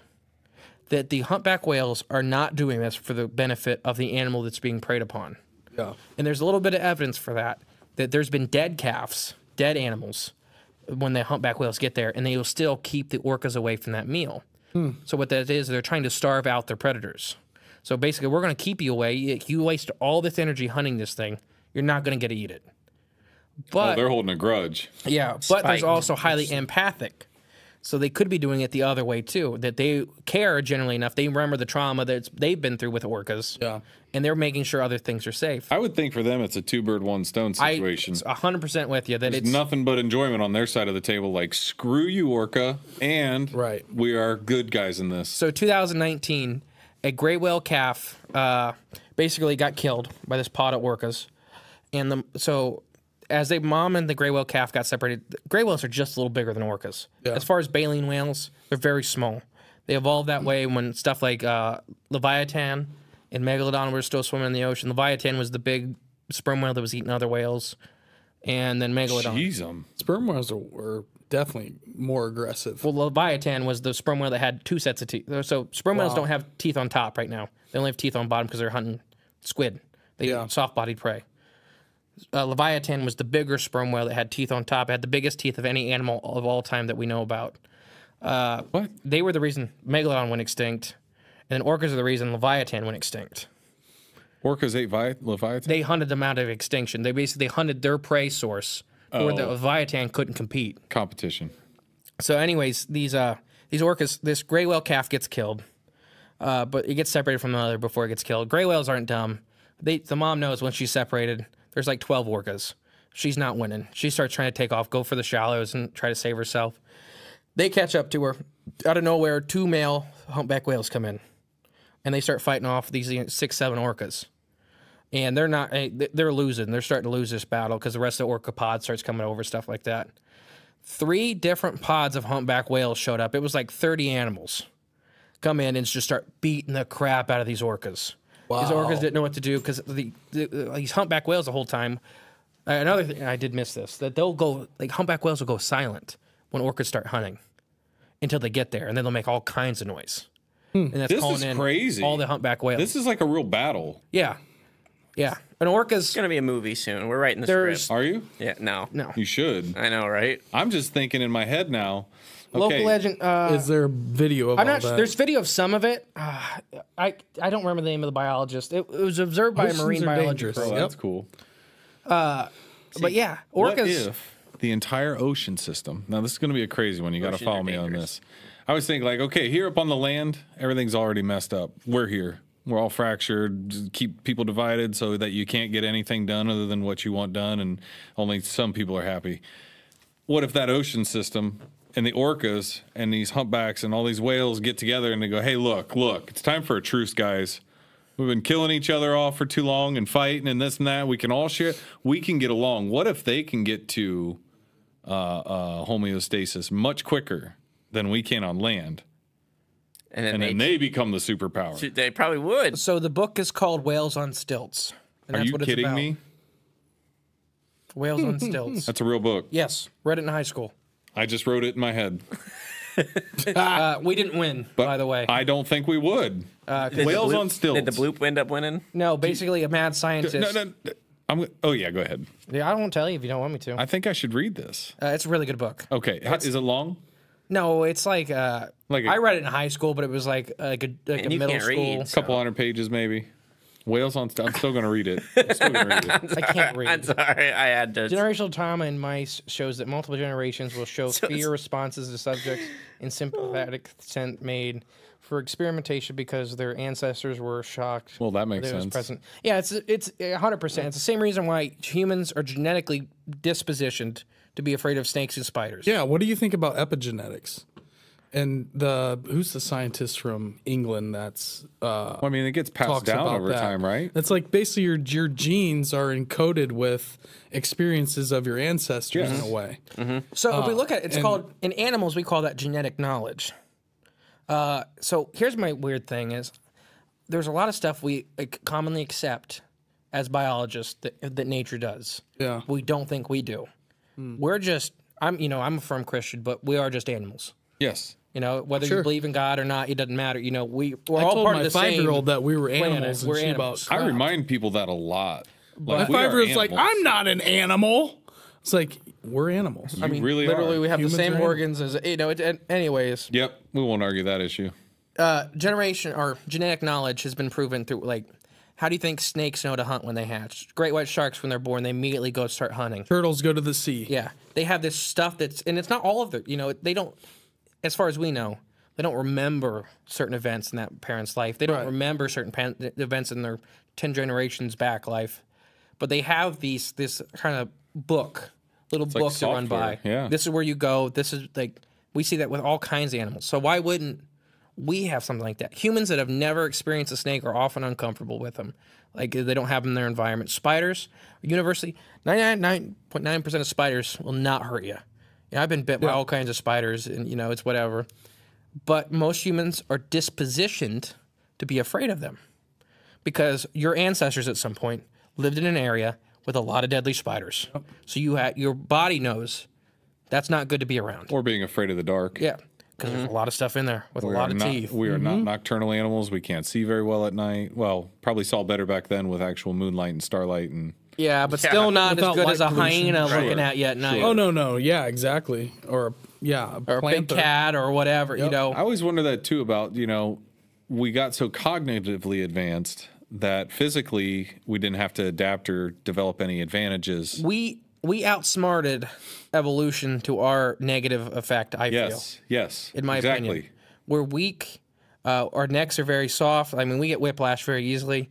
[SPEAKER 3] That the humpback whales are not doing this for the benefit of the animal that's being preyed upon.
[SPEAKER 1] Yeah.
[SPEAKER 3] And there's a little bit of evidence for that. That there's been dead calves, dead animals, when the humpback whales get there, and they will still keep the orcas away from that meal. Hmm. So what that is, they're trying to starve out their predators. So basically, we're going to keep you away. You- You waste all this energy hunting this thing, you're not going to get to eat it.
[SPEAKER 2] Oh,
[SPEAKER 3] But
[SPEAKER 2] they're holding a grudge.
[SPEAKER 3] yeah, but there's
[SPEAKER 4] Spite.
[SPEAKER 3] also highly empathic. So they could be doing it the other way too. That they care generally enough. They remember the trauma that it's- they've been through with orcas.
[SPEAKER 1] Yeah.
[SPEAKER 3] And they're making sure other things are safe.
[SPEAKER 2] I would think for them it's a two bird one stone
[SPEAKER 3] I
[SPEAKER 2] situation.
[SPEAKER 3] a hundred percent with you that
[SPEAKER 2] There's
[SPEAKER 3] it's
[SPEAKER 2] nothing but enjoyment on their side of the table. Like screw you, Orca, and
[SPEAKER 1] Right.
[SPEAKER 2] we are good guys in this.
[SPEAKER 3] so 2019, a gray whale calf uh, basically got killed by this pod of orcas, and the so as the mom and the gray whale calf got separated, the gray whales are just a little bigger than orcas.
[SPEAKER 1] Yeah.
[SPEAKER 3] As far as baleen whales, they're very small. They evolved that way when stuff like uh, Leviathan and Megalodon were still swimming in the ocean. Leviathan was the big sperm whale that was eating other whales, and then Megalodon.
[SPEAKER 2] Jeez, um,
[SPEAKER 1] Sperm whales are, were definitely more aggressive.
[SPEAKER 3] Well, Leviathan was the sperm whale that had two sets of teeth. So sperm whales don't have teeth on top right now. They only have teeth on bottom because they're hunting squid. They
[SPEAKER 1] Yeah.
[SPEAKER 3] eat soft-bodied prey. Uh, Leviathan was the bigger sperm whale that had teeth on top. It had the biggest teeth of any animal of all time that we know about.
[SPEAKER 2] what?
[SPEAKER 3] They were the reason Megalodon went extinct, and then orcas are the reason Leviathan went extinct.
[SPEAKER 2] Orcas ate Vi- Leviathan.
[SPEAKER 3] They hunted them out of extinction. They basically hunted their prey source where the
[SPEAKER 2] Oh.
[SPEAKER 3] Leviathan couldn't compete.
[SPEAKER 2] Competition.
[SPEAKER 3] So, anyways, these uh these orcas, this gray whale calf gets killed, uh, but it gets separated from the mother before it gets killed. Gray whales aren't dumb. They the mom knows when she's separated. There's like 12 orcas. She's not winning. She starts trying to take off, go for the shallows, and try to save herself. They catch up to her out of nowhere. Two male humpback whales come in, and they start fighting off these six, seven orcas. And they're not. eh, They're losing. They're starting to lose this battle because the rest of the orca pod starts coming over, stuff like that three different pods of humpback whales showed up. It was like 30 animals come in and just start beating the crap out of these orcas. These orcas didn't know what to do because the, the, these humpback whales the whole time. Uh, another thing, I did miss this, that they'll go, like humpback whales will go silent when orcas start hunting until they get there, and then they'll make all kinds of noise. And that's
[SPEAKER 2] This
[SPEAKER 3] calling
[SPEAKER 2] is
[SPEAKER 3] in
[SPEAKER 2] crazy.
[SPEAKER 3] all the humpback whales.
[SPEAKER 2] This is like a real battle.
[SPEAKER 3] yeah. Yeah. An orca's,
[SPEAKER 4] It's gonna be a movie soon. We're writing the
[SPEAKER 3] There's-
[SPEAKER 4] script.
[SPEAKER 2] Are you?
[SPEAKER 4] Yeah, no,
[SPEAKER 3] no.
[SPEAKER 2] You should.
[SPEAKER 4] I know, right?
[SPEAKER 2] I'm just thinking in my head now. Okay,
[SPEAKER 3] Local legend. Uh,
[SPEAKER 1] Is there a video of
[SPEAKER 3] I'm
[SPEAKER 1] all
[SPEAKER 3] not.
[SPEAKER 1] that?
[SPEAKER 3] There's video of some of it. Uh, I I don't remember the name of the biologist. It, it was observed by
[SPEAKER 1] Oceans
[SPEAKER 3] a marine biologist.
[SPEAKER 1] dangerous.
[SPEAKER 2] Oh,
[SPEAKER 1] Yep.
[SPEAKER 2] that's cool.
[SPEAKER 3] But yeah,
[SPEAKER 2] What
[SPEAKER 3] orcas.
[SPEAKER 2] if the entire ocean system? Now this is going to be a crazy one. You got to follow me on this. I was thinking like, okay, here up on the land, everything's already messed up. We're here. We're all fractured. Just Keep people divided so that you can't get anything done other than what you want done, and only some people are happy. What if that ocean system and the orcas and these humpbacks and all these whales get together and they go, "Hey, look, look, it's time for a truce, guys." We've been killing each other off for too long and fighting and this and that. We can all share. We can get along. What if they can get to uh, uh, homeostasis much quicker than we can on land,
[SPEAKER 4] And then,
[SPEAKER 2] and
[SPEAKER 4] they,
[SPEAKER 2] then they become the superpower?
[SPEAKER 4] they probably would.
[SPEAKER 3] So the book is called Whales on Stilts. And
[SPEAKER 2] Are
[SPEAKER 3] that's
[SPEAKER 2] you
[SPEAKER 3] what it's
[SPEAKER 2] kidding
[SPEAKER 3] about.
[SPEAKER 2] me?
[SPEAKER 3] Whales on <laughs> Stilts.
[SPEAKER 2] That's a real book.
[SPEAKER 3] yes, read it in high school.
[SPEAKER 2] I just wrote it in my head. <laughs>
[SPEAKER 3] Uh, we didn't win,
[SPEAKER 2] But
[SPEAKER 3] by the way.
[SPEAKER 2] I don't think we would.
[SPEAKER 3] Uh, 'cause-
[SPEAKER 4] Did the
[SPEAKER 2] Whales
[SPEAKER 4] bloop-
[SPEAKER 2] on stilts.
[SPEAKER 4] Did the bloop end up winning?
[SPEAKER 3] no, basically a mad scientist.
[SPEAKER 2] No, no, no. I'm. Oh yeah, go ahead.
[SPEAKER 3] Yeah, I won't tell you if you don't want me to.
[SPEAKER 2] I think I should read this.
[SPEAKER 3] Uh, it's a really good book.
[SPEAKER 2] Okay, is it long?
[SPEAKER 3] No, it's like uh,
[SPEAKER 2] Like a-
[SPEAKER 3] I read it in high school, but it was like like a, like a middle
[SPEAKER 4] can't
[SPEAKER 3] school.
[SPEAKER 4] read.
[SPEAKER 2] couple hundred pages maybe. Whales on. St- I'm still gonna read it. I'm still gonna read it. <laughs>
[SPEAKER 3] I can't read.
[SPEAKER 4] I'm sorry, I had to.
[SPEAKER 3] Generational trauma in mice shows that multiple generations will show <laughs> fear responses to subjects <laughs> in sympathetic sense made for experimentation because their ancestors were shocked.
[SPEAKER 2] Well, that makes
[SPEAKER 3] that it was
[SPEAKER 2] sense.
[SPEAKER 3] present. Yeah, it's it's hundred percent. It's the same reason why humans are genetically dispositioned to be afraid of snakes and spiders.
[SPEAKER 1] Yeah, what do you think about epigenetics? And the who's the scientist from England that's uh,
[SPEAKER 2] Well, I mean, it gets passed
[SPEAKER 1] talks
[SPEAKER 2] down over
[SPEAKER 1] that?
[SPEAKER 2] time, right?
[SPEAKER 1] It's like basically your your genes are encoded with experiences of your ancestors in a way.
[SPEAKER 3] So if we look at it, it's
[SPEAKER 1] and-
[SPEAKER 3] called in animals we call that genetic knowledge. Uh, so here's my weird thing is there's a lot of stuff we like, commonly accept as biologists that, that nature does.
[SPEAKER 1] Yeah.
[SPEAKER 3] We don't think we do. We're just I'm you know, I'm a firm Christian, but we are just animals.
[SPEAKER 2] Yes.
[SPEAKER 3] You know, whether
[SPEAKER 1] Sure.
[SPEAKER 3] you believe in God or not, it doesn't matter. You know, we we're
[SPEAKER 1] I
[SPEAKER 3] all
[SPEAKER 1] told
[SPEAKER 3] part
[SPEAKER 1] my
[SPEAKER 3] of the
[SPEAKER 1] five
[SPEAKER 3] same
[SPEAKER 1] year old that we were animals,
[SPEAKER 3] We're animals.
[SPEAKER 1] about
[SPEAKER 2] I remind people that a lot.
[SPEAKER 1] my
[SPEAKER 2] Like, we
[SPEAKER 1] five
[SPEAKER 2] are
[SPEAKER 1] year old's like. I'm not an animal. It's like we're animals.
[SPEAKER 2] You really
[SPEAKER 3] Literally,
[SPEAKER 2] are.
[SPEAKER 3] we have
[SPEAKER 1] Humans
[SPEAKER 3] the same organs as you know. It, and anyways,
[SPEAKER 2] Yep, we won't argue that issue.
[SPEAKER 3] uh, generation or genetic knowledge has been proven through like. How do you think snakes know to hunt when they hatch? Great white sharks, when they're born, they immediately go start hunting.
[SPEAKER 1] Turtles go to the sea.
[SPEAKER 3] Yeah, they have this stuff that's, and it's not all of their. You know, they don't, as far as we know, they don't remember certain events in that parent's life. They don't
[SPEAKER 1] Right.
[SPEAKER 3] remember certain pan- events in their ten generations back life, but they have these this kind of book, little
[SPEAKER 2] like
[SPEAKER 3] book to run by.
[SPEAKER 2] yeah.
[SPEAKER 3] this is where you go. This is like we see that with all kinds of animals. So why wouldn't we have something like that? Humans that have never experienced a snake are often uncomfortable with them. Like they don't have them in their environment. Spiders, universally, 99.9% of spiders will not hurt you. You know, I've been bit by all kinds of spiders and, you know, it's whatever. But most humans are dispositioned to be afraid of them because your ancestors at some point lived in an area with a lot of deadly spiders. So you had your body knows that's not good to be around.
[SPEAKER 2] Or being afraid of the dark.
[SPEAKER 3] Yeah, because there's a mm-hmm. lot of stuff in there with
[SPEAKER 2] We
[SPEAKER 3] a lot of
[SPEAKER 2] not,
[SPEAKER 3] teeth.
[SPEAKER 2] We are not mm-hmm. nocturnal animals. We can't see very well at night. Well, probably saw better back then with actual moonlight and starlight and
[SPEAKER 3] Yeah, but still not as good as a
[SPEAKER 1] pollution.
[SPEAKER 3] hyena
[SPEAKER 2] Sure.
[SPEAKER 3] looking at you at night.
[SPEAKER 1] Oh no, no, yeah, exactly. Or yeah, a
[SPEAKER 3] Or a big cat or whatever, you know.
[SPEAKER 2] I always wonder that too about, you know, we got so cognitively advanced that physically we didn't have to adapt or develop any advantages.
[SPEAKER 3] we we outsmarted evolution to our negative effect, I feel.
[SPEAKER 2] Yes, yes.
[SPEAKER 3] in my
[SPEAKER 2] exactly.
[SPEAKER 3] opinion. We're weak. Uh, our necks are very soft. I mean, we get whiplash very easily.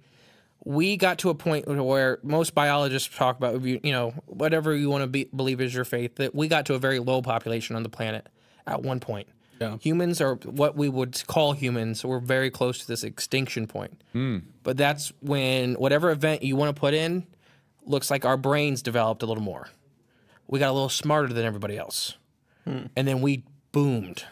[SPEAKER 3] We got to a point where most biologists talk about, you know, whatever you want to be, believe is your faith, that we got to a very low population on the planet at one point.
[SPEAKER 1] Yeah.
[SPEAKER 3] Humans are what we would call humans. We're very close to this extinction point. Hmm. But that's when whatever event you want to put in looks like our brains developed a little more. We got a little smarter than everybody else. Hmm. And then we boomed.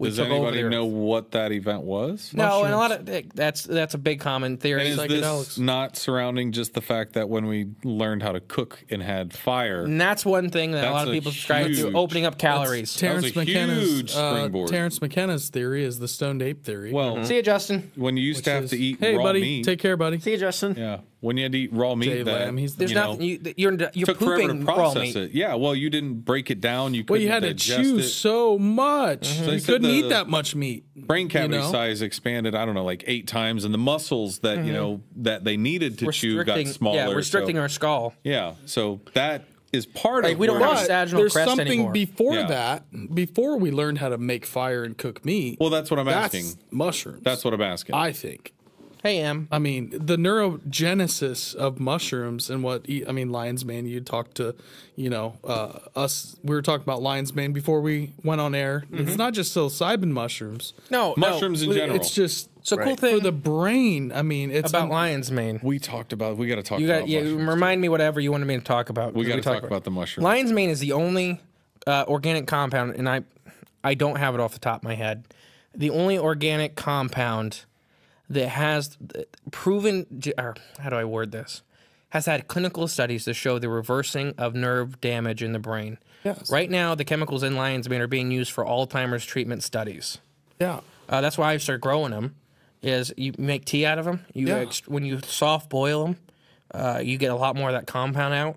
[SPEAKER 3] We
[SPEAKER 2] Does
[SPEAKER 3] took over
[SPEAKER 2] anybody
[SPEAKER 3] the Earth.
[SPEAKER 2] know what that event was?
[SPEAKER 3] No, and a lot of that's that's a big common theory.
[SPEAKER 2] And is
[SPEAKER 3] Like,
[SPEAKER 2] this
[SPEAKER 1] psychedelics.
[SPEAKER 2] not surrounding just the fact that when we learned how to cook and had fire,
[SPEAKER 3] and that's one thing that a lot of
[SPEAKER 2] a
[SPEAKER 3] people subscribe to: opening up calories.
[SPEAKER 1] Terence
[SPEAKER 2] That was a
[SPEAKER 1] McKenna's
[SPEAKER 2] huge
[SPEAKER 1] uh,
[SPEAKER 2] springboard.
[SPEAKER 1] Terence McKenna's theory is the stoned ape theory.
[SPEAKER 2] well,
[SPEAKER 3] See you, Justin.
[SPEAKER 2] when you used to have
[SPEAKER 1] is,
[SPEAKER 2] to eat
[SPEAKER 1] hey
[SPEAKER 2] raw
[SPEAKER 1] buddy,
[SPEAKER 2] meat,
[SPEAKER 1] take care, buddy.
[SPEAKER 4] See you, Justin.
[SPEAKER 2] yeah, when you had to eat raw meat,
[SPEAKER 1] Jay
[SPEAKER 2] that
[SPEAKER 1] Lamb, he's the-
[SPEAKER 3] There's
[SPEAKER 2] you know,
[SPEAKER 3] nothing. You, you're you're
[SPEAKER 2] took forever
[SPEAKER 3] pooping
[SPEAKER 2] to
[SPEAKER 3] raw
[SPEAKER 2] process
[SPEAKER 3] meat.
[SPEAKER 2] it. Yeah, well, you didn't break it down. You
[SPEAKER 1] Well,
[SPEAKER 2] couldn't
[SPEAKER 1] you had to
[SPEAKER 2] digest
[SPEAKER 1] chew
[SPEAKER 2] it.
[SPEAKER 1] so much.
[SPEAKER 2] They
[SPEAKER 1] You
[SPEAKER 2] said
[SPEAKER 1] couldn't
[SPEAKER 2] the-
[SPEAKER 1] eat that much meat.
[SPEAKER 2] brain cavity
[SPEAKER 1] know?
[SPEAKER 2] size expanded. I don't know, like eight times, and the muscles that you know that they needed to chew got
[SPEAKER 3] Mm-hmm.
[SPEAKER 2] Smaller.
[SPEAKER 3] yeah, restricting
[SPEAKER 2] so,
[SPEAKER 3] our skull.
[SPEAKER 2] yeah, so that is part
[SPEAKER 3] Like,
[SPEAKER 2] of
[SPEAKER 3] we don't
[SPEAKER 2] where-
[SPEAKER 3] have
[SPEAKER 1] But
[SPEAKER 3] sagittal
[SPEAKER 1] there's
[SPEAKER 3] crest
[SPEAKER 1] something
[SPEAKER 3] anymore.
[SPEAKER 1] before
[SPEAKER 2] Yeah.
[SPEAKER 1] that, before we learned how to make fire and cook meat.
[SPEAKER 2] Well, that's what I'm
[SPEAKER 1] that's
[SPEAKER 2] asking.
[SPEAKER 1] mushrooms.
[SPEAKER 2] That's what I'm asking.
[SPEAKER 1] I think.
[SPEAKER 3] Hey, Em.
[SPEAKER 1] I mean, the neurogenesis of mushrooms and what I mean, Lions Mane. You talked to, you know, uh, us. We were talking about Lions Mane before we went on air. It's not just psilocybin mushrooms.
[SPEAKER 3] No,
[SPEAKER 2] Mushrooms
[SPEAKER 3] no.
[SPEAKER 2] in general.
[SPEAKER 1] It's just
[SPEAKER 3] So cool thing
[SPEAKER 1] for the brain. I mean, it's
[SPEAKER 3] about lion's mane.
[SPEAKER 2] we talked about. We got to talk
[SPEAKER 3] You got yeah.
[SPEAKER 2] mushrooms.
[SPEAKER 3] Remind me whatever you wanted me to talk about.
[SPEAKER 2] We got to talk about the mushrooms.
[SPEAKER 3] Lion's mane is the only uh, organic compound, and I I don't have it off the top of my head. The only organic compound that has proven, or how do I word this? Has had clinical studies to show the reversing of nerve damage in the brain.
[SPEAKER 1] Yes.
[SPEAKER 3] Right now, the chemicals in lion's mane are being used for Alzheimer's treatment studies.
[SPEAKER 1] yeah.
[SPEAKER 3] Uh, that's why I started growing them. Is you make tea out of them. You
[SPEAKER 1] Yeah.
[SPEAKER 3] ex- when you soft boil them, uh, you get a lot more of that compound out.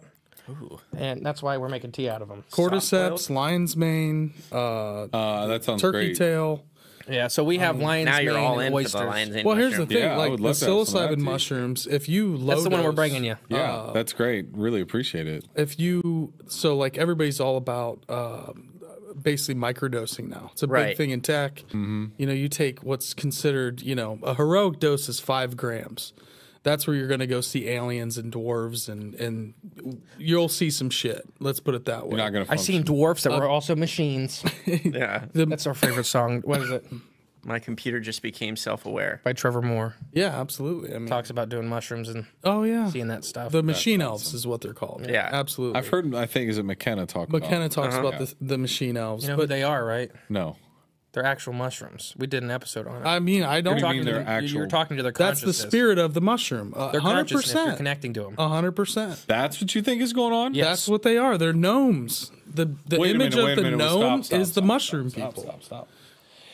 [SPEAKER 3] Ooh. And that's why we're making tea out of them.
[SPEAKER 1] Cordyceps, lion's mane, uh,
[SPEAKER 2] Uh, that sounds
[SPEAKER 1] turkey
[SPEAKER 2] great.
[SPEAKER 1] tail.
[SPEAKER 3] Yeah, so we have lion's
[SPEAKER 4] Now you're
[SPEAKER 3] mane
[SPEAKER 4] all
[SPEAKER 3] and
[SPEAKER 4] in for
[SPEAKER 3] oysters.
[SPEAKER 4] the lion's mane
[SPEAKER 1] Well, here's the thing:
[SPEAKER 2] Yeah,
[SPEAKER 1] like the
[SPEAKER 2] love to have some of that
[SPEAKER 1] psilocybin mushrooms. If you load
[SPEAKER 3] That's the one we're bringing you.
[SPEAKER 2] Yeah, that's great. Really appreciate it.
[SPEAKER 1] if you so like everybody's all about um basically microdosing now it's a big
[SPEAKER 4] Right.
[SPEAKER 1] thing in tech you know you take what's considered you know a heroic dose is five grams that's where you're going to go see aliens and dwarves and and you'll see some shit let's put it that way
[SPEAKER 2] You're not gonna.
[SPEAKER 3] I seen dwarfs
[SPEAKER 1] Uh,
[SPEAKER 3] that were also machines. <laughs>
[SPEAKER 4] Yeah.
[SPEAKER 3] That's our favorite song. What is it?
[SPEAKER 4] My computer just became self-aware.
[SPEAKER 3] By Trevor Moore.
[SPEAKER 1] yeah absolutely i mean
[SPEAKER 3] Talks about doing mushrooms and
[SPEAKER 1] oh yeah
[SPEAKER 3] seeing that stuff.
[SPEAKER 1] the machine elves is what they're called
[SPEAKER 4] Yeah.
[SPEAKER 1] absolutely
[SPEAKER 2] I've heard. I think is it McKenna talk about.
[SPEAKER 1] mckenna talks
[SPEAKER 2] Uh-huh.
[SPEAKER 1] about the, the machine elves
[SPEAKER 3] you know
[SPEAKER 1] but
[SPEAKER 3] who they are, right?
[SPEAKER 2] No.
[SPEAKER 3] They're actual mushrooms. We did an episode on it.
[SPEAKER 1] I mean, I don't.
[SPEAKER 2] do you
[SPEAKER 3] talking
[SPEAKER 2] mean
[SPEAKER 3] to
[SPEAKER 2] they're
[SPEAKER 3] the-
[SPEAKER 2] actual-
[SPEAKER 3] You're talking to their
[SPEAKER 1] That's the
[SPEAKER 3] consciousness.
[SPEAKER 1] spirit of the mushroom. A
[SPEAKER 3] Their
[SPEAKER 1] hundred
[SPEAKER 3] consciousness. You're
[SPEAKER 1] percent.
[SPEAKER 3] connecting to them.
[SPEAKER 1] A hundred percent.
[SPEAKER 2] That's what you think is going on?
[SPEAKER 3] Yes.
[SPEAKER 1] That's what they are. They're gnomes. The the
[SPEAKER 2] Wait a
[SPEAKER 1] image
[SPEAKER 2] minute, wait
[SPEAKER 1] of the
[SPEAKER 2] minute. Well,
[SPEAKER 1] gnome
[SPEAKER 2] stop, stop,
[SPEAKER 1] is the
[SPEAKER 2] stop,
[SPEAKER 1] mushroom
[SPEAKER 2] stop,
[SPEAKER 1] people.
[SPEAKER 2] Stop, stop,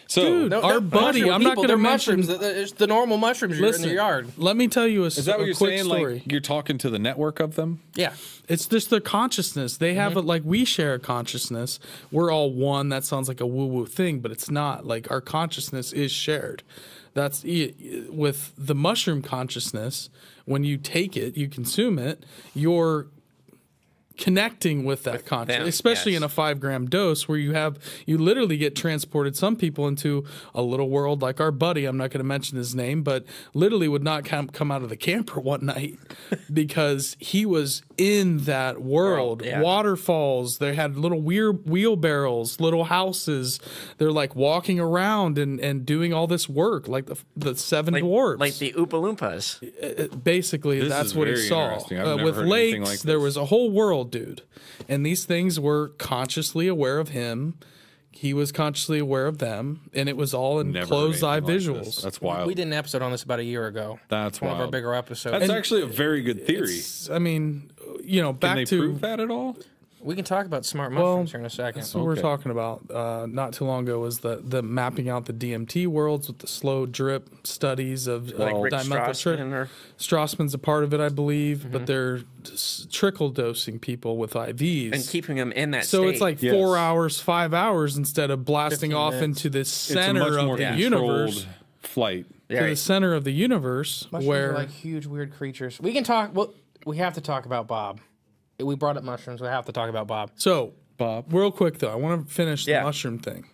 [SPEAKER 2] So
[SPEAKER 1] Dude,
[SPEAKER 3] No,
[SPEAKER 1] our buddy. I'm not going to mention.
[SPEAKER 3] mushrooms. It's the normal mushrooms you're in
[SPEAKER 1] Listen,
[SPEAKER 3] your yard.
[SPEAKER 1] let me tell you a, story.
[SPEAKER 2] is that what
[SPEAKER 1] a
[SPEAKER 2] you're
[SPEAKER 1] quick
[SPEAKER 2] saying?
[SPEAKER 1] story.
[SPEAKER 2] Like you're talking to the network of them?
[SPEAKER 3] Yeah.
[SPEAKER 1] It's just their consciousness. They have
[SPEAKER 3] Mm-hmm.
[SPEAKER 1] it like we share a consciousness. We're all one. That sounds like a woo woo thing, but it's not. Like our consciousness is shared. That's with the mushroom consciousness. When you take it, you consume it. You're connecting with that consciousness,
[SPEAKER 4] them,
[SPEAKER 1] especially
[SPEAKER 4] yes.
[SPEAKER 1] in a five gram dose where you have you literally get transported some people into a little world like our buddy i'm not going to mention his name but literally would not come, come out of the camper <laughs> one night because he was in that world.
[SPEAKER 4] Yeah.
[SPEAKER 1] waterfalls they had little weird wheelbarrows little houses. They're like walking around and, and doing all this work like the, the seven
[SPEAKER 4] Like,
[SPEAKER 1] dwarfs.
[SPEAKER 4] like the Oompa Loompas.
[SPEAKER 1] basically
[SPEAKER 2] This
[SPEAKER 1] that's what he saw. Uh, with lakes
[SPEAKER 2] like
[SPEAKER 1] there was a whole world dude and these things were consciously aware of him he was consciously aware of them and it was all in
[SPEAKER 2] Never
[SPEAKER 1] closed eye
[SPEAKER 2] like
[SPEAKER 1] visuals
[SPEAKER 2] this. That's wild.
[SPEAKER 3] We did an episode on this about a year ago.
[SPEAKER 2] That's
[SPEAKER 3] one of our bigger episodes.
[SPEAKER 2] That's actually a very good theory.
[SPEAKER 1] I mean you know
[SPEAKER 2] Can
[SPEAKER 1] back
[SPEAKER 2] they
[SPEAKER 1] to
[SPEAKER 2] prove that at all?
[SPEAKER 3] We can talk about smart mushrooms here in a second.
[SPEAKER 1] That's what we're talking about. Uh, not too long ago was the the mapping out the DMT worlds with the slow drip studies of uh,
[SPEAKER 4] Like Rick. Strassman or
[SPEAKER 1] Strassman's a part of it, I believe,
[SPEAKER 2] Mm-hmm.
[SPEAKER 1] but they're trickle dosing people with IVs.
[SPEAKER 4] and keeping them in that
[SPEAKER 1] so
[SPEAKER 4] state.
[SPEAKER 1] it's like
[SPEAKER 2] Yes.
[SPEAKER 1] four hours, five hours instead of blasting off
[SPEAKER 3] minutes.
[SPEAKER 1] into the center of the universe.
[SPEAKER 2] flight.
[SPEAKER 4] Yeah,
[SPEAKER 1] To the center of the universe,
[SPEAKER 3] Mushrooms
[SPEAKER 1] where
[SPEAKER 3] are like huge, weird creatures. We can talk. Well, we have to talk about Bob. We brought up mushrooms. We have to talk about Bob.
[SPEAKER 1] So,
[SPEAKER 2] Bob.
[SPEAKER 1] real quick though, I want to finish the
[SPEAKER 4] Yeah.
[SPEAKER 1] mushroom thing.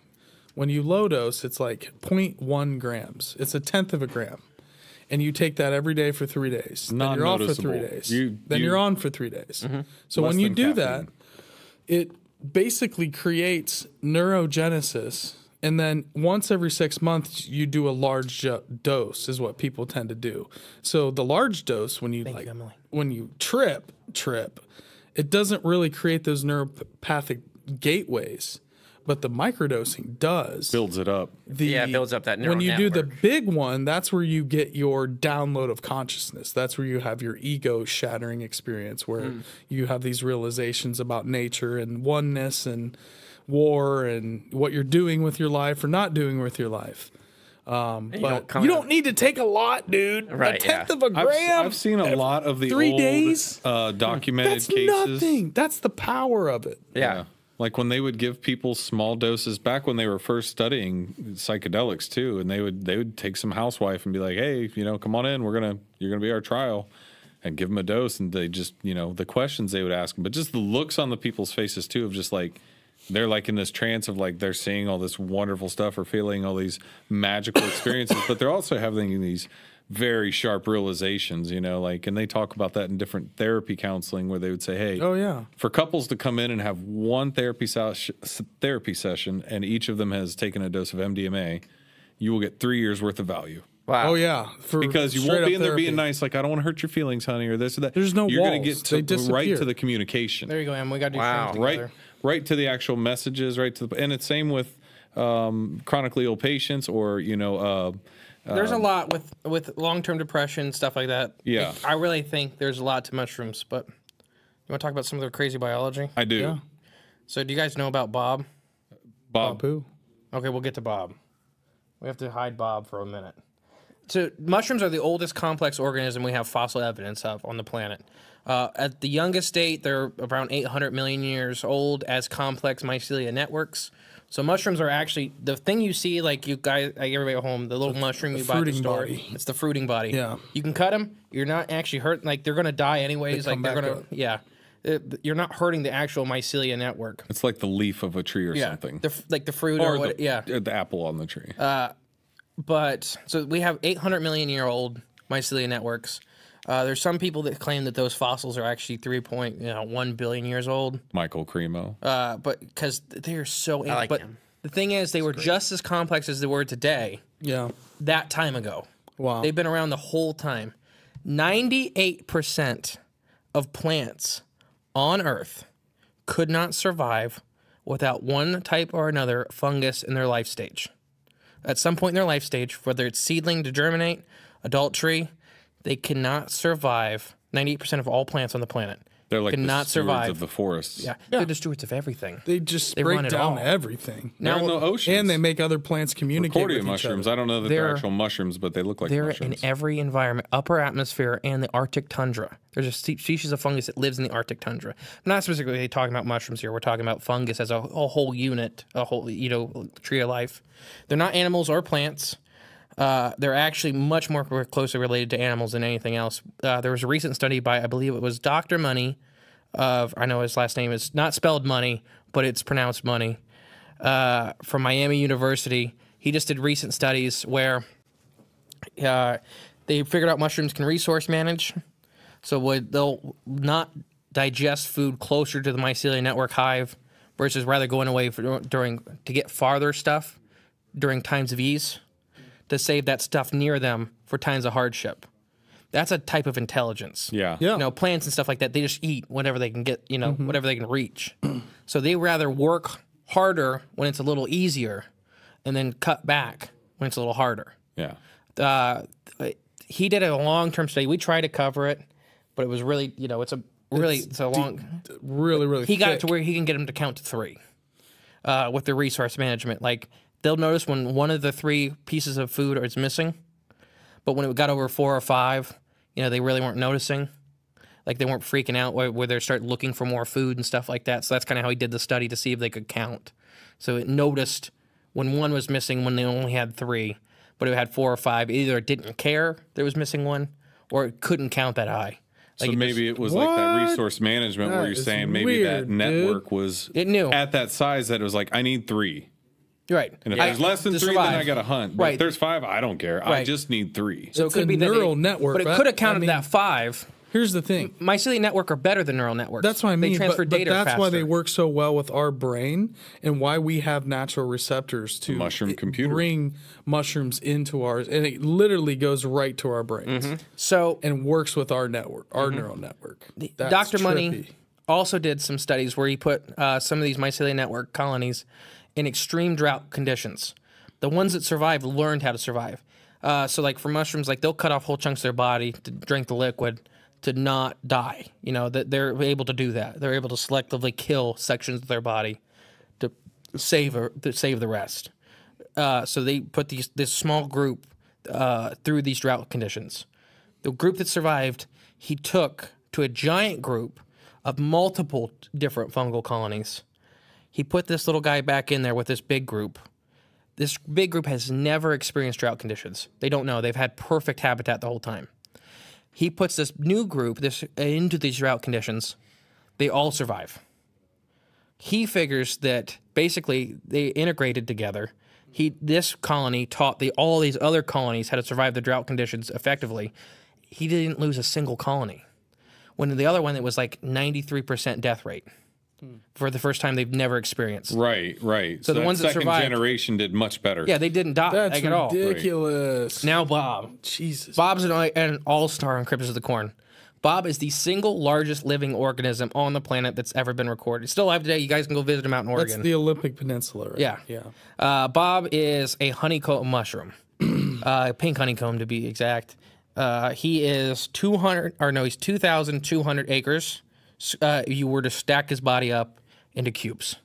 [SPEAKER 1] When you low dose, it's like 0.1 grams. It's a tenth of a gram. And you take that every day for three days. Then you're off for three days.
[SPEAKER 2] You-
[SPEAKER 1] then
[SPEAKER 2] you-
[SPEAKER 1] you, are on for three days. Mm-hmm. So
[SPEAKER 2] Less
[SPEAKER 1] when you do
[SPEAKER 2] caffeine.
[SPEAKER 1] that, it basically creates neurogenesis. And then once every six months, you do a large jo- dose, is what people tend to do. So the large dose, when you like,
[SPEAKER 3] Emily.
[SPEAKER 1] when you trip, trip, it doesn't really create those neuropathic gateways, but the microdosing does.
[SPEAKER 2] Builds it up.
[SPEAKER 1] The,
[SPEAKER 4] Yeah, it builds up that
[SPEAKER 1] When
[SPEAKER 4] neural
[SPEAKER 1] you do the big one, that's where you get your download of consciousness. That's where you have your ego shattering experience, where
[SPEAKER 4] Hmm.
[SPEAKER 1] you have these realizations about nature and oneness and war and what you're doing with your life or not doing with your life. Um,
[SPEAKER 4] you
[SPEAKER 1] but
[SPEAKER 4] don't
[SPEAKER 1] you don't need to take a lot, dude.
[SPEAKER 4] Right,
[SPEAKER 1] a tenth
[SPEAKER 4] yeah.
[SPEAKER 1] of a
[SPEAKER 2] I've,
[SPEAKER 1] gram.
[SPEAKER 2] I've seen a lot of the
[SPEAKER 1] three
[SPEAKER 2] old,
[SPEAKER 1] days?
[SPEAKER 2] uh, documented
[SPEAKER 1] That's
[SPEAKER 2] cases.
[SPEAKER 1] nothing. That's the power of it.
[SPEAKER 4] yeah.
[SPEAKER 2] Like when they would give people small doses back when they were first studying psychedelics too, and they would they would take some housewife and be like, "Hey, you know, come on in. We're gonna you're gonna be our trial," and give them a dose, and they just you know the questions they would ask them, but just the looks on the people's faces too of just like they're like in this trance of like they're seeing all this wonderful stuff or feeling all these magical experiences, but they're also having these very sharp realizations, you know, like, and they talk about that in different therapy counseling where they would say, Hey,
[SPEAKER 1] Oh, yeah.
[SPEAKER 2] for couples to come in and have one therapy ses- therapy session and each of them has taken a dose of MDMA, you will get three years worth of value.
[SPEAKER 4] Wow.
[SPEAKER 1] Oh yeah, for
[SPEAKER 2] Because you won't be in there
[SPEAKER 1] therapy.
[SPEAKER 2] being nice, like I don't want to hurt your feelings, honey, or this or that.
[SPEAKER 1] There's no
[SPEAKER 2] You're gonna get to right to the communication,
[SPEAKER 3] There you go, Em. We got to do
[SPEAKER 4] Wow.
[SPEAKER 3] wow.
[SPEAKER 2] right, right to the actual messages, right to the, and it's same with um, chronically ill patients or you know, uh,
[SPEAKER 3] There's a lot with with long term depression stuff like that.
[SPEAKER 2] Yeah.
[SPEAKER 3] Like, I really think there's a lot to mushrooms. But you want to talk about some of their crazy biology?
[SPEAKER 2] I do.
[SPEAKER 1] Yeah.
[SPEAKER 3] So do you guys know about Bob?
[SPEAKER 2] Bob,
[SPEAKER 1] who?
[SPEAKER 3] Okay, we'll get to Bob. We have to hide Bob for a minute. So mushrooms are the oldest complex organism we have fossil evidence of on the planet. Uh, at the youngest date, they're around 800 million years old as complex mycelia networks. So mushrooms are actually the thing you see, like you guys, like everybody at home, the little mushroom you buy at the
[SPEAKER 1] fruiting
[SPEAKER 3] store.
[SPEAKER 1] body.
[SPEAKER 3] It's the fruiting body.
[SPEAKER 1] Yeah.
[SPEAKER 3] you can cut them. You're not actually hurt. Like they're gonna die anyways.
[SPEAKER 1] They
[SPEAKER 3] like
[SPEAKER 1] come
[SPEAKER 3] they're
[SPEAKER 1] back
[SPEAKER 3] gonna,
[SPEAKER 1] up.
[SPEAKER 3] yeah. Uh, You're not hurting the actual mycelia network.
[SPEAKER 2] it's like the leaf of a tree or
[SPEAKER 3] Yeah,
[SPEAKER 2] something,
[SPEAKER 3] the, like the fruit or,
[SPEAKER 2] or
[SPEAKER 3] what?
[SPEAKER 2] the,
[SPEAKER 3] yeah,
[SPEAKER 2] uh, the apple on the tree.
[SPEAKER 3] but so we have 800 million year old mycelia networks. Uh, there's some people that claim that those fossils are actually 3.1 billion years old,
[SPEAKER 2] Michael Cremo.
[SPEAKER 3] uh, but because they're so.
[SPEAKER 4] like
[SPEAKER 3] but
[SPEAKER 4] him.
[SPEAKER 3] the thing is, they were just as complex as they were today
[SPEAKER 1] Yeah.
[SPEAKER 3] that time ago.
[SPEAKER 1] Wow.
[SPEAKER 3] They've been around the whole time. 98% of plants on Earth could not survive without one type or another fungus in their life stage. At some point in their life stage, whether it's seedling to germinate, adult tree, they cannot survive 98% of all plants on the planet.
[SPEAKER 2] They're like the
[SPEAKER 3] cannot
[SPEAKER 2] stewards
[SPEAKER 3] survive.
[SPEAKER 2] of the forests.
[SPEAKER 3] Yeah, they're the stewards of everything.
[SPEAKER 1] They just
[SPEAKER 3] They
[SPEAKER 1] break down
[SPEAKER 3] all.
[SPEAKER 1] everything.
[SPEAKER 2] They're in the oceans.
[SPEAKER 1] And they make other plants communicate
[SPEAKER 2] Cordia
[SPEAKER 1] with each
[SPEAKER 2] mushrooms.
[SPEAKER 1] other.
[SPEAKER 2] I don't know that they're,
[SPEAKER 3] They're-
[SPEAKER 2] actual mushrooms, but they look like
[SPEAKER 3] They're
[SPEAKER 2] mushrooms.
[SPEAKER 3] in every environment, upper atmosphere and the Arctic tundra. There's a species of fungus that lives in the Arctic tundra. I'm not specifically talking about mushrooms here. We're talking about fungus as a, a whole unit, a whole you know tree of life. They're not animals or plants. Uh, they're actually much more closely related to animals than anything else. Uh, there was a recent study by I believe it was Dr. Money of I know his last name is not spelled money, but it's pronounced money. Uh, from Miami University, he just did recent studies where uh, they figured out mushrooms can resource manage. So would they'll not digest food closer to the mycelium network hive versus rather going away for, during to get farther stuff during times of ease to save that stuff near them for times of hardship. That's a type of intelligence.
[SPEAKER 2] yeah.
[SPEAKER 1] Yeah.
[SPEAKER 3] You know, plants and stuff like that, they just eat whatever they can get, you know, whatever they can reach. <clears throat> so they rather work harder when it's a little easier and then cut back when it's a little harder
[SPEAKER 2] Yeah.
[SPEAKER 3] uh, he did a long term study. We tried to cover it, but it was really, you know, it's a really it's, a long.
[SPEAKER 1] really, really.
[SPEAKER 3] He got it to where he can get them to count to three uh, with the resource management. Like they'll notice when one of the three pieces of food is missing, but when it got over four or five, you know, they really weren't noticing. Like they weren't freaking out where, where they start looking for more food and stuff like that. So that's kind of how he did the study to see if they could count. So it noticed when one was missing when they only had three, but it had four or five. Either it didn't care there was missing one, or it couldn't count that high.
[SPEAKER 2] So
[SPEAKER 3] Like, it
[SPEAKER 2] maybe it was like that resource management where you're saying maybe
[SPEAKER 1] weird,
[SPEAKER 2] that
[SPEAKER 1] dude.
[SPEAKER 2] network was
[SPEAKER 3] It knew.
[SPEAKER 2] at that size that it was like I need three,
[SPEAKER 3] You're right.
[SPEAKER 2] and if
[SPEAKER 3] I-
[SPEAKER 2] there's less than
[SPEAKER 3] to
[SPEAKER 2] three,
[SPEAKER 3] survive.
[SPEAKER 2] then I got to hunt. But
[SPEAKER 3] Right.
[SPEAKER 2] if there's five, I don't care.
[SPEAKER 3] Right.
[SPEAKER 2] I just need three.
[SPEAKER 3] So
[SPEAKER 1] It's
[SPEAKER 3] it could
[SPEAKER 1] a
[SPEAKER 3] be that
[SPEAKER 1] neural
[SPEAKER 3] it-
[SPEAKER 1] network,
[SPEAKER 3] but it
[SPEAKER 1] but
[SPEAKER 3] could have
[SPEAKER 1] I
[SPEAKER 3] counted
[SPEAKER 1] mean-
[SPEAKER 3] that five.
[SPEAKER 1] Here's the thing.
[SPEAKER 3] Mycelium network are better than neural networks.
[SPEAKER 1] That's what I mean.
[SPEAKER 3] They transfer
[SPEAKER 1] but, but
[SPEAKER 3] data
[SPEAKER 1] that's why they work so well with our brain and why we have natural receptors to
[SPEAKER 2] Mushroom
[SPEAKER 1] it-
[SPEAKER 2] computer.
[SPEAKER 1] bring mushrooms into ours, and it literally goes right to our brains
[SPEAKER 3] So
[SPEAKER 1] and works with our network, our neural network. That's
[SPEAKER 3] Dr. Money also did some studies where he put uh, some of these mycelium network colonies in extreme drought conditions. The ones that survived learned how to survive. Uh, so, like for mushrooms, like they'll cut off whole chunks of their body to drink the liquid to not die. You know that they're able to do that. They're able to selectively kill sections of their body to save or, to save the rest. Uh, so they put these this small group uh, through these drought conditions. The group that survived, he took to a giant group of multiple different fungal colonies. He put this little guy back in there with this big group. This big group has never experienced drought conditions. They don't know. They've had perfect habitat the whole time. He puts this new group this into these drought conditions. They all survive. He figures that basically they integrated together. He this colony taught the all these other colonies how to survive the drought conditions effectively. He didn't lose a single colony. When the other one it was like 93% death rate for the first time they've never experienced.
[SPEAKER 2] Right, right. So,
[SPEAKER 3] the
[SPEAKER 2] that
[SPEAKER 3] ones that
[SPEAKER 2] second
[SPEAKER 3] survived-
[SPEAKER 2] generation did much better.
[SPEAKER 3] Yeah, they didn't die
[SPEAKER 1] That's
[SPEAKER 3] like, at all.
[SPEAKER 1] ridiculous.
[SPEAKER 3] Now Bob.
[SPEAKER 1] Jesus.
[SPEAKER 3] Bob's an, an all-star on Cryptids of the Corn. Bob is the single largest living organism on the planet that's ever been recorded. He's still alive today. You guys can go visit him out in Oregon.
[SPEAKER 1] That's the Olympic Peninsula, right?
[SPEAKER 3] Yeah.
[SPEAKER 1] Yeah.
[SPEAKER 3] Uh, Bob is a honeycomb mushroom, <clears throat> uh, pink honeycomb to be exact. Uh, he is 200, or no, he's 2,200 acres. Uh, you were to stack his body up into cubes.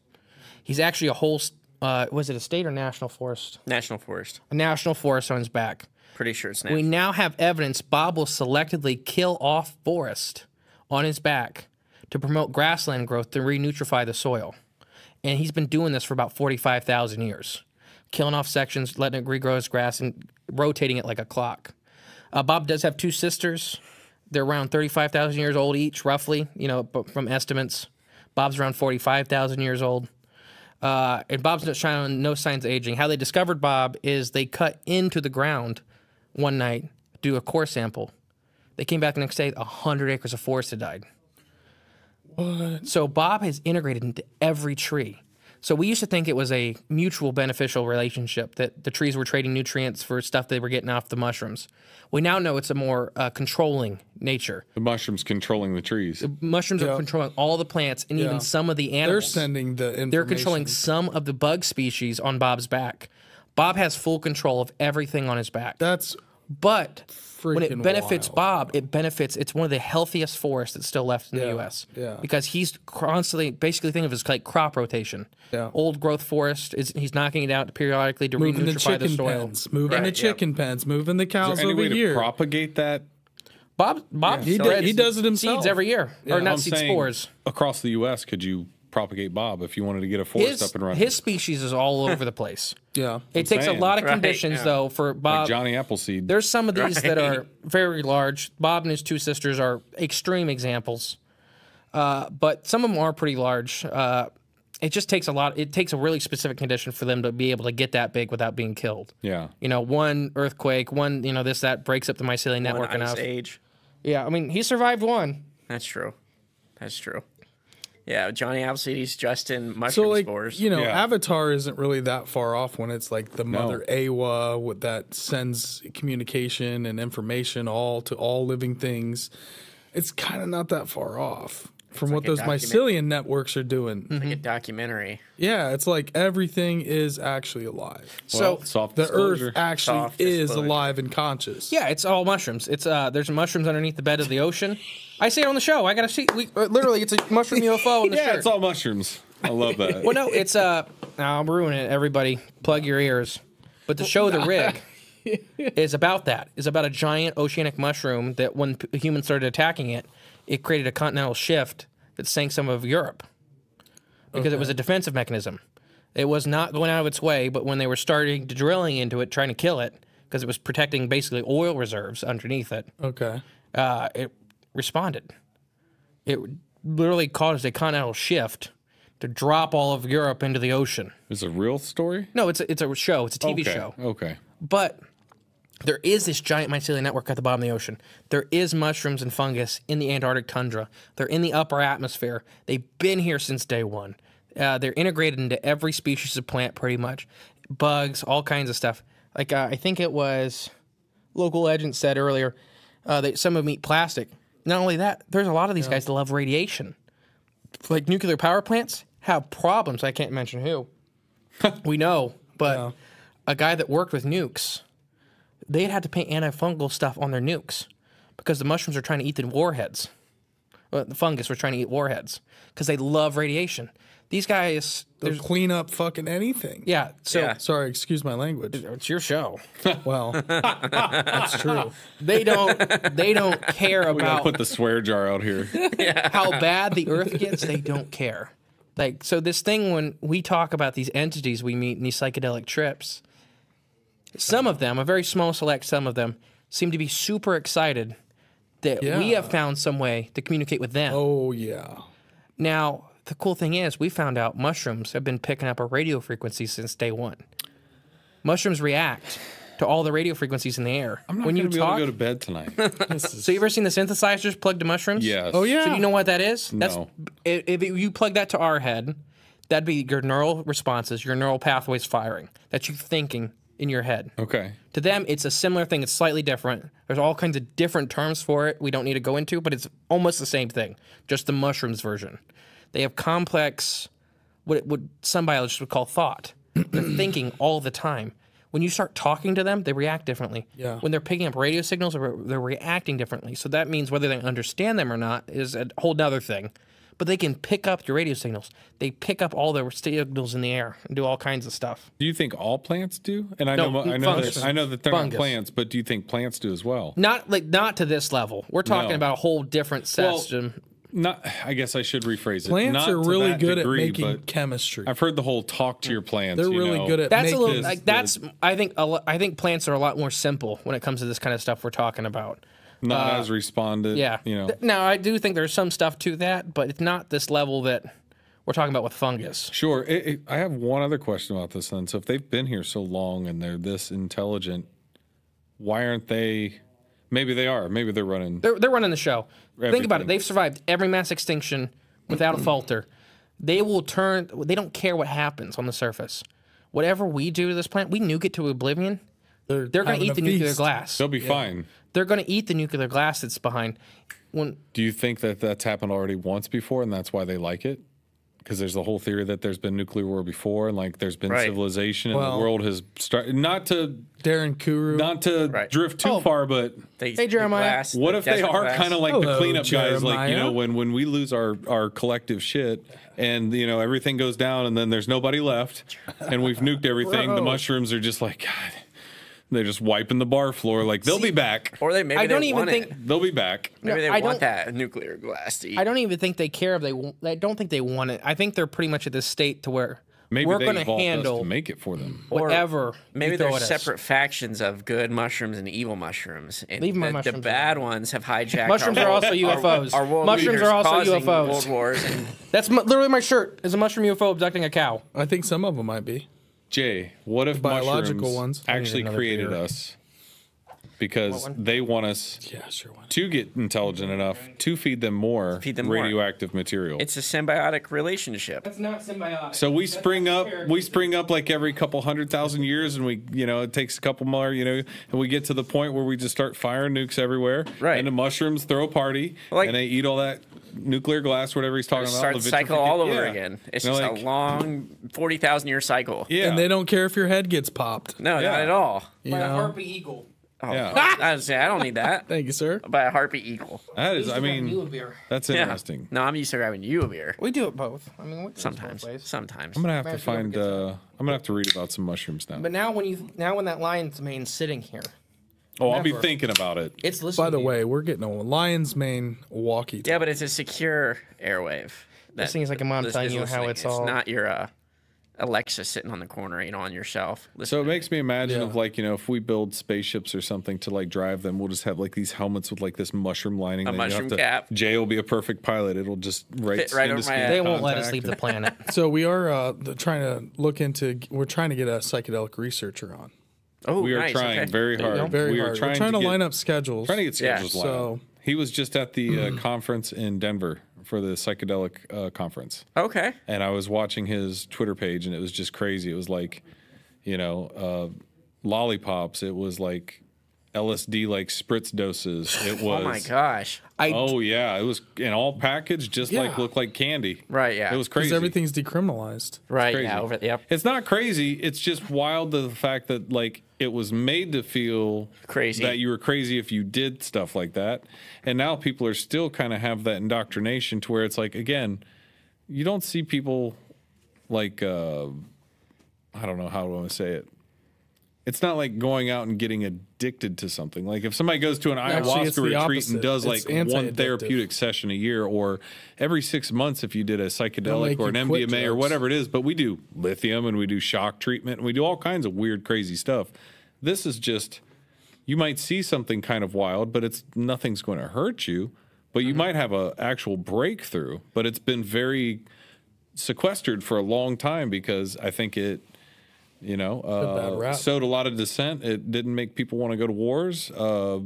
[SPEAKER 3] He's actually a whole, uh, was it a state or national forest?
[SPEAKER 4] National Forest.
[SPEAKER 3] A national forest on his back.
[SPEAKER 4] Pretty sure it's national.
[SPEAKER 3] We now have evidence Bob will selectively kill off forest on his back to promote grassland growth to renutrify the soil. And he's been doing this for about 45,000 years, killing off sections, letting it regrow as grass, and rotating it like a clock. Uh, Bob does have two sisters. They're around 35,000 years old each, roughly, you know, from estimates. Bob's around 45,000 years old. Uh, and Bob's not showing no signs of aging. How they discovered Bob is they cut into the ground one night, do a core sample. They came back the next day, 100 acres of forest had died.
[SPEAKER 1] What?
[SPEAKER 3] So Bob has integrated into every tree. So we used to think it was a mutual beneficial relationship that the trees were trading nutrients for stuff they were getting off the mushrooms. We now know it's a more uh, controlling nature.
[SPEAKER 2] The mushrooms controlling the trees.
[SPEAKER 3] The mushrooms are controlling all the plants and
[SPEAKER 1] Yeah.
[SPEAKER 3] even some of the animals.
[SPEAKER 1] They're sending the information.
[SPEAKER 3] They're controlling some of the bug species on Bob's back. Bob has full control of everything on his back.
[SPEAKER 1] That's
[SPEAKER 3] But when it benefits
[SPEAKER 1] wild.
[SPEAKER 3] Bob, it benefits. It's one of the healthiest forests that's still left in the U.S.
[SPEAKER 1] yeah.
[SPEAKER 3] because he's constantly, basically, think of it as like crop rotation.
[SPEAKER 1] Yeah.
[SPEAKER 3] Old growth forest is he's knocking it out periodically to
[SPEAKER 1] moving the
[SPEAKER 3] renutrify the,
[SPEAKER 1] chicken
[SPEAKER 3] soil.
[SPEAKER 1] pens, moving the
[SPEAKER 4] Right,
[SPEAKER 1] chicken pens, moving the
[SPEAKER 2] Is
[SPEAKER 1] cows
[SPEAKER 2] there any
[SPEAKER 1] over
[SPEAKER 2] way to
[SPEAKER 1] here.
[SPEAKER 2] propagate that?
[SPEAKER 3] Bob, Bob,
[SPEAKER 1] He,
[SPEAKER 3] spreads
[SPEAKER 1] does, he does it himself.
[SPEAKER 3] seeds every year, or not
[SPEAKER 2] I'm
[SPEAKER 3] seed spores.
[SPEAKER 2] Across the U.S., could you propagate Bob if you wanted to get a forest
[SPEAKER 3] His,
[SPEAKER 2] up and running?
[SPEAKER 3] his species is all over the place. <laughs>
[SPEAKER 1] Yeah.
[SPEAKER 3] It takes
[SPEAKER 2] saying.
[SPEAKER 3] a lot of
[SPEAKER 4] Right,
[SPEAKER 3] conditions
[SPEAKER 4] yeah.
[SPEAKER 3] though for Bob.
[SPEAKER 2] Johnny Appleseed.
[SPEAKER 3] There's some of these that are very large. Bob and his two sisters are extreme examples, uh, but some of them are pretty large. Uh, it just takes a lot. It takes a really specific condition for them to be able to get that big without being killed.
[SPEAKER 2] yeah.
[SPEAKER 3] You know, one earthquake, one you know this that breaks up the mycelium
[SPEAKER 4] One
[SPEAKER 3] network
[SPEAKER 4] ice
[SPEAKER 3] enough.
[SPEAKER 4] age.
[SPEAKER 3] Yeah, I mean he survived one.
[SPEAKER 4] That's true. That's true. Yeah, Johnny Appleseed, he's just in
[SPEAKER 1] So like
[SPEAKER 4] spores.
[SPEAKER 1] you know,
[SPEAKER 2] Yeah.
[SPEAKER 1] Avatar isn't really that far off when it's like the mother Eywa with that sends communication and information all to all living things. It's kind of not that far off from what
[SPEAKER 4] like a
[SPEAKER 1] those
[SPEAKER 4] document-
[SPEAKER 1] mycelium networks are doing.
[SPEAKER 3] Mm-hmm.
[SPEAKER 4] like a documentary.
[SPEAKER 1] Yeah, it's like everything is actually alive.
[SPEAKER 3] So
[SPEAKER 2] Well, soft
[SPEAKER 1] The
[SPEAKER 2] disclosure.
[SPEAKER 1] earth actually
[SPEAKER 4] Soft
[SPEAKER 1] is
[SPEAKER 4] disclosure.
[SPEAKER 1] alive and conscious.
[SPEAKER 3] yeah, it's all mushrooms. It's uh, there's mushrooms underneath the bed of the ocean. I say it on the show. I gotta see. We, uh, literally, it's a mushroom UFO in the <laughs>
[SPEAKER 2] yeah,
[SPEAKER 3] shirt.
[SPEAKER 2] it's all mushrooms. I love that.
[SPEAKER 3] Well, no, it's uh. Now I'm ruining it. Everybody, plug your ears. But the show, The Rig, <laughs> is about that. Is about a giant oceanic mushroom that when p- humans started attacking it, it created a continental shift that sank some of Europe because it was a defensive mechanism. It was not going out of its way, but when they were starting to drilling into it, trying to kill it, because it was protecting basically oil reserves underneath it,
[SPEAKER 1] Okay.
[SPEAKER 3] uh, it responded. It literally caused a continental shift to drop all of Europe into the ocean.
[SPEAKER 2] It's a real story.
[SPEAKER 3] No, it's a, it's a show. It's a TV
[SPEAKER 2] okay.
[SPEAKER 3] show.
[SPEAKER 2] Okay.
[SPEAKER 3] But there is this giant mycelium network at the bottom of the ocean. There is mushrooms and fungus in the Antarctic tundra. They're in the upper atmosphere. They've been here since day one. Uh, they're integrated into every species of plant, pretty much. Bugs, all kinds of stuff. Like uh, I think it was local legend said earlier uh, that some of them eat plastic. Not only that, there's a lot of these guys that love radiation. Like nuclear power plants have problems. I can't mention who. <laughs> we know, but a guy that worked with nukes, they'd had to paint antifungal stuff on their nukes because the mushrooms are trying to eat the warheads. Well, the fungus were trying to eat warheads because they love radiation. These guys,
[SPEAKER 1] They'll clean up fucking anything.
[SPEAKER 3] yeah. So
[SPEAKER 4] Yeah.
[SPEAKER 1] Sorry, excuse my language.
[SPEAKER 3] it's your show. <laughs>
[SPEAKER 1] Well, that's true.
[SPEAKER 3] They don't. They don't care about.
[SPEAKER 2] We gotta
[SPEAKER 3] about
[SPEAKER 2] put the swear jar out here. <laughs>
[SPEAKER 3] how bad the earth gets, they don't care. Like so this thing when we talk about these entities we meet in these psychedelic trips, some of them, a very small select some of them, seem to be super excited that we have found some way to communicate with them.
[SPEAKER 1] Oh yeah.
[SPEAKER 3] Now, the cool thing is we found out mushrooms have been picking up a radio frequency since day one. Mushrooms react to all the radio frequencies in the air.
[SPEAKER 2] I'm not
[SPEAKER 3] when you
[SPEAKER 2] be
[SPEAKER 3] talk,
[SPEAKER 2] able to go to bed tonight. <laughs>
[SPEAKER 3] so you ever seen the synthesizers plugged to mushrooms?
[SPEAKER 2] yes.
[SPEAKER 1] Oh yeah.
[SPEAKER 3] So you know what that is? That's
[SPEAKER 2] No.
[SPEAKER 3] if, if you plug that to our head, that'd be your neural responses, your neural pathways firing. That's you thinking in your head.
[SPEAKER 2] Okay.
[SPEAKER 3] To them, it's a similar thing. It's slightly different. There's all kinds of different terms for it. We don't need to go into, but it's almost the same thing, just the mushrooms version. They have complex, what what some biologists would call thought. <clears throat> They're thinking all the time. When you start talking to them, they react differently.
[SPEAKER 1] Yeah.
[SPEAKER 3] When they're picking up radio signals, they're they're reacting differently. So that means whether they understand them or not is a whole nother thing. But they can pick up your radio signals. They pick up all the signals in the air and do all kinds of stuff.
[SPEAKER 2] Do you think all plants do? And I
[SPEAKER 3] No,
[SPEAKER 2] know I know
[SPEAKER 3] fungus.
[SPEAKER 2] that, I know that they're
[SPEAKER 3] Fungus.
[SPEAKER 2] not plants, but do you think plants do as well?
[SPEAKER 3] Not like not to this level. We're talking
[SPEAKER 2] No.
[SPEAKER 3] about a whole different
[SPEAKER 2] Well,
[SPEAKER 3] system.
[SPEAKER 2] Not. I guess I should rephrase it.
[SPEAKER 1] Plants
[SPEAKER 2] Not
[SPEAKER 1] are really good
[SPEAKER 2] degree,
[SPEAKER 1] at making chemistry.
[SPEAKER 2] I've heard the whole talk to your plants.
[SPEAKER 1] They're
[SPEAKER 2] you
[SPEAKER 1] really
[SPEAKER 2] know.
[SPEAKER 1] good at
[SPEAKER 3] That's a little
[SPEAKER 2] this,
[SPEAKER 3] like that's. I think a lo- I think plants are a lot more simple when it comes to this kind of stuff we're talking about.
[SPEAKER 2] Not uh, as responded.
[SPEAKER 3] Yeah.
[SPEAKER 2] You know.
[SPEAKER 3] Now I do think there's some stuff to that, but it's not this level that we're talking about with fungus.
[SPEAKER 2] Sure. It, it, I have one other question about this then. So if they've been here so long and they're this intelligent, why aren't they? Maybe they are. Maybe they're running.
[SPEAKER 3] They're they're running the show. Think about it. They've survived every mass extinction without a falter. they will turn. They don't care what happens on the surface. Whatever we do to this planet, we nuke it to oblivion. They're going to eat
[SPEAKER 1] a
[SPEAKER 3] the nuclear glass.
[SPEAKER 2] They'll be fine.
[SPEAKER 3] They're going to eat the nuclear glass that's behind. When
[SPEAKER 2] Do you think that that's happened already once before, and that's why they like it? Because there's the whole theory that there's been nuclear war before, and like there's been
[SPEAKER 4] Right.
[SPEAKER 2] civilization, and
[SPEAKER 1] Well-
[SPEAKER 2] the world has started. Not to
[SPEAKER 1] Darren Kuru.
[SPEAKER 2] not to
[SPEAKER 4] Right.
[SPEAKER 2] drift too
[SPEAKER 3] Oh.
[SPEAKER 2] far, but
[SPEAKER 4] They,
[SPEAKER 3] Hey, Jeremiah.
[SPEAKER 4] glass,
[SPEAKER 2] what
[SPEAKER 4] the
[SPEAKER 2] if they are kind of like the
[SPEAKER 1] Hello,
[SPEAKER 2] cleanup guys? Like you know, when when we lose our our collective shit, and you know everything goes down, and then there's nobody left, and we've nuked everything. The mushrooms are just like God. They're just wiping the bar floor. Like they'll be back.
[SPEAKER 4] Or they maybe
[SPEAKER 3] I don't
[SPEAKER 4] they
[SPEAKER 3] even
[SPEAKER 4] want
[SPEAKER 3] think-
[SPEAKER 4] it.
[SPEAKER 2] They'll be back.
[SPEAKER 4] maybe
[SPEAKER 3] No,
[SPEAKER 4] they
[SPEAKER 3] I
[SPEAKER 4] want
[SPEAKER 3] don't-
[SPEAKER 4] that nuclear glass to eat.
[SPEAKER 3] I don't even think they care if they. w- I don't think they want it. I think they're pretty much at this state to where
[SPEAKER 2] Maybe
[SPEAKER 3] we're
[SPEAKER 2] they
[SPEAKER 3] going to
[SPEAKER 2] evolved us
[SPEAKER 3] handle
[SPEAKER 2] to make it for them.
[SPEAKER 3] whatever.
[SPEAKER 4] Maybe
[SPEAKER 3] you throw
[SPEAKER 4] there's
[SPEAKER 3] at us.
[SPEAKER 4] separate factions of good mushrooms and evil mushrooms. And
[SPEAKER 3] Leave my
[SPEAKER 4] the,
[SPEAKER 3] mushrooms
[SPEAKER 4] the bad ones have hijacked.
[SPEAKER 3] Mushrooms
[SPEAKER 4] our
[SPEAKER 3] are also UFOs.
[SPEAKER 4] Our, our world
[SPEAKER 3] Mushrooms
[SPEAKER 4] leaders
[SPEAKER 3] are also
[SPEAKER 4] causing
[SPEAKER 3] UFOs.
[SPEAKER 4] World wars. And
[SPEAKER 3] That's mu- literally my shirt. Is a mushroom UFO abducting a cow?
[SPEAKER 1] I think some of them might be.
[SPEAKER 2] Jay, what if
[SPEAKER 1] biological
[SPEAKER 2] mushrooms
[SPEAKER 1] ones.
[SPEAKER 2] actually created
[SPEAKER 3] beer.
[SPEAKER 2] us because they want us
[SPEAKER 1] Yeah, sure.
[SPEAKER 2] To get intelligent enough to feed them more
[SPEAKER 4] Feed them more.
[SPEAKER 2] radioactive material.
[SPEAKER 4] it's a symbiotic relationship.
[SPEAKER 3] That's not symbiotic.
[SPEAKER 2] so we spring up, we spring up like every couple hundred thousand years, and we, you know, it takes a couple more, you know, and we get to the point where we just start firing nukes everywhere,
[SPEAKER 4] Right.
[SPEAKER 2] And the mushrooms throw a party,
[SPEAKER 4] Like-
[SPEAKER 2] and they eat all that nuclear glass, whatever he's talking about.
[SPEAKER 4] Start
[SPEAKER 2] the
[SPEAKER 4] the cycle all over
[SPEAKER 2] Yeah.
[SPEAKER 4] again. It's just
[SPEAKER 2] like,
[SPEAKER 4] a long forty thousand year cycle.
[SPEAKER 2] yeah,
[SPEAKER 1] And they don't care if your head gets popped.
[SPEAKER 4] No,
[SPEAKER 2] Yeah.
[SPEAKER 4] not at all.
[SPEAKER 1] You
[SPEAKER 3] By a harpy eagle.
[SPEAKER 4] Oh,
[SPEAKER 2] Yeah.
[SPEAKER 4] I, was saying, I don't need that. <laughs>
[SPEAKER 1] Thank you, sir.
[SPEAKER 4] By a harpy eagle.
[SPEAKER 2] that is, I mean, beer. that's
[SPEAKER 4] Yeah.
[SPEAKER 2] interesting.
[SPEAKER 4] No, I'm used to grabbing you a beer.
[SPEAKER 3] We do it both. I mean, we do it both
[SPEAKER 4] Sometimes.
[SPEAKER 3] ways.
[SPEAKER 4] Sometimes.
[SPEAKER 2] I'm gonna have to
[SPEAKER 3] if you ever
[SPEAKER 2] find. Uh, I'm gonna have to read about some mushrooms now.
[SPEAKER 3] But now when you now when that lion's mane's sitting here,
[SPEAKER 2] oh, I'll be
[SPEAKER 3] never.
[SPEAKER 2] thinking about it.
[SPEAKER 3] it's listening.
[SPEAKER 1] By the
[SPEAKER 3] to you.
[SPEAKER 1] way, we're getting a lion's mane walkie.
[SPEAKER 4] Yeah, but it's a secure airwave.
[SPEAKER 3] This thing is like a mom telling you how
[SPEAKER 4] listening.
[SPEAKER 3] it's all-
[SPEAKER 4] not your uh, Alexa sitting on the corner, you know, on your shelf.
[SPEAKER 2] So it makes me imagine
[SPEAKER 1] Yeah.
[SPEAKER 2] of like you know if we build spaceships or something to like drive them, we'll just have like these helmets with like this mushroom lining.
[SPEAKER 4] A
[SPEAKER 2] that you have
[SPEAKER 4] mushroom
[SPEAKER 2] to-
[SPEAKER 4] cap.
[SPEAKER 2] Jay will be a perfect pilot. It'll just right,
[SPEAKER 4] Fit right
[SPEAKER 2] into
[SPEAKER 4] over my head.
[SPEAKER 3] they won't let us leave the planet. <laughs>
[SPEAKER 1] So we are uh, trying to look into. We're trying to get a psychedelic researcher on.
[SPEAKER 4] oh,
[SPEAKER 2] We are
[SPEAKER 4] nice,
[SPEAKER 2] trying
[SPEAKER 4] okay.
[SPEAKER 2] very hard.
[SPEAKER 1] Very
[SPEAKER 2] we
[SPEAKER 1] hard.
[SPEAKER 2] are trying,
[SPEAKER 1] we're trying to,
[SPEAKER 2] get,
[SPEAKER 1] line up schedules.
[SPEAKER 2] Trying to get
[SPEAKER 4] Yeah,
[SPEAKER 2] schedules lined
[SPEAKER 1] so-
[SPEAKER 2] He was just at the uh, conference in Denver for the psychedelic uh, conference.
[SPEAKER 4] Okay.
[SPEAKER 2] and I was watching his Twitter page, and it was just crazy. It was like, you know, uh, lollipops. It was like LSD, like spritz doses. It was. <laughs>
[SPEAKER 4] Oh my gosh.
[SPEAKER 3] I
[SPEAKER 2] Oh yeah, it was in all packaged, just like looked like candy.
[SPEAKER 4] Right, yeah.
[SPEAKER 2] It was
[SPEAKER 1] because
[SPEAKER 2] crazy.
[SPEAKER 1] everything's decriminalized.
[SPEAKER 4] Right. Yeah. Over. Yep.
[SPEAKER 2] It's not crazy. It's just wild the fact that like it was made to feel
[SPEAKER 4] Crazy.
[SPEAKER 2] that you were crazy if you did stuff like that, and now people are still kind of have that indoctrination to where it's like again, you don't see people like uh, I don't know how do I want to say it. It's not like going out and getting addicted to something. Like if somebody goes to an
[SPEAKER 1] Actually,
[SPEAKER 2] ayahuasca retreat
[SPEAKER 1] opposite.
[SPEAKER 2] and does
[SPEAKER 1] It's
[SPEAKER 2] like one therapeutic session a year, or every six months if you did a psychedelic or an MDMA or whatever it is. But we do lithium and we do shock treatment and we do all kinds of weird, crazy stuff. This is just you might see something kind of wild, but it's nothing's going to hurt you. But you might have a actual breakthrough. But it's been very sequestered for a long time because I think it, you know, uh, sowed a lot of dissent. It didn't make people want to go to wars. Uh,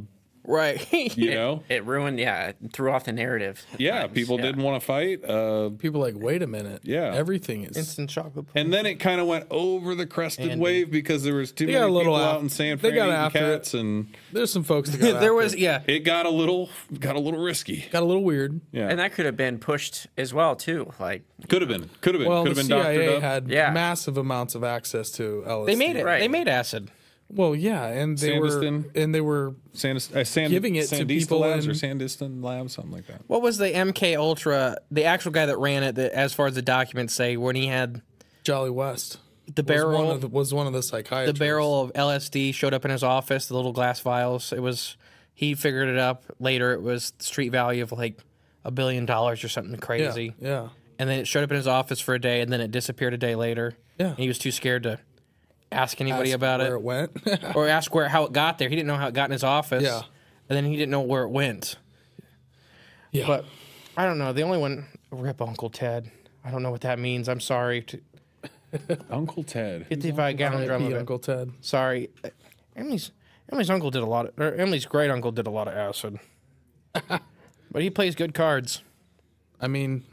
[SPEAKER 3] right. <laughs>
[SPEAKER 2] you know,
[SPEAKER 4] It ruined. Yeah. It threw off the narrative.
[SPEAKER 2] yeah,
[SPEAKER 4] times,
[SPEAKER 2] people
[SPEAKER 4] yeah.
[SPEAKER 2] didn't want to fight. Uh,
[SPEAKER 1] People like, wait a minute.
[SPEAKER 2] Yeah.
[SPEAKER 1] everything is.
[SPEAKER 3] Instant chocolate.
[SPEAKER 2] and then it kind of went over the crested
[SPEAKER 3] Andy.
[SPEAKER 2] wave because there was too
[SPEAKER 1] They
[SPEAKER 2] many
[SPEAKER 1] got a little
[SPEAKER 2] people
[SPEAKER 1] af-
[SPEAKER 2] out in San
[SPEAKER 1] they
[SPEAKER 2] Fran
[SPEAKER 1] got
[SPEAKER 2] eating
[SPEAKER 1] after it.
[SPEAKER 2] and
[SPEAKER 1] There's some folks that got <laughs>
[SPEAKER 3] there
[SPEAKER 1] after
[SPEAKER 3] was yeah.
[SPEAKER 2] it got a little got a little risky.
[SPEAKER 1] got a little weird.
[SPEAKER 2] Yeah,
[SPEAKER 4] And that could have been pushed as well too. Like
[SPEAKER 2] could have been, could have been,
[SPEAKER 1] Well,
[SPEAKER 2] could
[SPEAKER 1] the
[SPEAKER 2] have been doctored
[SPEAKER 1] CIA had
[SPEAKER 4] Yeah.
[SPEAKER 1] massive amounts of access to LSD.
[SPEAKER 3] They made it.
[SPEAKER 4] Right.
[SPEAKER 3] They made acid.
[SPEAKER 1] Well, yeah, and they
[SPEAKER 2] Sandiston.
[SPEAKER 1] were and they were
[SPEAKER 2] Sandist- uh, Sand-
[SPEAKER 1] Giving it to people
[SPEAKER 2] Labs or Sandiston Labs, something like that.
[SPEAKER 3] What was the MK Ultra? The actual guy that ran it, that, as far as the documents say, when he had
[SPEAKER 1] Jolly West.
[SPEAKER 3] the
[SPEAKER 1] Was
[SPEAKER 3] barrel,
[SPEAKER 1] one of the, was one of the psychiatrists.
[SPEAKER 3] the barrel of LSD showed up in his office, the little glass vials. It was he figured it up later. It was street value of like a billion dollars or something
[SPEAKER 1] Yeah,
[SPEAKER 3] crazy.
[SPEAKER 1] yeah.
[SPEAKER 3] And then it showed up in his office for a day, and then it disappeared a day later.
[SPEAKER 1] Yeah.
[SPEAKER 3] And he was too scared to ask anybody
[SPEAKER 1] Ask
[SPEAKER 3] about
[SPEAKER 1] where
[SPEAKER 3] it,
[SPEAKER 1] it went. <laughs>
[SPEAKER 3] or ask where how it got there. He didn't know how it got in his office.
[SPEAKER 1] Yeah.
[SPEAKER 3] And then he didn't know where it went.
[SPEAKER 1] yeah,
[SPEAKER 3] But I don't know. The only one, rip Uncle Ted. I don't know what that means. I'm sorry. To, <laughs>
[SPEAKER 2] Uncle Ted.
[SPEAKER 3] 55 gallon drum of
[SPEAKER 1] R.I.P.
[SPEAKER 3] it.
[SPEAKER 1] Uncle Ted.
[SPEAKER 3] Sorry. Emily's Emily's uncle did a lot of, or Emily's great uncle did a lot of acid. <laughs> but he plays good cards.
[SPEAKER 1] I mean,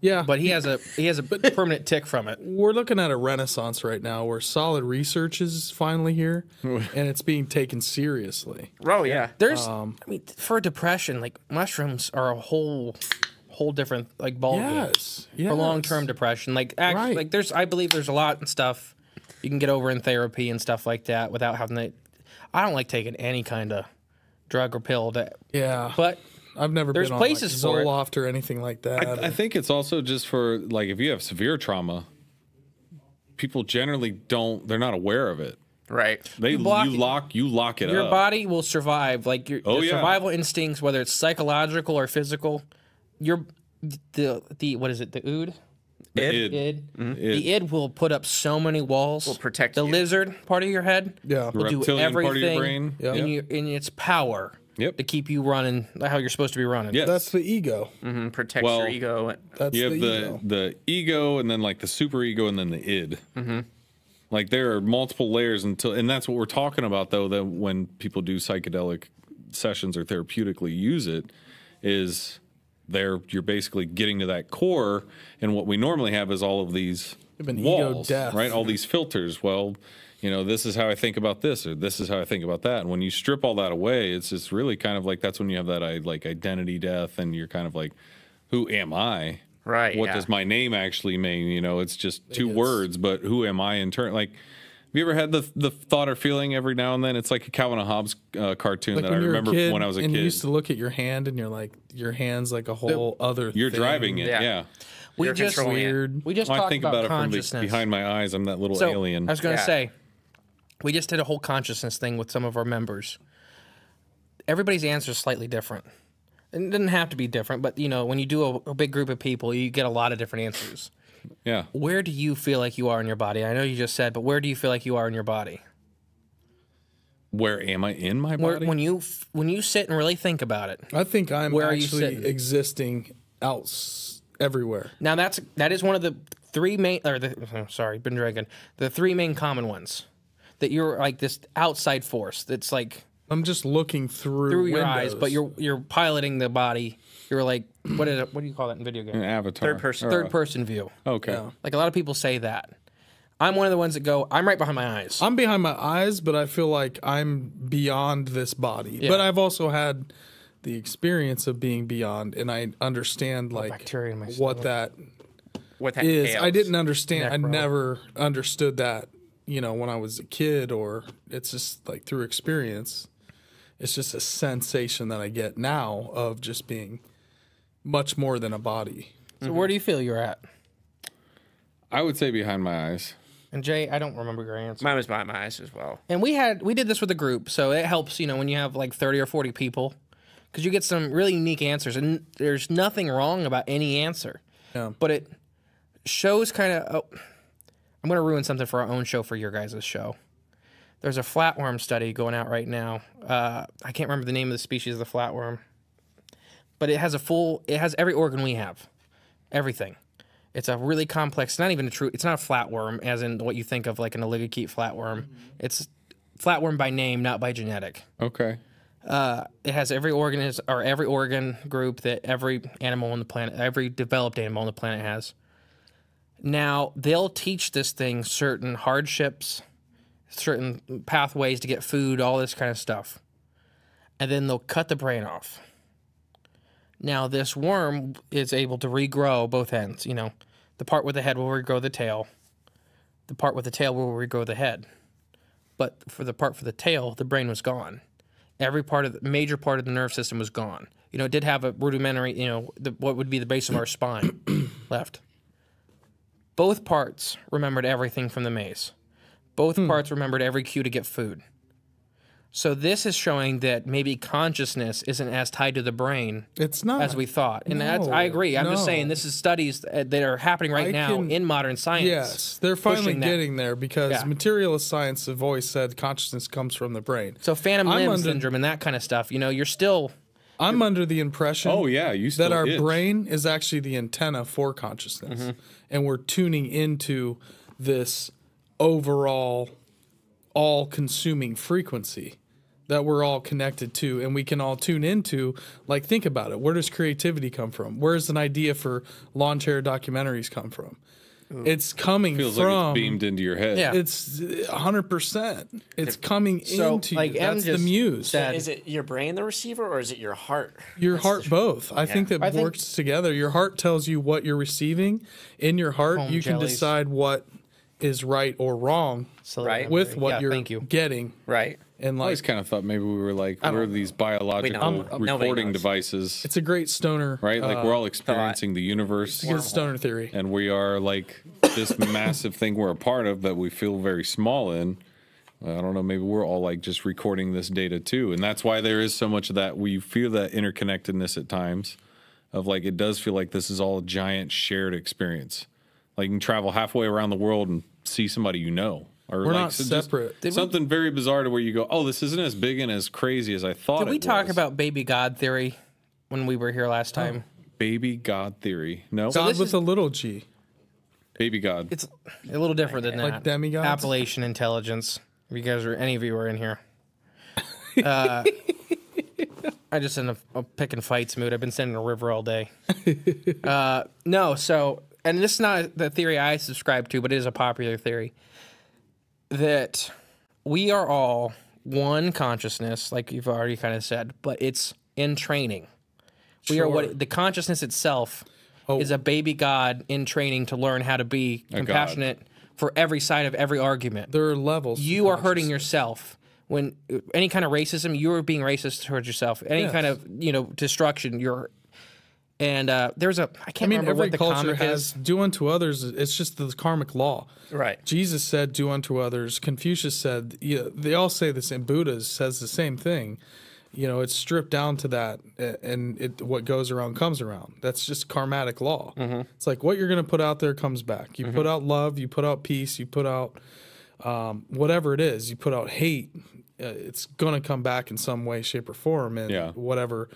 [SPEAKER 1] Yeah,
[SPEAKER 3] but he has a he has a permanent tick from it.
[SPEAKER 1] we're looking at a renaissance right now where solid research is finally here <laughs> and it's being taken seriously.
[SPEAKER 4] Oh yeah.
[SPEAKER 3] There's, um, I mean, for depression, like mushrooms are a whole, whole different like ball game.
[SPEAKER 1] Yes, yes.
[SPEAKER 3] for long term depression. Like actually,
[SPEAKER 1] Right.
[SPEAKER 3] like there's I believe there's a lot and stuff you can get over in therapy and stuff like that without having to. I don't like taking any kind of drug or pill to,
[SPEAKER 1] Yeah,
[SPEAKER 3] but
[SPEAKER 1] I've never
[SPEAKER 3] there's
[SPEAKER 1] been
[SPEAKER 3] places
[SPEAKER 1] on
[SPEAKER 3] for
[SPEAKER 1] like. Zoloft or anything like that.
[SPEAKER 2] I, I think it's also just for like if you have severe trauma, people generally don't. They're not aware of it.
[SPEAKER 4] Right.
[SPEAKER 2] They you,
[SPEAKER 3] block it.
[SPEAKER 2] lock you lock it up.
[SPEAKER 3] your
[SPEAKER 2] up.
[SPEAKER 3] body will survive. Like your,
[SPEAKER 2] Oh,
[SPEAKER 3] your
[SPEAKER 2] yeah.
[SPEAKER 3] survival instincts, whether it's psychological or physical, your the the what is it the ood
[SPEAKER 2] The
[SPEAKER 4] Id.
[SPEAKER 2] id.
[SPEAKER 3] id mm-hmm.
[SPEAKER 2] Id.
[SPEAKER 3] the id will put up so many walls.
[SPEAKER 4] Will protect
[SPEAKER 3] the
[SPEAKER 4] you.
[SPEAKER 3] lizard part of your head.
[SPEAKER 1] yeah,
[SPEAKER 3] will do
[SPEAKER 2] reptilian part of your
[SPEAKER 3] everything
[SPEAKER 2] brain.
[SPEAKER 1] Yeah.
[SPEAKER 3] in, your, in its power
[SPEAKER 2] Yep.
[SPEAKER 3] to keep you running how you're supposed to be running.
[SPEAKER 2] Yeah,
[SPEAKER 1] that's the ego.
[SPEAKER 4] Mm-hmm, protects
[SPEAKER 2] Well,
[SPEAKER 4] your ego.
[SPEAKER 1] That's
[SPEAKER 2] you have
[SPEAKER 1] the,
[SPEAKER 2] the
[SPEAKER 1] ego.
[SPEAKER 2] the ego and then like the super ego and then the id. Mm-hmm. Like there are multiple layers until, and that's what we're talking about though. That when people do psychedelic sessions or therapeutically use it, is there you're basically getting to that core, and what we normally have is all of these
[SPEAKER 1] have an ego
[SPEAKER 2] walls,
[SPEAKER 1] death.
[SPEAKER 2] right? All these filters. Well, you know, this is how I think about this, or this is how I think about that. And when you strip all that away, it's just really kind of like that's when you have that like identity death, and you're kind of like, who am I?
[SPEAKER 4] Right,
[SPEAKER 2] What
[SPEAKER 4] yeah.
[SPEAKER 2] does my name actually mean? You know, it's just two
[SPEAKER 1] is.
[SPEAKER 2] words, but who am I in turn? Like, have you ever had the the thought or feeling every now and then? It's like a Calvin and Hobbes uh, cartoon
[SPEAKER 1] Like
[SPEAKER 2] that I remember
[SPEAKER 1] kid
[SPEAKER 2] when I was a
[SPEAKER 1] and
[SPEAKER 2] kid.
[SPEAKER 1] you used to look at your hand and you're like your hand's like a whole other.
[SPEAKER 2] you're
[SPEAKER 1] thing.
[SPEAKER 2] driving it,
[SPEAKER 4] Yeah.
[SPEAKER 2] yeah.
[SPEAKER 3] we
[SPEAKER 4] You're
[SPEAKER 3] just
[SPEAKER 4] controlling it.
[SPEAKER 1] Weird.
[SPEAKER 3] we just
[SPEAKER 2] Well,
[SPEAKER 3] talked
[SPEAKER 2] I think
[SPEAKER 3] about,
[SPEAKER 2] about, it from behind my eyes. I'm that little
[SPEAKER 3] so
[SPEAKER 2] alien.
[SPEAKER 3] I was going to
[SPEAKER 4] Yeah.
[SPEAKER 3] say, we just did a whole consciousness thing with some of our members. Everybody's answer is slightly different. It doesn't have to be different, but you know, when you do a, a big group of people, you get a lot of different answers.
[SPEAKER 2] yeah.
[SPEAKER 3] Where do you feel like you are in your body? I know you just said, but where do you feel like you are in your body?
[SPEAKER 2] Where am I in my
[SPEAKER 3] Where,
[SPEAKER 2] body?
[SPEAKER 3] when you when you sit and really think about it.
[SPEAKER 1] I think I'm
[SPEAKER 3] Where are you
[SPEAKER 1] actually existing else everywhere.
[SPEAKER 3] Now that's that is one of the three main or the <laughs> sorry, been drinking. The three main common ones that you're like this outside force that's like
[SPEAKER 1] I'm just looking through
[SPEAKER 3] through your eyes, but you're you're piloting the body. You're like <clears throat> what is it, what do you call that in video
[SPEAKER 2] An
[SPEAKER 3] game?
[SPEAKER 2] avatar.
[SPEAKER 4] Third person.
[SPEAKER 2] Or,
[SPEAKER 3] Third person view.
[SPEAKER 2] Okay.
[SPEAKER 3] Like a lot of people say that. I'm one of the ones that go. I'm right behind my eyes.
[SPEAKER 1] I'm behind my eyes, but I feel like I'm beyond this body.
[SPEAKER 3] Yeah.
[SPEAKER 1] But I've also had the experience of being beyond, and I understand like
[SPEAKER 3] bacteria in my
[SPEAKER 1] what that
[SPEAKER 4] What that
[SPEAKER 1] is. I didn't understand. I never understood that. You know, when I was a kid, or it's just like through experience. It's just a sensation that I get now of just being much more than a body.
[SPEAKER 3] So where do you feel you're at?
[SPEAKER 2] I would say behind my eyes.
[SPEAKER 3] And Jay, I don't remember your answer.
[SPEAKER 4] Mine was behind my eyes as well.
[SPEAKER 3] And we had we did this with a group, so it helps, you know, when you have like 30 or 40 people cuz you get some really unique answers and there's nothing wrong about any answer.
[SPEAKER 1] Yeah.
[SPEAKER 3] But it shows kind of oh, I'm going to ruin something for our own show for your guys' show. There's a flatworm study going out right now. Uh, I can't remember the name of the species of the flatworm, but it has a full. It has every organ we have, everything. It's a really complex. Not even a true. It's not a flatworm, as in what you think of like an oligochaete flatworm. It's flatworm by name, not by genetic.
[SPEAKER 2] Okay.
[SPEAKER 3] It has every organ or every organ group that every animal on the planet, every developed animal on the planet has. Now they'll teach this thing certain hardships, certain pathways to get food, all this kind of stuff, and then they'll cut the brain off. Now this worm is able to regrow both ends. You know, the part with the head will regrow the tail. The part with the tail will regrow the head. But for the part for the tail, the brain was gone every part of the major part of the nerve system was gone. You know, it did have a rudimentary, you know, the, what would be the base of our spine <coughs> left. Both parts remembered everything from the maze. Both hmm. parts remembered every cue to get food. So this is showing that maybe consciousness isn't as tied to the brain
[SPEAKER 1] It's not
[SPEAKER 3] as we thought. And that's I agree. I'm just saying this is studies that are happening right
[SPEAKER 1] I
[SPEAKER 3] now
[SPEAKER 1] can-
[SPEAKER 3] in modern science.
[SPEAKER 1] Yes, they're finally
[SPEAKER 3] pushing that.
[SPEAKER 1] getting there because
[SPEAKER 3] Yeah.
[SPEAKER 1] materialist science have always said consciousness comes from the brain.
[SPEAKER 3] So phantom
[SPEAKER 1] I'm
[SPEAKER 3] limb syndrome and that kind of stuff, you know, you're still
[SPEAKER 1] I'm under the impression
[SPEAKER 2] Oh yeah, you
[SPEAKER 1] that our brain is actually the antenna for consciousness,
[SPEAKER 3] Mm-hmm.
[SPEAKER 1] and we're tuning into this overall, all-consuming frequency that we're all connected to and we can all tune into. Like think about it. Where does creativity come from? Where does an idea for lawn chair documentaries come from it's coming
[SPEAKER 2] Feels
[SPEAKER 1] from
[SPEAKER 2] like it's beamed into your head.
[SPEAKER 3] Yeah.
[SPEAKER 1] it's uh, 100% it's coming
[SPEAKER 3] So,
[SPEAKER 1] into
[SPEAKER 3] like,
[SPEAKER 1] you
[SPEAKER 3] Em
[SPEAKER 1] that's the
[SPEAKER 3] just
[SPEAKER 1] muse
[SPEAKER 3] said-
[SPEAKER 4] Is it your brain the receiver or is it your heart?
[SPEAKER 1] your heart both i think that
[SPEAKER 3] I think-
[SPEAKER 1] works together your heart tells you what you're receiving in your heart
[SPEAKER 3] Home
[SPEAKER 1] you can
[SPEAKER 3] jellies.
[SPEAKER 1] decide what is right or wrong
[SPEAKER 3] So,
[SPEAKER 4] Right.
[SPEAKER 1] with what
[SPEAKER 3] yeah,
[SPEAKER 1] you're
[SPEAKER 3] thank you.
[SPEAKER 1] getting
[SPEAKER 4] Right.
[SPEAKER 1] And
[SPEAKER 2] I
[SPEAKER 1] like
[SPEAKER 2] always kind of thought maybe we were like we're these biological
[SPEAKER 4] nobody
[SPEAKER 2] recording devices,
[SPEAKER 1] it's a great stoner
[SPEAKER 2] right? Like
[SPEAKER 1] uh,
[SPEAKER 2] we're all experiencing the universe,
[SPEAKER 1] it's a stoner theory
[SPEAKER 2] and we are like this <coughs> massive thing we're a part of that we feel very small in. I don't know. Maybe we're all like just recording this data too, and that's why there is so much of that. We feel that interconnectedness at times, of like it does feel like this is all a giant shared experience. Like you can travel halfway around the world and see somebody you know, or
[SPEAKER 1] We're
[SPEAKER 2] like
[SPEAKER 1] not
[SPEAKER 2] so just
[SPEAKER 1] separate. Did we-
[SPEAKER 2] something very bizarre to where you go, "Oh, this isn't as big and as crazy as I thought."
[SPEAKER 3] Did we
[SPEAKER 2] it
[SPEAKER 3] talk
[SPEAKER 2] was."
[SPEAKER 3] about baby God theory when we were here last time?
[SPEAKER 2] baby God theory? No,
[SPEAKER 1] god
[SPEAKER 3] this
[SPEAKER 1] with
[SPEAKER 3] is-
[SPEAKER 1] a little g
[SPEAKER 2] baby God.
[SPEAKER 3] It's a little different than that.
[SPEAKER 1] Like
[SPEAKER 3] that.
[SPEAKER 1] demigods?
[SPEAKER 3] Appalachian intelligence. If you guys are any of you are in here. <laughs> Uh, I just in a, a picking fights mood. I've been sitting in a river all day. <laughs> uh, no, so and this is not the theory I subscribe to, but it is a popular theory that we are all one consciousness, like you've already kind of said, but it's in training. We are what the consciousness itself oh. is a baby god in training to learn how to be
[SPEAKER 2] god.
[SPEAKER 3] compassionate for every side of every argument.
[SPEAKER 1] there are levels
[SPEAKER 3] You are hurting yourself when uh, any kind of racism. You are being racist towards yourself. Any
[SPEAKER 1] Yes.
[SPEAKER 3] kind of you know destruction. You're and uh, there's a I can't
[SPEAKER 1] mean,
[SPEAKER 3] remember
[SPEAKER 1] every
[SPEAKER 3] what the
[SPEAKER 1] culture
[SPEAKER 3] comic
[SPEAKER 1] has
[SPEAKER 3] is.
[SPEAKER 1] do unto others. It's just the karmic law.
[SPEAKER 4] Right.
[SPEAKER 1] Jesus said, "Do unto others." Confucius said, yeah, they all say the same. Buddha says the same thing. You know, it's stripped down to that, and it what goes around comes around. That's just karmatic law. It's like what you're going to put out there comes back. You put out love, you put out peace, you put out um, whatever it is. You put out hate. Uh, it's going to come back in some way, shape, or form, and
[SPEAKER 2] Yeah.
[SPEAKER 1] whatever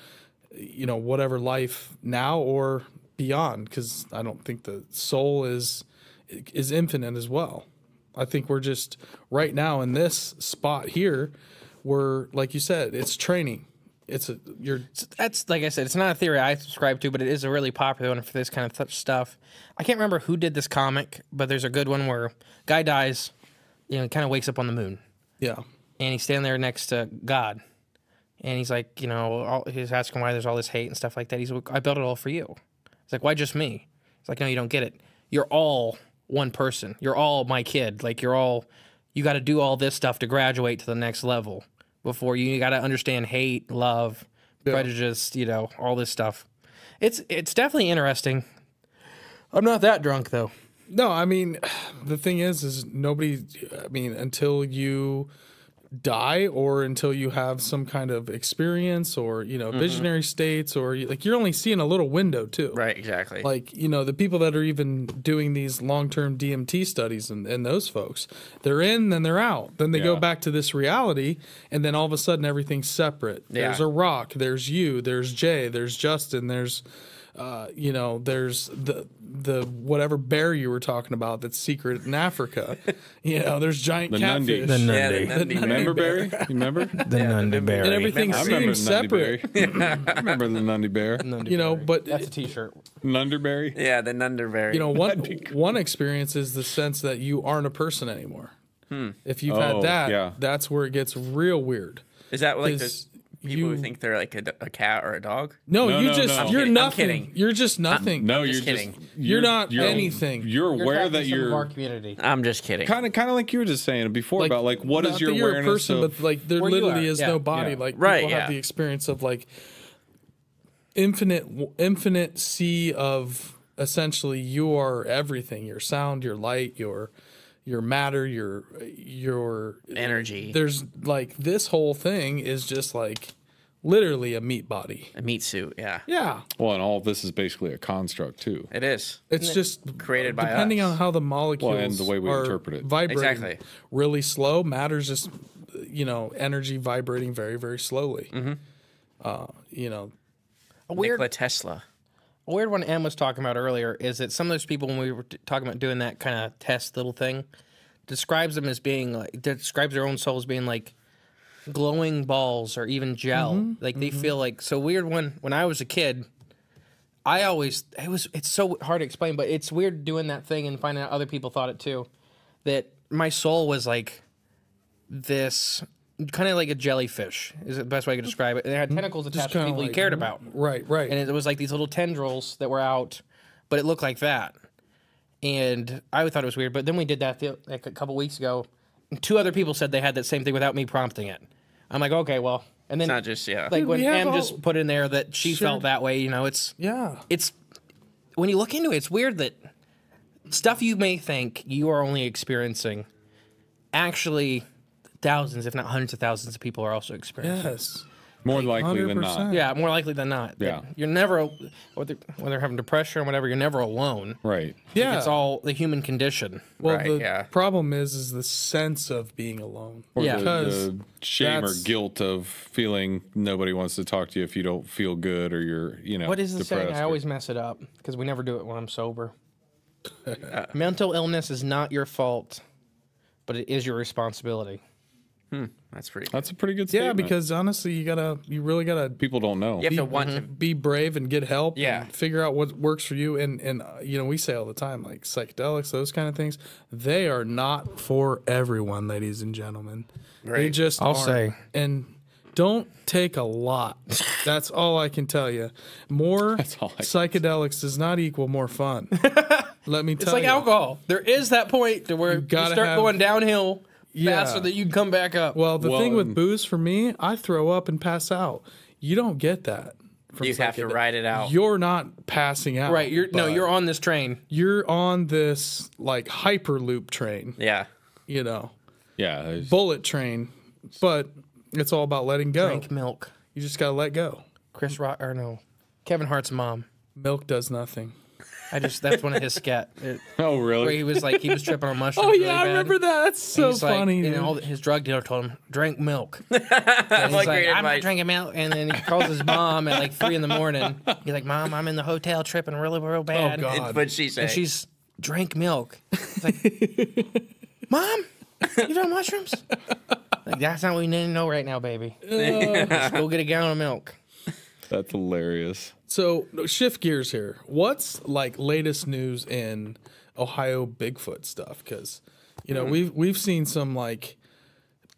[SPEAKER 1] you know, whatever life now or beyond. Because I don't think the soul is is infinite as well. I think we're just right now in this spot here. We're like you said, it's training. It's a you're
[SPEAKER 3] That's like I said, it's not a theory I subscribe to, but it is a really popular one for this kind of stuff. I can't remember who did this comic, but there's a good one where guy dies, you know, kind of wakes up on the moon,
[SPEAKER 1] yeah.
[SPEAKER 3] and he's standing there next to God, and he's like, you know, all, he's asking why there's all this hate and stuff like that. He's like, I built it all for you. He's like, why just me? He's like, no, you don't get it. You're all one person. You're all my kid. Like you're all, you got to do all this stuff to graduate to the next level before you got to understand hate, love, prejudice, you know, all this stuff. It's it's definitely interesting. I'm not that drunk though.
[SPEAKER 1] No, I mean, <sighs> the thing is, is nobody. I mean, until you die or until you have some kind of experience or you know mm-hmm. visionary states or like you're only seeing a little window too.
[SPEAKER 4] Right. Exactly.
[SPEAKER 1] like you know the people that are even doing these long-term dmt studies and, and those folks they're in then they're out then they go back to this reality and then all of a sudden everything's separate there's a rock there's you there's jay there's justin there's uh, you know there's the the whatever bear you were talking about that's secret in africa <laughs> you know there's giant
[SPEAKER 2] The Nundy.
[SPEAKER 1] catfish
[SPEAKER 2] The
[SPEAKER 4] yeah, the Nundy
[SPEAKER 2] Remember
[SPEAKER 4] Bear.
[SPEAKER 2] Barry? <laughs> You remember?
[SPEAKER 3] The Nundy Berry.
[SPEAKER 1] and everything seems separate
[SPEAKER 2] Berry. <laughs> I remember the Nundy Bear.
[SPEAKER 1] you know but
[SPEAKER 3] That's a T-shirt.
[SPEAKER 2] Nunderberry.
[SPEAKER 4] Yeah, the Nunderberry.
[SPEAKER 1] you know one one experience is the sense that you aren't a person anymore if you've had
[SPEAKER 2] Oh,
[SPEAKER 1] that
[SPEAKER 2] yeah.
[SPEAKER 1] that's where it gets real weird
[SPEAKER 4] is that like
[SPEAKER 1] is
[SPEAKER 4] the people
[SPEAKER 1] you-
[SPEAKER 4] who think they're like a, a cat or a dog?
[SPEAKER 1] no,
[SPEAKER 2] No,
[SPEAKER 1] you
[SPEAKER 2] no,
[SPEAKER 1] just
[SPEAKER 2] no.
[SPEAKER 1] You're
[SPEAKER 4] kidding, I'm
[SPEAKER 1] nothing
[SPEAKER 4] kidding.
[SPEAKER 1] you're just nothing
[SPEAKER 2] No,
[SPEAKER 4] just
[SPEAKER 2] you're just
[SPEAKER 4] kidding.
[SPEAKER 2] just
[SPEAKER 1] You're not anything.
[SPEAKER 2] You're,
[SPEAKER 3] You're
[SPEAKER 2] aware that
[SPEAKER 3] attacking some of
[SPEAKER 2] you're
[SPEAKER 3] our community.
[SPEAKER 4] I'm just kidding.
[SPEAKER 2] kind of kind of like you were just saying before about like what is
[SPEAKER 1] not
[SPEAKER 2] your
[SPEAKER 1] that you're
[SPEAKER 2] awareness
[SPEAKER 1] a person
[SPEAKER 2] of
[SPEAKER 1] but like there literally is
[SPEAKER 3] yeah.
[SPEAKER 1] no body
[SPEAKER 2] Yeah.
[SPEAKER 1] like
[SPEAKER 4] Right,
[SPEAKER 1] people
[SPEAKER 4] yeah.
[SPEAKER 1] have the experience of like infinite infinite sea of essentially you are everything your sound your light your your matter your your
[SPEAKER 4] Energy.
[SPEAKER 1] there's like this whole thing is just like literally a meat body
[SPEAKER 4] a meat suit. Yeah,
[SPEAKER 1] yeah
[SPEAKER 2] well, and all of this is basically a construct too.
[SPEAKER 4] it is.
[SPEAKER 1] it's just
[SPEAKER 4] created by
[SPEAKER 1] depending
[SPEAKER 4] us.
[SPEAKER 1] on how the molecules well,
[SPEAKER 2] and the way we interpret it.
[SPEAKER 1] vibrating
[SPEAKER 4] Exactly.
[SPEAKER 1] really slow matters just you know energy vibrating very very slowly
[SPEAKER 4] Mm-hmm.
[SPEAKER 1] uh, you know
[SPEAKER 3] A weird,
[SPEAKER 4] Nikola Tesla.
[SPEAKER 3] Weird one Em was talking about earlier is that some of those people when we were t- talking about doing that kind of test little thing describes them as being like describes their own soul as being like glowing balls or even gel.
[SPEAKER 1] Mm-hmm.
[SPEAKER 3] Like they feel like so weird when when I was a kid. I always it was it's so hard to explain, but it's weird doing that thing and finding out other people thought it too. That my soul was like this kind of like a jellyfish is the best way I could describe it. And it had mm, tentacles attached to
[SPEAKER 1] kinda
[SPEAKER 3] people you cared mm-hmm. about.
[SPEAKER 1] Right, right.
[SPEAKER 3] And it was like these little tendrils that were out, but it looked like that. And I thought it was weird. But then we did that the, like a couple weeks ago. And two other people said they had that same thing without me prompting it. I'm like, okay, well. And then
[SPEAKER 4] Not just yeah.
[SPEAKER 3] like
[SPEAKER 1] Dude,
[SPEAKER 3] when
[SPEAKER 1] we have
[SPEAKER 3] Em
[SPEAKER 1] all-
[SPEAKER 3] just put in there that she
[SPEAKER 1] Sure.
[SPEAKER 3] felt that way, you know, it's
[SPEAKER 1] yeah.
[SPEAKER 3] it's when you look into it, it's weird that stuff you may think you are only experiencing, actually, thousands, if not hundreds of thousands of people are also experiencing.
[SPEAKER 1] Yes.
[SPEAKER 2] More likely than
[SPEAKER 1] 100%.
[SPEAKER 2] not.
[SPEAKER 3] Yeah, more likely than not.
[SPEAKER 2] Yeah.
[SPEAKER 3] you're never whether whether you're having depression or whatever. You're never alone.
[SPEAKER 2] Right.
[SPEAKER 1] Yeah.
[SPEAKER 3] It's all the human condition.
[SPEAKER 1] well,
[SPEAKER 4] Right,
[SPEAKER 1] the
[SPEAKER 4] yeah.
[SPEAKER 1] problem is, is the sense of being alone.
[SPEAKER 2] Or
[SPEAKER 3] Yeah.
[SPEAKER 2] the,
[SPEAKER 1] Because
[SPEAKER 2] the shame or guilt of feeling nobody wants to talk to you if you don't feel good or you're, you know,
[SPEAKER 3] What is the saying? I always mess it up because we never do it when I'm sober. <laughs> Mental illness is not your fault, but it is your responsibility.
[SPEAKER 4] That's pretty.
[SPEAKER 2] That's a pretty good
[SPEAKER 1] Yeah, because honestly, you gotta, you really gotta
[SPEAKER 2] people don't know.
[SPEAKER 4] You have to want to.
[SPEAKER 1] be brave and get help.
[SPEAKER 4] Yeah.
[SPEAKER 1] and figure out what works for you. And and uh, you know, we say all the time, like psychedelics, those kind of things, they are not for everyone, ladies and gentlemen. They just
[SPEAKER 3] I'll
[SPEAKER 1] aren't.
[SPEAKER 3] say.
[SPEAKER 1] and don't take a lot. That's all I can tell you. More <laughs>
[SPEAKER 2] all I can
[SPEAKER 1] psychedelics does not equal more fun. <laughs> Let me tell you.
[SPEAKER 3] It's like
[SPEAKER 1] you.
[SPEAKER 3] alcohol. There is that point to where you,
[SPEAKER 1] gotta
[SPEAKER 3] start
[SPEAKER 1] have-
[SPEAKER 3] going downhill
[SPEAKER 1] Yeah.
[SPEAKER 3] faster that you can come back up.
[SPEAKER 1] Well, the
[SPEAKER 2] Well,
[SPEAKER 1] thing with booze for me, I throw up and pass out. You don't get that. From
[SPEAKER 4] You have to ride it out.
[SPEAKER 1] You're not passing out.
[SPEAKER 3] right, you're no, you're on this train.
[SPEAKER 1] You're on this like hyperloop train,
[SPEAKER 4] Yeah.
[SPEAKER 1] you know,
[SPEAKER 2] Yeah. it's-
[SPEAKER 1] bullet train, but it's all about letting go.
[SPEAKER 3] Drink milk.
[SPEAKER 1] You just gotta let go.
[SPEAKER 3] Chris Rock or no, Kevin Hart's mom.
[SPEAKER 1] Milk does nothing.
[SPEAKER 3] I just that's one of his scat it- <laughs>
[SPEAKER 2] Oh, really?
[SPEAKER 3] where he was like he was tripping on mushrooms. <laughs>
[SPEAKER 1] Oh
[SPEAKER 3] really
[SPEAKER 1] yeah, I remember that. That's so
[SPEAKER 3] He's
[SPEAKER 1] funny.
[SPEAKER 3] you
[SPEAKER 1] dude.
[SPEAKER 3] know, all the- his drug dealer told him drink milk. <laughs> And he's
[SPEAKER 4] like
[SPEAKER 3] like, I'm not
[SPEAKER 4] advice.
[SPEAKER 3] drinking milk, and then he calls his mom at like three in the morning. He's like, Mom, I'm in the hotel tripping really, real oh, bad.
[SPEAKER 1] Oh, God.
[SPEAKER 4] But she said,
[SPEAKER 3] And she's drink milk. It's like, Mom, you done mushrooms? Like that's not what we need to know right now, baby. Just go get a gallon of milk.
[SPEAKER 2] That's hilarious.
[SPEAKER 1] So no, shift gears here. What's like latest news in Ohio Bigfoot stuff? Because you know we've we've seen some like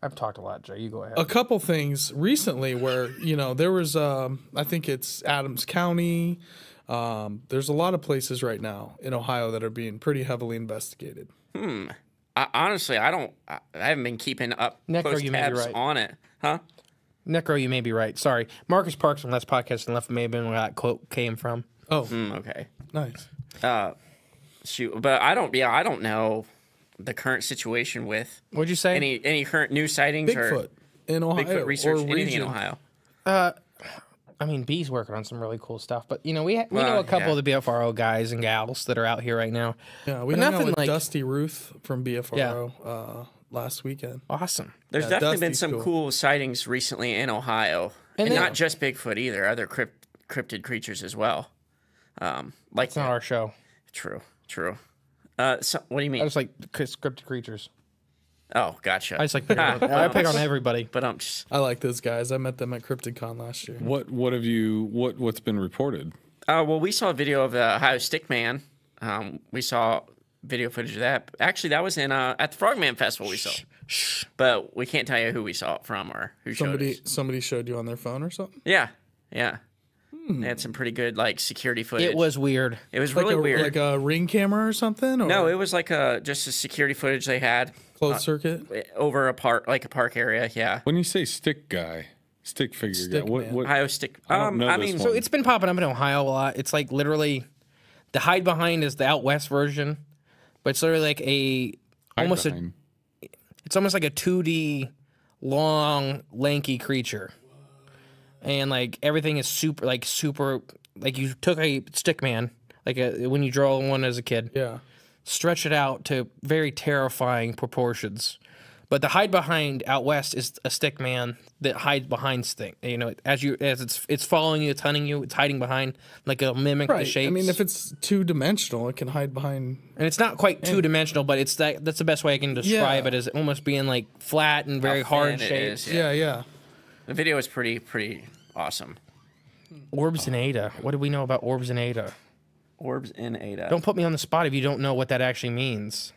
[SPEAKER 3] I've talked a lot, Jay. You go ahead.
[SPEAKER 1] a couple things recently where you know there was um, I think it's Adams County. Um, there's a lot of places right now in Ohio that are being pretty heavily investigated.
[SPEAKER 4] I, honestly, I don't. I, I haven't been keeping up
[SPEAKER 3] Necro,
[SPEAKER 4] close
[SPEAKER 3] you may be
[SPEAKER 4] tabs
[SPEAKER 3] right.
[SPEAKER 4] on it, huh?
[SPEAKER 3] Necro, you may be right. Sorry. Marcus Parks from Last Podcast on the Left may have been where that quote came from.
[SPEAKER 1] Oh,
[SPEAKER 4] Mm, okay.
[SPEAKER 1] nice.
[SPEAKER 4] Shoot, but I don't. Yeah, I don't know the current situation with
[SPEAKER 3] What'd you say?
[SPEAKER 4] any any current new sightings
[SPEAKER 1] Bigfoot
[SPEAKER 4] or
[SPEAKER 1] in Ohio
[SPEAKER 4] Bigfoot research,
[SPEAKER 1] or
[SPEAKER 4] anything
[SPEAKER 1] region.
[SPEAKER 4] in Ohio.
[SPEAKER 3] I mean, B's working on some really cool stuff, but you know, we ha- we know a couple
[SPEAKER 4] yeah.
[SPEAKER 3] of the BFRO guys and gals that are out here right now.
[SPEAKER 1] Yeah, we
[SPEAKER 3] But nothing like-
[SPEAKER 1] Dusty Ruth from BFRO uh, last weekend.
[SPEAKER 3] Awesome.
[SPEAKER 4] There's
[SPEAKER 1] Yeah,
[SPEAKER 4] definitely been some
[SPEAKER 1] cool.
[SPEAKER 4] cool. sightings recently in Ohio, and,
[SPEAKER 3] then-
[SPEAKER 4] not just Bigfoot either. Other crypt, cryptid creatures as well. Um, like
[SPEAKER 3] It's not our show.
[SPEAKER 4] true, true. Uh, so, what do you mean?
[SPEAKER 3] I
[SPEAKER 4] mean?
[SPEAKER 3] just like c- scripted creatures.
[SPEAKER 4] oh, gotcha.
[SPEAKER 3] I just like pick <laughs> on, I pick on everybody.
[SPEAKER 4] but I'm just.
[SPEAKER 1] I like those guys. I met them at CryptidCon last year.
[SPEAKER 2] What What have you What What's been reported?
[SPEAKER 4] Uh, well, we saw a video of the Ohio Stickman. Um, we saw video footage of that. Actually, that was in uh, at the Frogman Festival. We saw, but we can't tell you who we saw it from or who showed
[SPEAKER 1] Somebody
[SPEAKER 4] us.
[SPEAKER 1] somebody showed you on their phone or something.
[SPEAKER 4] Yeah, yeah. They had some pretty good like security footage.
[SPEAKER 3] It was weird.
[SPEAKER 4] It was
[SPEAKER 1] Like
[SPEAKER 4] really
[SPEAKER 1] a,
[SPEAKER 4] weird.
[SPEAKER 1] like a ring camera or something. Or
[SPEAKER 4] no, it was like a just a security footage they had
[SPEAKER 1] closed circuit.
[SPEAKER 4] over a park, like a park area. Yeah,
[SPEAKER 2] When you say stick guy, stick figure
[SPEAKER 1] Stick
[SPEAKER 2] guy, what what?
[SPEAKER 4] Ohio Stick.
[SPEAKER 2] don't
[SPEAKER 4] Um,
[SPEAKER 2] know
[SPEAKER 4] I mean,
[SPEAKER 2] one.
[SPEAKER 3] So it's been popping up in Ohio a lot. It's like literally the hide behind is the out west version, but it's literally like a almost a it's almost like a 2D long lanky creature. And like everything is super like super like you took a stick man like a, when you draw one as a kid
[SPEAKER 1] Yeah.
[SPEAKER 3] stretch it out to very terrifying proportions But the hide behind out west is a stick man that hides behind stick. You know, as you as it's it's following you, it's hunting you, it's hiding behind like a mimic the
[SPEAKER 1] Right. I mean, if it's two dimensional, it can hide behind.
[SPEAKER 3] and it's not quite two dimensional, but it's that that's the best way I can describe
[SPEAKER 1] Yeah.
[SPEAKER 3] it as almost being like flat and very
[SPEAKER 4] How
[SPEAKER 3] hard
[SPEAKER 4] thin
[SPEAKER 3] shapes.
[SPEAKER 4] is,
[SPEAKER 1] Yeah, yeah.
[SPEAKER 4] The video is pretty pretty awesome.
[SPEAKER 3] Orbs and Ada. What do we know about orbs and Ada?
[SPEAKER 4] Orbs in Ada.
[SPEAKER 3] Don't put me on the spot if you don't know what that actually means.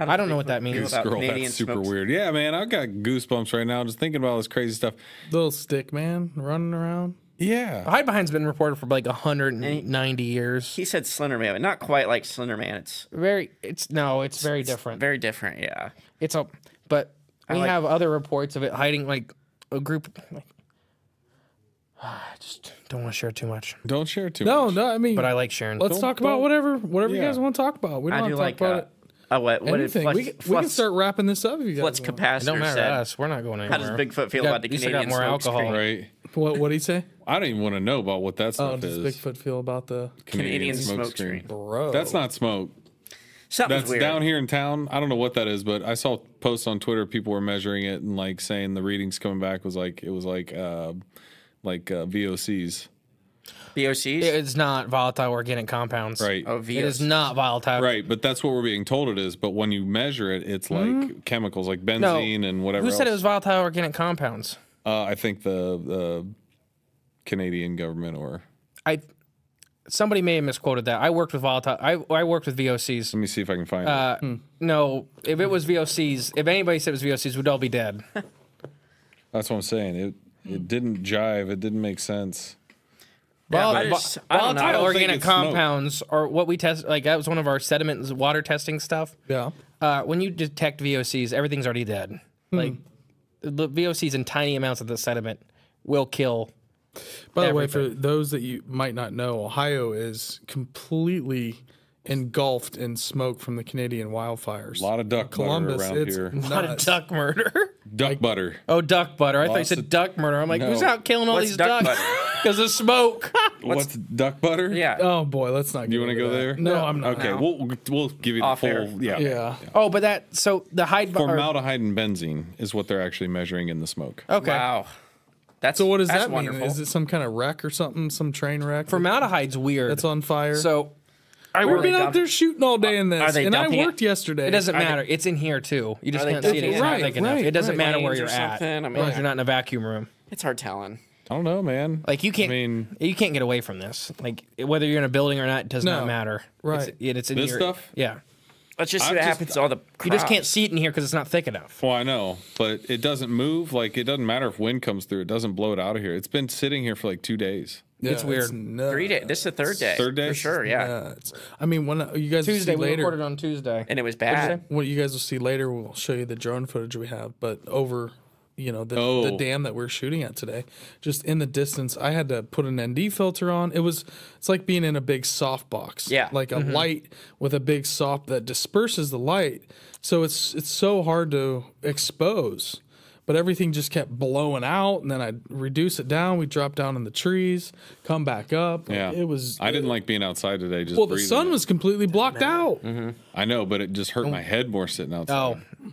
[SPEAKER 4] How does
[SPEAKER 3] I don't know what that means.
[SPEAKER 4] about
[SPEAKER 2] Scroll,
[SPEAKER 4] Canadian
[SPEAKER 2] that's super
[SPEAKER 4] smokes?
[SPEAKER 2] weird. Yeah, man, I've got goosebumps right now just thinking about all this crazy stuff.
[SPEAKER 1] Little stick man running around.
[SPEAKER 2] Yeah.
[SPEAKER 3] Hide behind's been reported for like 190 years.
[SPEAKER 4] He said Slender Man, but not quite like Slender Man. It's
[SPEAKER 3] Very, it's no, it's very different.
[SPEAKER 4] very different. Yeah.
[SPEAKER 3] It's a, but we
[SPEAKER 4] like-
[SPEAKER 3] have other reports of it hiding like a group. Like, <sighs> I just don't want to share too much,
[SPEAKER 2] Don't share too
[SPEAKER 1] No,
[SPEAKER 2] much.
[SPEAKER 1] no. I mean,
[SPEAKER 3] but I like sharing.
[SPEAKER 1] let's
[SPEAKER 2] Don't-
[SPEAKER 1] talk about
[SPEAKER 2] don't-
[SPEAKER 1] whatever, whatever you guys want to talk about. We don't
[SPEAKER 4] I
[SPEAKER 1] want
[SPEAKER 4] do
[SPEAKER 1] to talk
[SPEAKER 4] like
[SPEAKER 1] about
[SPEAKER 4] uh,
[SPEAKER 1] it.
[SPEAKER 4] Oh, what, what
[SPEAKER 1] Anything.
[SPEAKER 4] Fletch,
[SPEAKER 1] we, can, we can start wrapping this up if you guys
[SPEAKER 4] Fletch
[SPEAKER 1] want.
[SPEAKER 3] it don't
[SPEAKER 4] Capacitor
[SPEAKER 3] matter
[SPEAKER 4] said.
[SPEAKER 3] us. We're not going anywhere.
[SPEAKER 4] How does Bigfoot feel
[SPEAKER 3] got-
[SPEAKER 4] about the
[SPEAKER 3] you still
[SPEAKER 4] Canadian
[SPEAKER 3] got more alcohol.
[SPEAKER 4] screen?
[SPEAKER 2] Right.
[SPEAKER 1] What what did he say?
[SPEAKER 2] I don't even want to know about what that stuff Oh,
[SPEAKER 1] does
[SPEAKER 2] is.
[SPEAKER 1] Bigfoot feel about the
[SPEAKER 4] Canadian smoke screen.
[SPEAKER 1] bro?
[SPEAKER 2] That's not smoke.
[SPEAKER 4] Something's
[SPEAKER 2] That's
[SPEAKER 4] weird.
[SPEAKER 2] down here in town. I don't know what that is, but I saw posts on Twitter. People were measuring it and like saying the readings coming back was like it was like uh, like uh, VOCs.
[SPEAKER 4] VOCs.
[SPEAKER 3] It's not volatile organic compounds.
[SPEAKER 2] Right.
[SPEAKER 4] oh,
[SPEAKER 3] It
[SPEAKER 4] VOCs.
[SPEAKER 3] is not volatile.
[SPEAKER 2] Right, but that's what we're being told it is. But when you measure it, it's like chemicals like benzene and whatever.
[SPEAKER 3] Who said it was volatile organic compounds?
[SPEAKER 2] Uh, I think the the Canadian government or
[SPEAKER 3] I somebody may have misquoted that. I worked with volatile. I I worked with VOCs.
[SPEAKER 2] let me see if I can find
[SPEAKER 3] Uh,
[SPEAKER 2] it.
[SPEAKER 3] No, if it was VOCs, if anybody said it was VOCs, we'd all be dead. <laughs>
[SPEAKER 2] That's what I'm saying. It it didn't jive. It didn't make sense.
[SPEAKER 3] Vol-
[SPEAKER 4] I
[SPEAKER 3] vo-
[SPEAKER 4] just- know.
[SPEAKER 3] Volatile organic
[SPEAKER 2] it's smoke.
[SPEAKER 3] compounds are what we test. Like that was one of our sediment water testing stuff.
[SPEAKER 1] yeah.
[SPEAKER 3] Uh, when you detect VOCs, everything's already dead. Like the VOCs in tiny amounts of the sediment will kill.
[SPEAKER 1] By the way, for those that you might not know, Ohio is completely engulfed in smoke from the Canadian wildfires.
[SPEAKER 2] A lot of duck
[SPEAKER 1] Columbus,
[SPEAKER 2] butter around
[SPEAKER 1] it's
[SPEAKER 2] here.
[SPEAKER 3] A lot of duck murder. <laughs>
[SPEAKER 2] Duck butter.
[SPEAKER 3] Oh, duck butter. I thought you said
[SPEAKER 2] of-
[SPEAKER 3] duck murder. I'm like,
[SPEAKER 2] No.
[SPEAKER 3] who's out killing all
[SPEAKER 4] What's
[SPEAKER 3] these
[SPEAKER 4] duck
[SPEAKER 3] ducks? Because <laughs> of smoke. <laughs>
[SPEAKER 2] What's, duck butter?
[SPEAKER 4] Yeah.
[SPEAKER 1] Oh boy, let's not.
[SPEAKER 2] Do you
[SPEAKER 1] want to
[SPEAKER 2] go there?
[SPEAKER 1] No, I'm not.
[SPEAKER 2] Okay,
[SPEAKER 4] No.
[SPEAKER 2] we'll we'll give you the
[SPEAKER 4] Off
[SPEAKER 2] full.
[SPEAKER 4] air.
[SPEAKER 2] Yeah.
[SPEAKER 1] Yeah.
[SPEAKER 3] oh, but that so the hide. or-
[SPEAKER 2] Formaldehyde and benzene is what they're actually measuring in the smoke.
[SPEAKER 3] okay.
[SPEAKER 4] Wow. That's
[SPEAKER 1] So what does
[SPEAKER 4] that's
[SPEAKER 1] that mean?
[SPEAKER 4] wonderful.
[SPEAKER 1] Is it some kind of wreck or something? Some train wreck
[SPEAKER 3] Formaldehyde's weird.
[SPEAKER 1] that's on fire?
[SPEAKER 3] so I
[SPEAKER 1] we've been
[SPEAKER 4] they
[SPEAKER 1] out there shooting all day in this,
[SPEAKER 4] are they
[SPEAKER 1] and I
[SPEAKER 4] dumping it?
[SPEAKER 1] worked yesterday.
[SPEAKER 3] It doesn't
[SPEAKER 4] Are they-
[SPEAKER 3] matter. it's in here too. You just
[SPEAKER 4] Are they
[SPEAKER 3] can't see it.
[SPEAKER 4] dumping
[SPEAKER 3] It's
[SPEAKER 4] it?
[SPEAKER 3] not
[SPEAKER 1] Right,
[SPEAKER 3] thick enough.
[SPEAKER 1] right,
[SPEAKER 3] It doesn't
[SPEAKER 1] right.
[SPEAKER 3] matter where
[SPEAKER 4] Planes or
[SPEAKER 3] you're at.
[SPEAKER 4] something? I mean,
[SPEAKER 3] Unless you're not in a vacuum room.
[SPEAKER 4] it's hard telling.
[SPEAKER 2] I don't know, man.
[SPEAKER 3] Like you can't.
[SPEAKER 2] I mean,
[SPEAKER 3] you can't get away from this. Like whether you're in a building or not it does not
[SPEAKER 1] No.
[SPEAKER 3] matter.
[SPEAKER 1] Right.
[SPEAKER 3] It's, it, it's in
[SPEAKER 2] This
[SPEAKER 3] your,
[SPEAKER 2] stuff?
[SPEAKER 3] Yeah.
[SPEAKER 4] Let's just see
[SPEAKER 2] I'm
[SPEAKER 4] what
[SPEAKER 2] just-
[SPEAKER 4] happens to all the.
[SPEAKER 3] You just can't see it in here because it's not thick enough.
[SPEAKER 2] well, I know, but it doesn't move. Like it doesn't matter if wind comes through; it doesn't blow it out of here. It's been sitting here for like two days.
[SPEAKER 1] Yeah,
[SPEAKER 3] It's weird.
[SPEAKER 1] nuts.
[SPEAKER 4] Three day. This is the third day.
[SPEAKER 2] Third day?
[SPEAKER 4] for sure. Yeah.
[SPEAKER 1] Nuts. I mean, when uh, you guys will
[SPEAKER 3] Tuesday
[SPEAKER 1] see
[SPEAKER 3] we
[SPEAKER 1] later,
[SPEAKER 3] recorded on Tuesday.
[SPEAKER 4] And it was bad.
[SPEAKER 3] say?
[SPEAKER 1] what you guys will see later, we'll show you the drone footage we have. But over, you know, the, the
[SPEAKER 2] Oh.
[SPEAKER 1] dam that we're shooting at today, just in the distance, I had to put an ND filter on. It was, it's like being in a big softbox.
[SPEAKER 4] Yeah.
[SPEAKER 1] like a
[SPEAKER 3] Mm-hmm.
[SPEAKER 1] light with a big soft that disperses the light. So it's it's so hard to expose. But everything just kept blowing out, and then I'd reduce it down. We'd drop down in the trees, come back up.
[SPEAKER 2] Yeah,
[SPEAKER 1] it was.
[SPEAKER 2] I didn't like being outside today. Just
[SPEAKER 1] Well, the sun
[SPEAKER 2] it.
[SPEAKER 1] was completely blocked out. Mm-hmm.
[SPEAKER 2] I know, but it just hurt my head more sitting outside.
[SPEAKER 3] Oh,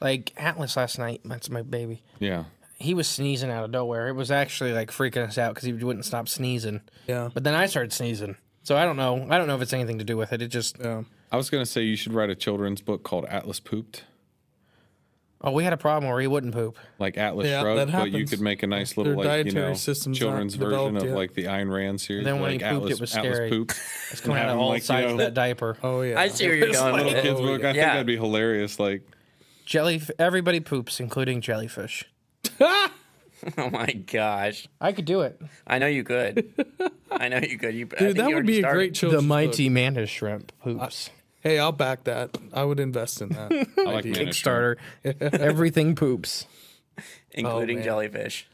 [SPEAKER 3] like Atlas last night. That's my baby.
[SPEAKER 2] yeah.
[SPEAKER 3] He was sneezing out of nowhere. It was actually like freaking us out because he wouldn't stop sneezing.
[SPEAKER 1] Yeah.
[SPEAKER 3] But then I started sneezing. So I don't know. I don't know if it's anything to do with it. It just.
[SPEAKER 1] Yeah.
[SPEAKER 2] I was gonna say you should write a children's book called Atlas Pooped,
[SPEAKER 3] Oh, we had a problem where he wouldn't poop.
[SPEAKER 2] like Atlas
[SPEAKER 1] Yeah,
[SPEAKER 2] Shrugged,
[SPEAKER 1] that
[SPEAKER 2] but you could make a nice little
[SPEAKER 1] Their
[SPEAKER 2] like you know
[SPEAKER 1] system's
[SPEAKER 2] children's version of
[SPEAKER 1] yet.
[SPEAKER 2] like the Ayn Rand series.
[SPEAKER 3] Then when he pooped,
[SPEAKER 2] Atlas,
[SPEAKER 3] it was
[SPEAKER 2] Atlas
[SPEAKER 3] scary.
[SPEAKER 2] Poop.
[SPEAKER 3] It's coming out of all
[SPEAKER 2] like, you
[SPEAKER 3] sides
[SPEAKER 2] know-
[SPEAKER 3] of that diaper.
[SPEAKER 1] Oh yeah.
[SPEAKER 4] I see where you're going.
[SPEAKER 2] Little kids
[SPEAKER 4] it.
[SPEAKER 2] book. I think that'd be hilarious. Like
[SPEAKER 3] Jelly. Everybody poops, including jellyfish. <laughs>
[SPEAKER 4] Oh my gosh.
[SPEAKER 3] I could do it.
[SPEAKER 4] I know you could. I know you could. You, I
[SPEAKER 1] Dude,
[SPEAKER 4] think
[SPEAKER 1] that
[SPEAKER 4] you
[SPEAKER 1] would be
[SPEAKER 4] already
[SPEAKER 1] a great
[SPEAKER 4] started.
[SPEAKER 1] children's
[SPEAKER 3] the mighty
[SPEAKER 1] book.
[SPEAKER 3] mantis shrimp poops.
[SPEAKER 1] Hey, I'll back that. I would invest in that. <laughs>
[SPEAKER 2] I like
[SPEAKER 1] idea.
[SPEAKER 3] Kickstarter. <laughs> Everything poops.
[SPEAKER 4] including
[SPEAKER 1] man.
[SPEAKER 4] jellyfish.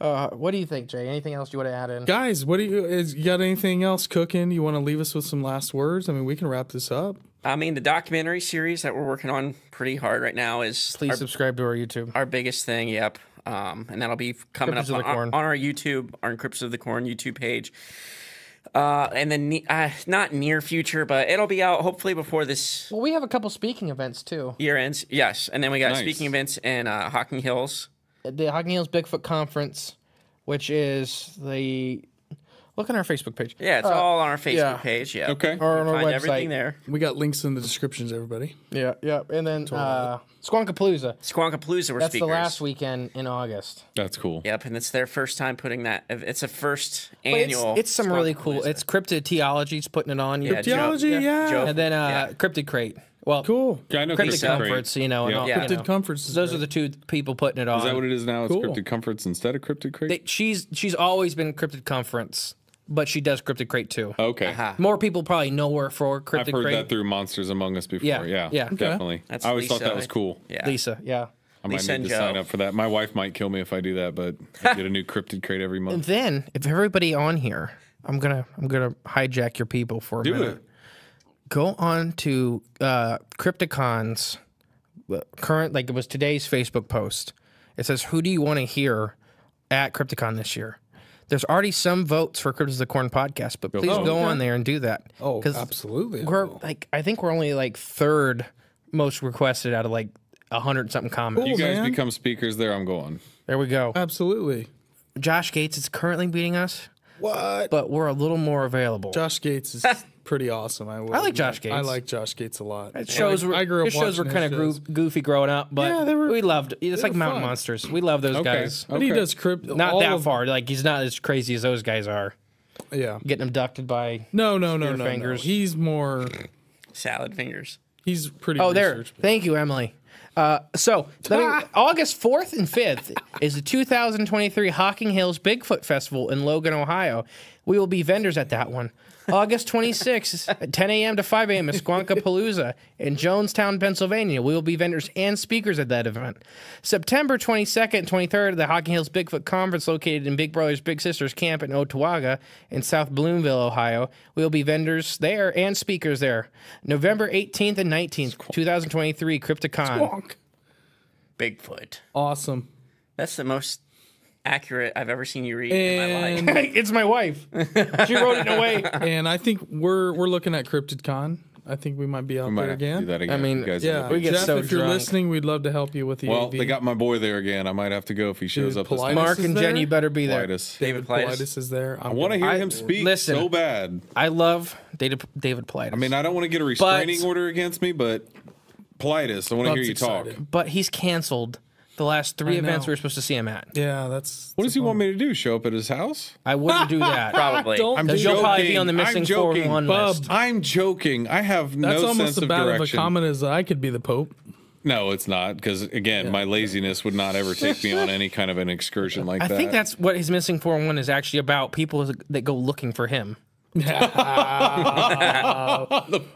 [SPEAKER 3] Uh, what do you think, Jay? Anything else you want to add in?
[SPEAKER 1] Guys, what do you is you got anything else cooking? You want to leave us with some last words? I mean, we can wrap this up.
[SPEAKER 4] I mean, the documentary series that we're working on pretty hard right now is
[SPEAKER 3] Please
[SPEAKER 4] our,
[SPEAKER 3] subscribe to our YouTube.
[SPEAKER 4] our biggest thing. Yep. Um, and that'll be coming
[SPEAKER 3] Cryptids
[SPEAKER 4] up on, on our YouTube, our Crypts of the Corn YouTube page. Uh, and then ne- uh, not near future, but it'll be out hopefully before this
[SPEAKER 3] Well, we have a couple speaking events too.
[SPEAKER 4] year ends. Yes, and then we got
[SPEAKER 2] Nice.
[SPEAKER 4] speaking events in uh, Hocking Hills.
[SPEAKER 3] The Hocking Hills Bigfoot Conference, which is the look on our Facebook page.
[SPEAKER 4] Yeah, it's all on our Facebook
[SPEAKER 3] yeah.
[SPEAKER 4] page. Yeah.
[SPEAKER 2] Okay.
[SPEAKER 3] Or on our
[SPEAKER 4] Find
[SPEAKER 3] website.
[SPEAKER 4] everything there.
[SPEAKER 1] We got links in the descriptions, everybody.
[SPEAKER 3] Yeah, yeah. And then uh, Squonkapalooza.
[SPEAKER 4] Squonkapalooza were
[SPEAKER 3] That's
[SPEAKER 4] speakers.
[SPEAKER 3] the last weekend in August.
[SPEAKER 2] That's cool.
[SPEAKER 4] Yep, and it's their first time putting that. It's a first
[SPEAKER 3] But it's,
[SPEAKER 4] annual.
[SPEAKER 3] it's some really cool.
[SPEAKER 4] Squonkapalooza.
[SPEAKER 3] It's Cryptid Theology's putting it on. You
[SPEAKER 4] Yeah, Joe-
[SPEAKER 1] Theology, yeah.
[SPEAKER 4] Joe-
[SPEAKER 3] and then uh,
[SPEAKER 4] Yeah.
[SPEAKER 3] Cryptid Crate. Well,
[SPEAKER 1] Cool.
[SPEAKER 2] Yeah, I know
[SPEAKER 3] Cryptid
[SPEAKER 2] Cryptid Crate.
[SPEAKER 3] Comforts, you know, and
[SPEAKER 2] Yeah.
[SPEAKER 3] all,
[SPEAKER 4] Yeah.
[SPEAKER 3] you know.
[SPEAKER 1] Cryptid Comforts. is
[SPEAKER 3] Those
[SPEAKER 1] great.
[SPEAKER 3] are the two people putting it on.
[SPEAKER 2] Is that what it is now? It's
[SPEAKER 1] Cool.
[SPEAKER 2] Cryptid Comforts instead of Cryptid Crate?
[SPEAKER 3] They- she's she's always been Cryptid Conference, but she does Cryptid Crate too.
[SPEAKER 2] okay.
[SPEAKER 4] Aha.
[SPEAKER 3] More people probably know her for Cryptid
[SPEAKER 2] I've heard
[SPEAKER 3] Crate.
[SPEAKER 2] that through Monsters Among Us before.
[SPEAKER 3] Yeah,
[SPEAKER 2] Yeah,
[SPEAKER 3] yeah. Okay.
[SPEAKER 2] definitely.
[SPEAKER 4] That's
[SPEAKER 2] I always thought that was cool.
[SPEAKER 4] Yeah.
[SPEAKER 3] Lisa, yeah.
[SPEAKER 2] I might
[SPEAKER 4] Lisa
[SPEAKER 2] need
[SPEAKER 4] and
[SPEAKER 2] to sign up for that. My wife might kill me if I do that, but <laughs> I get a new Cryptid Crate every month.
[SPEAKER 3] And then if everybody on here, I'm gonna I'm gonna hijack your people for a
[SPEAKER 2] Do
[SPEAKER 3] minute.
[SPEAKER 2] it.
[SPEAKER 3] Go on to uh, Crypticon's uh, current like it was today's Facebook post. It says, "Who do you want to hear at Crypticon this year?" There's already some votes for Cryptids of the Corn podcast, but please
[SPEAKER 2] Oh,
[SPEAKER 3] go
[SPEAKER 1] okay.
[SPEAKER 3] on there and do that.
[SPEAKER 1] Oh,
[SPEAKER 3] 'Cause
[SPEAKER 1] absolutely.
[SPEAKER 3] We're like I think we're only like third most requested out of like a hundred something comments.
[SPEAKER 2] You guys
[SPEAKER 1] man.
[SPEAKER 2] become speakers there. I'm going.
[SPEAKER 3] There we go.
[SPEAKER 1] Absolutely.
[SPEAKER 3] Josh Gates is currently beating us,
[SPEAKER 1] What?
[SPEAKER 3] but we're a little more available.
[SPEAKER 1] Josh Gates is <laughs> pretty awesome. I, will
[SPEAKER 3] I like. Josh Gates.
[SPEAKER 1] I like Josh Gates a lot.
[SPEAKER 3] It shows
[SPEAKER 1] I, I grew up
[SPEAKER 3] it shows we're kind of
[SPEAKER 1] his shows.
[SPEAKER 3] goofy growing up, but
[SPEAKER 1] Yeah, they were-
[SPEAKER 3] we loved It's like
[SPEAKER 1] were
[SPEAKER 3] Mountain
[SPEAKER 1] fun.
[SPEAKER 3] Monsters. We love those
[SPEAKER 2] Okay.
[SPEAKER 3] guys.
[SPEAKER 1] But he does crypt.
[SPEAKER 3] Not that
[SPEAKER 1] of-
[SPEAKER 3] far. Like he's not as crazy as those guys are.
[SPEAKER 1] Yeah.
[SPEAKER 3] Getting abducted by.
[SPEAKER 1] No, no, no, no,
[SPEAKER 3] fingers.
[SPEAKER 1] no. He's more.
[SPEAKER 4] Salad fingers.
[SPEAKER 1] He's pretty.
[SPEAKER 3] Oh, there. Thank you, Emily. Uh, so me, <laughs> August fourth and fifth is the 2023 Hocking Hills Bigfoot Festival in Logan, Ohio. We will be vendors at that one. August 26th at 10 a.m. to 5 a.m. at Squonkapalooza in Jonestown, Pennsylvania. We will be vendors and speakers at that event. September 22nd and 23rd, the Hocking Hills Bigfoot Conference located in Big Brothers Big Sisters Camp in Otyokwa in South Bloomville, Ohio. We will be vendors there and speakers there. November 18th and 19th, 2023, Crypticon.
[SPEAKER 1] Bonk.
[SPEAKER 4] Bigfoot.
[SPEAKER 1] Awesome.
[SPEAKER 4] That's the most accurate I've ever seen you read in my life. <laughs>
[SPEAKER 3] It's my wife. She wrote it away.
[SPEAKER 1] and I think we're we're looking at Crypticon. I think we might be out
[SPEAKER 2] We might
[SPEAKER 1] there again.
[SPEAKER 2] do that again.
[SPEAKER 3] I mean,
[SPEAKER 2] guys
[SPEAKER 1] Yeah,
[SPEAKER 3] We get
[SPEAKER 1] Jeff,
[SPEAKER 3] so
[SPEAKER 1] if you're
[SPEAKER 3] drunk.
[SPEAKER 1] listening, we'd love to help you with the
[SPEAKER 2] well,
[SPEAKER 1] AV.
[SPEAKER 2] they got my boy there again. I might have to go if he shows
[SPEAKER 1] Dude,
[SPEAKER 2] up. This
[SPEAKER 1] Paulides
[SPEAKER 2] time.
[SPEAKER 3] Mark and Jen,
[SPEAKER 1] there?
[SPEAKER 3] you better be there.
[SPEAKER 2] Paulides.
[SPEAKER 1] David
[SPEAKER 4] Paulides.
[SPEAKER 1] Paulides is there. I'm
[SPEAKER 2] I want to hear
[SPEAKER 3] I-
[SPEAKER 2] him speak
[SPEAKER 3] listen.
[SPEAKER 2] so bad.
[SPEAKER 3] I love David, David Paulides.
[SPEAKER 2] I mean, I don't want to get a restraining
[SPEAKER 3] But-
[SPEAKER 2] order against me, but Paulides, I want to hear
[SPEAKER 1] Bub's
[SPEAKER 2] you talk.
[SPEAKER 3] but he's canceled the last three
[SPEAKER 1] I
[SPEAKER 3] events
[SPEAKER 1] know.
[SPEAKER 3] we were supposed to see him at.
[SPEAKER 1] Yeah, that's.
[SPEAKER 2] What does he want me to do? Show up at his house?
[SPEAKER 3] I wouldn't do <laughs> that.
[SPEAKER 4] Probably.
[SPEAKER 1] Don't
[SPEAKER 2] I'm
[SPEAKER 1] do
[SPEAKER 3] Because you'll
[SPEAKER 1] that.
[SPEAKER 3] probably be on the
[SPEAKER 2] I'm
[SPEAKER 3] missing
[SPEAKER 2] joking.
[SPEAKER 3] 411
[SPEAKER 1] Bub.
[SPEAKER 3] list.
[SPEAKER 2] I'm joking. I have
[SPEAKER 1] That's
[SPEAKER 2] no
[SPEAKER 1] almost
[SPEAKER 2] sense
[SPEAKER 1] as
[SPEAKER 2] of
[SPEAKER 1] bad of a
[SPEAKER 2] direction.
[SPEAKER 1] comment as I could be the Pope.
[SPEAKER 2] No, it's not because again, my laziness would not ever take me on any kind of an excursion like
[SPEAKER 3] I
[SPEAKER 2] that.
[SPEAKER 3] I think that's what his missing 411 is actually about people that go looking for him. <laughs>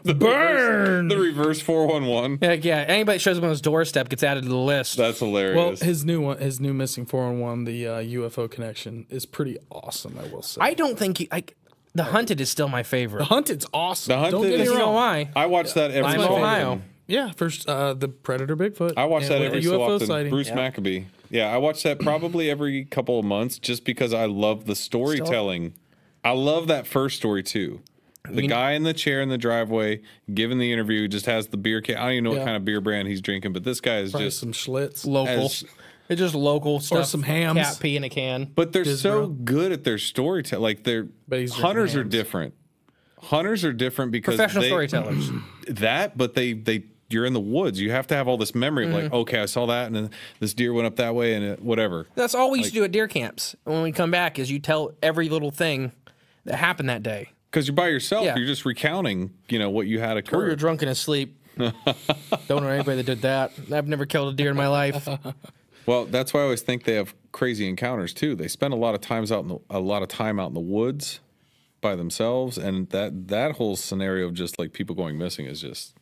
[SPEAKER 1] The burn.
[SPEAKER 2] the reverse four one one.
[SPEAKER 3] Like, yeah, anybody shows up on his doorstep gets added to the list.
[SPEAKER 2] That's hilarious Well,
[SPEAKER 1] his new one, his new missing four on one, the uh, UFO connection, is pretty awesome. I will say.
[SPEAKER 3] I don't think he, I, The Hunted is still my favorite.
[SPEAKER 1] the Hunted's awesome.
[SPEAKER 2] The Hunted
[SPEAKER 1] don't get
[SPEAKER 2] is-
[SPEAKER 1] me
[SPEAKER 3] Because you know
[SPEAKER 1] wrong.
[SPEAKER 3] why?
[SPEAKER 2] I watch that every
[SPEAKER 3] I'm
[SPEAKER 2] so often.
[SPEAKER 3] Ohio.
[SPEAKER 1] Yeah, first uh, the Predator Bigfoot.
[SPEAKER 2] I watch that every
[SPEAKER 1] a
[SPEAKER 2] so
[SPEAKER 1] UFO
[SPEAKER 2] often.
[SPEAKER 1] sighting.
[SPEAKER 2] Bruce Maccabee. Yeah, I watch that probably every couple of months just because I love the storytelling. I love that first story too. The guy in the chair in the driveway giving the interview just has the beer can. I don't even know what kind of beer brand he's drinking, but this guy is
[SPEAKER 1] Probably
[SPEAKER 2] just.
[SPEAKER 1] some Schlitz.
[SPEAKER 3] Local.
[SPEAKER 2] As-
[SPEAKER 3] it's just local stuff.
[SPEAKER 1] some hams.
[SPEAKER 3] Cat pee in a can.
[SPEAKER 2] But they're so
[SPEAKER 1] Disbro.
[SPEAKER 2] good at their storytelling. Like they're
[SPEAKER 1] But he's
[SPEAKER 2] hunters are different. Hunters are different because
[SPEAKER 3] Professional
[SPEAKER 2] they,
[SPEAKER 3] storytellers. <clears throat>
[SPEAKER 2] that, but they they you're in the woods. You have to have all this memory of like,
[SPEAKER 3] Mm-hmm.
[SPEAKER 2] okay, I saw that, and then this deer went up that way, and it, whatever.
[SPEAKER 3] That's all we used to do at deer camps. When we come back, is you tell every little thing that happened that day.
[SPEAKER 2] Because you're by yourself,
[SPEAKER 3] Yeah.
[SPEAKER 2] you're just recounting, you know, what you had
[SPEAKER 3] occurred.
[SPEAKER 2] Or
[SPEAKER 3] you're drunk and asleep. <laughs> Don't know anybody that did that. I've never killed a deer in my life. <laughs>
[SPEAKER 2] Well, that's why I always think they have crazy encounters too. They spend a lot of times out in the, a lot of time out in the woods by themselves, and that that whole scenario of just like people going missing is just.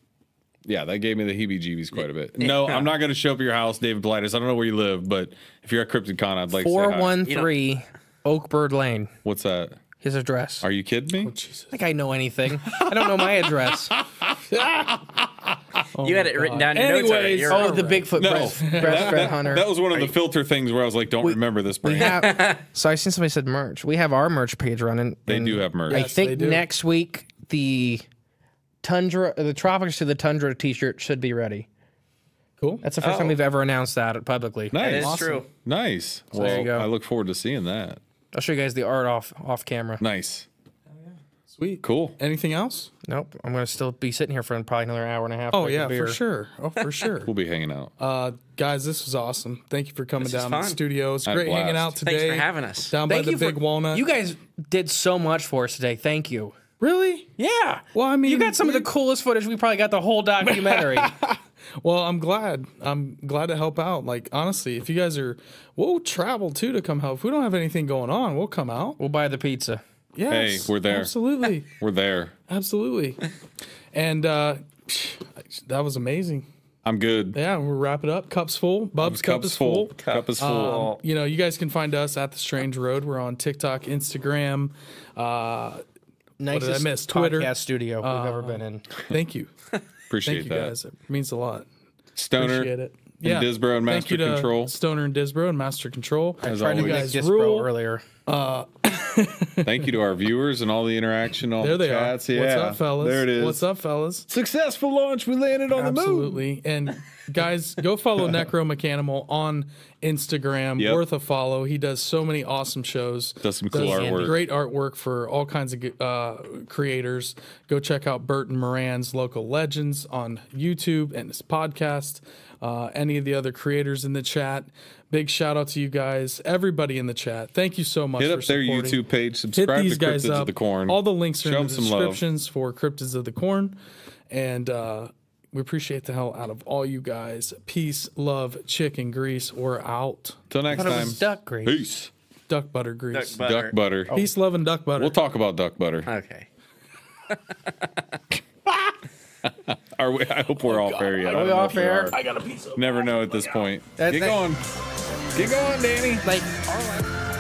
[SPEAKER 2] Yeah, that gave me the heebie-jeebies quite a bit. <laughs> No, I'm not going to show up at your house, David Paulides. I don't know where you live, but if you're at Crypticon, I'd like to
[SPEAKER 3] 413 Oakbird Lane.
[SPEAKER 2] What's that?
[SPEAKER 3] His address.
[SPEAKER 2] Are you kidding me?
[SPEAKER 3] Oh, I think I know anything. I don't know my address. <laughs>
[SPEAKER 4] you had it written oh, down in your notes.
[SPEAKER 1] Anyways,
[SPEAKER 4] You're
[SPEAKER 3] Oh, the Bigfoot
[SPEAKER 2] No,
[SPEAKER 3] breast,
[SPEAKER 2] that, that-
[SPEAKER 3] hunter.
[SPEAKER 2] that was one of the filter things where I was like, don't remember this brand.
[SPEAKER 3] have. <laughs> so I seen somebody said merch. We have our merch page running.
[SPEAKER 2] They do have merch.
[SPEAKER 3] I
[SPEAKER 1] Yes, they
[SPEAKER 3] think next week the tundra, the tropics to the tundra T-shirt should be ready.
[SPEAKER 1] Cool.
[SPEAKER 3] That's the first time
[SPEAKER 4] Oh.
[SPEAKER 3] we've ever announced that publicly.
[SPEAKER 2] nice.
[SPEAKER 4] That is
[SPEAKER 1] Awesome.
[SPEAKER 4] true.
[SPEAKER 2] Nice.
[SPEAKER 3] there
[SPEAKER 2] well,
[SPEAKER 3] you go.
[SPEAKER 2] I look forward to seeing that.
[SPEAKER 3] I'll show you guys the art off off camera.
[SPEAKER 2] Nice.
[SPEAKER 1] Sweet.
[SPEAKER 2] Cool.
[SPEAKER 1] Anything else?
[SPEAKER 3] Nope, I'm gonna still be sitting here for probably another hour and a half.
[SPEAKER 1] Oh yeah,
[SPEAKER 3] beer.
[SPEAKER 1] for sure. Oh for <laughs> sure.
[SPEAKER 2] We'll be hanging out.
[SPEAKER 1] Uh, guys, this was awesome. Thank you for coming
[SPEAKER 4] This
[SPEAKER 1] down to the studio. It's
[SPEAKER 2] I had
[SPEAKER 1] great hanging out today.
[SPEAKER 4] Thanks for having us.
[SPEAKER 1] Down
[SPEAKER 3] Thank
[SPEAKER 1] by
[SPEAKER 3] you
[SPEAKER 1] the Big
[SPEAKER 3] for,
[SPEAKER 1] Walnut.
[SPEAKER 3] You guys did so much for us today. Thank you.
[SPEAKER 1] really?
[SPEAKER 3] Yeah.
[SPEAKER 1] Well, I mean,
[SPEAKER 3] you got some of the coolest footage. We probably got the whole documentary. <laughs>
[SPEAKER 1] Well, I'm glad. I'm glad to help out. Like honestly, if you guys are, we'll travel too to come help. If we don't have anything going on, we'll come out.
[SPEAKER 3] we'll buy the pizza.
[SPEAKER 1] Yes,
[SPEAKER 2] we're there.
[SPEAKER 1] Absolutely, <laughs>
[SPEAKER 2] We're there.
[SPEAKER 1] absolutely. And uh, that was amazing.
[SPEAKER 2] I'm good.
[SPEAKER 1] Yeah, we'll wrap it up. Cups full. Bub's cup is full.
[SPEAKER 2] Cup is full.
[SPEAKER 1] Um, you know, you guys can find us at the Strange Road. We're on TikTok, Instagram. Uh,
[SPEAKER 3] Nicest
[SPEAKER 1] miss? Twitter?
[SPEAKER 3] podcast studio we've ever been in.
[SPEAKER 1] thank you, <laughs>
[SPEAKER 2] Appreciate
[SPEAKER 1] thank you
[SPEAKER 2] that.
[SPEAKER 1] guys. It means a lot.
[SPEAKER 2] Stoner
[SPEAKER 1] Appreciate it.
[SPEAKER 2] and Disbro and
[SPEAKER 1] Thank
[SPEAKER 2] Master
[SPEAKER 1] you to
[SPEAKER 2] Control.
[SPEAKER 1] Stoner and Disbro and Master Control.
[SPEAKER 2] As
[SPEAKER 3] Tried to
[SPEAKER 2] always.
[SPEAKER 3] make
[SPEAKER 1] guys
[SPEAKER 3] this
[SPEAKER 1] rule.
[SPEAKER 3] bro earlier.
[SPEAKER 2] Uh, Thank you to our viewers and all the interaction, all
[SPEAKER 1] There
[SPEAKER 2] the
[SPEAKER 1] they
[SPEAKER 2] chats.
[SPEAKER 1] are.
[SPEAKER 2] Yeah.
[SPEAKER 1] What's up, fellas?
[SPEAKER 2] There it is.
[SPEAKER 1] What's up, fellas?
[SPEAKER 2] Successful launch. We landed on the moon.
[SPEAKER 1] Absolutely. And guys, go follow <laughs> Necro Mechanimal on Instagram.
[SPEAKER 2] Yep.
[SPEAKER 1] Worth a follow. He does so many awesome shows.
[SPEAKER 2] Does some cool artwork.
[SPEAKER 1] Great artwork for all kinds of uh, creators. Go check out Burton Moran's Local Legends on YouTube and his podcast. Uh, any of the other creators in the chat. Big shout out to you guys, everybody in the chat. Thank you so much.
[SPEAKER 2] Hit
[SPEAKER 1] for
[SPEAKER 2] up their
[SPEAKER 1] supporting.
[SPEAKER 2] YouTube page.
[SPEAKER 1] Hit
[SPEAKER 2] Subscribe
[SPEAKER 1] these
[SPEAKER 2] to
[SPEAKER 1] guys
[SPEAKER 2] Cryptids
[SPEAKER 1] up.
[SPEAKER 2] of the Corn.
[SPEAKER 1] All the links are
[SPEAKER 2] Show
[SPEAKER 1] in the
[SPEAKER 2] some love.
[SPEAKER 1] descriptions for Cryptids of the Corn. And uh, we appreciate the hell out of all you guys. Peace, love, chicken grease. We're out.
[SPEAKER 2] Till next
[SPEAKER 3] I thought it
[SPEAKER 2] time.
[SPEAKER 3] was duck grease.
[SPEAKER 2] Peace.
[SPEAKER 1] Duck butter grease.
[SPEAKER 4] Duck
[SPEAKER 2] Duck butter.
[SPEAKER 1] Peace, love, and duck butter.
[SPEAKER 2] We'll talk about duck butter.
[SPEAKER 4] Okay. <laughs> <laughs>
[SPEAKER 2] Are we, I hope we're oh, off fair yet.
[SPEAKER 3] Are we
[SPEAKER 2] don't know
[SPEAKER 3] off
[SPEAKER 2] if we.
[SPEAKER 1] I got a piece of.
[SPEAKER 2] Never know at this point.
[SPEAKER 3] That-
[SPEAKER 2] Get
[SPEAKER 3] that-
[SPEAKER 2] going. Get going, Danny.
[SPEAKER 3] Like, all I-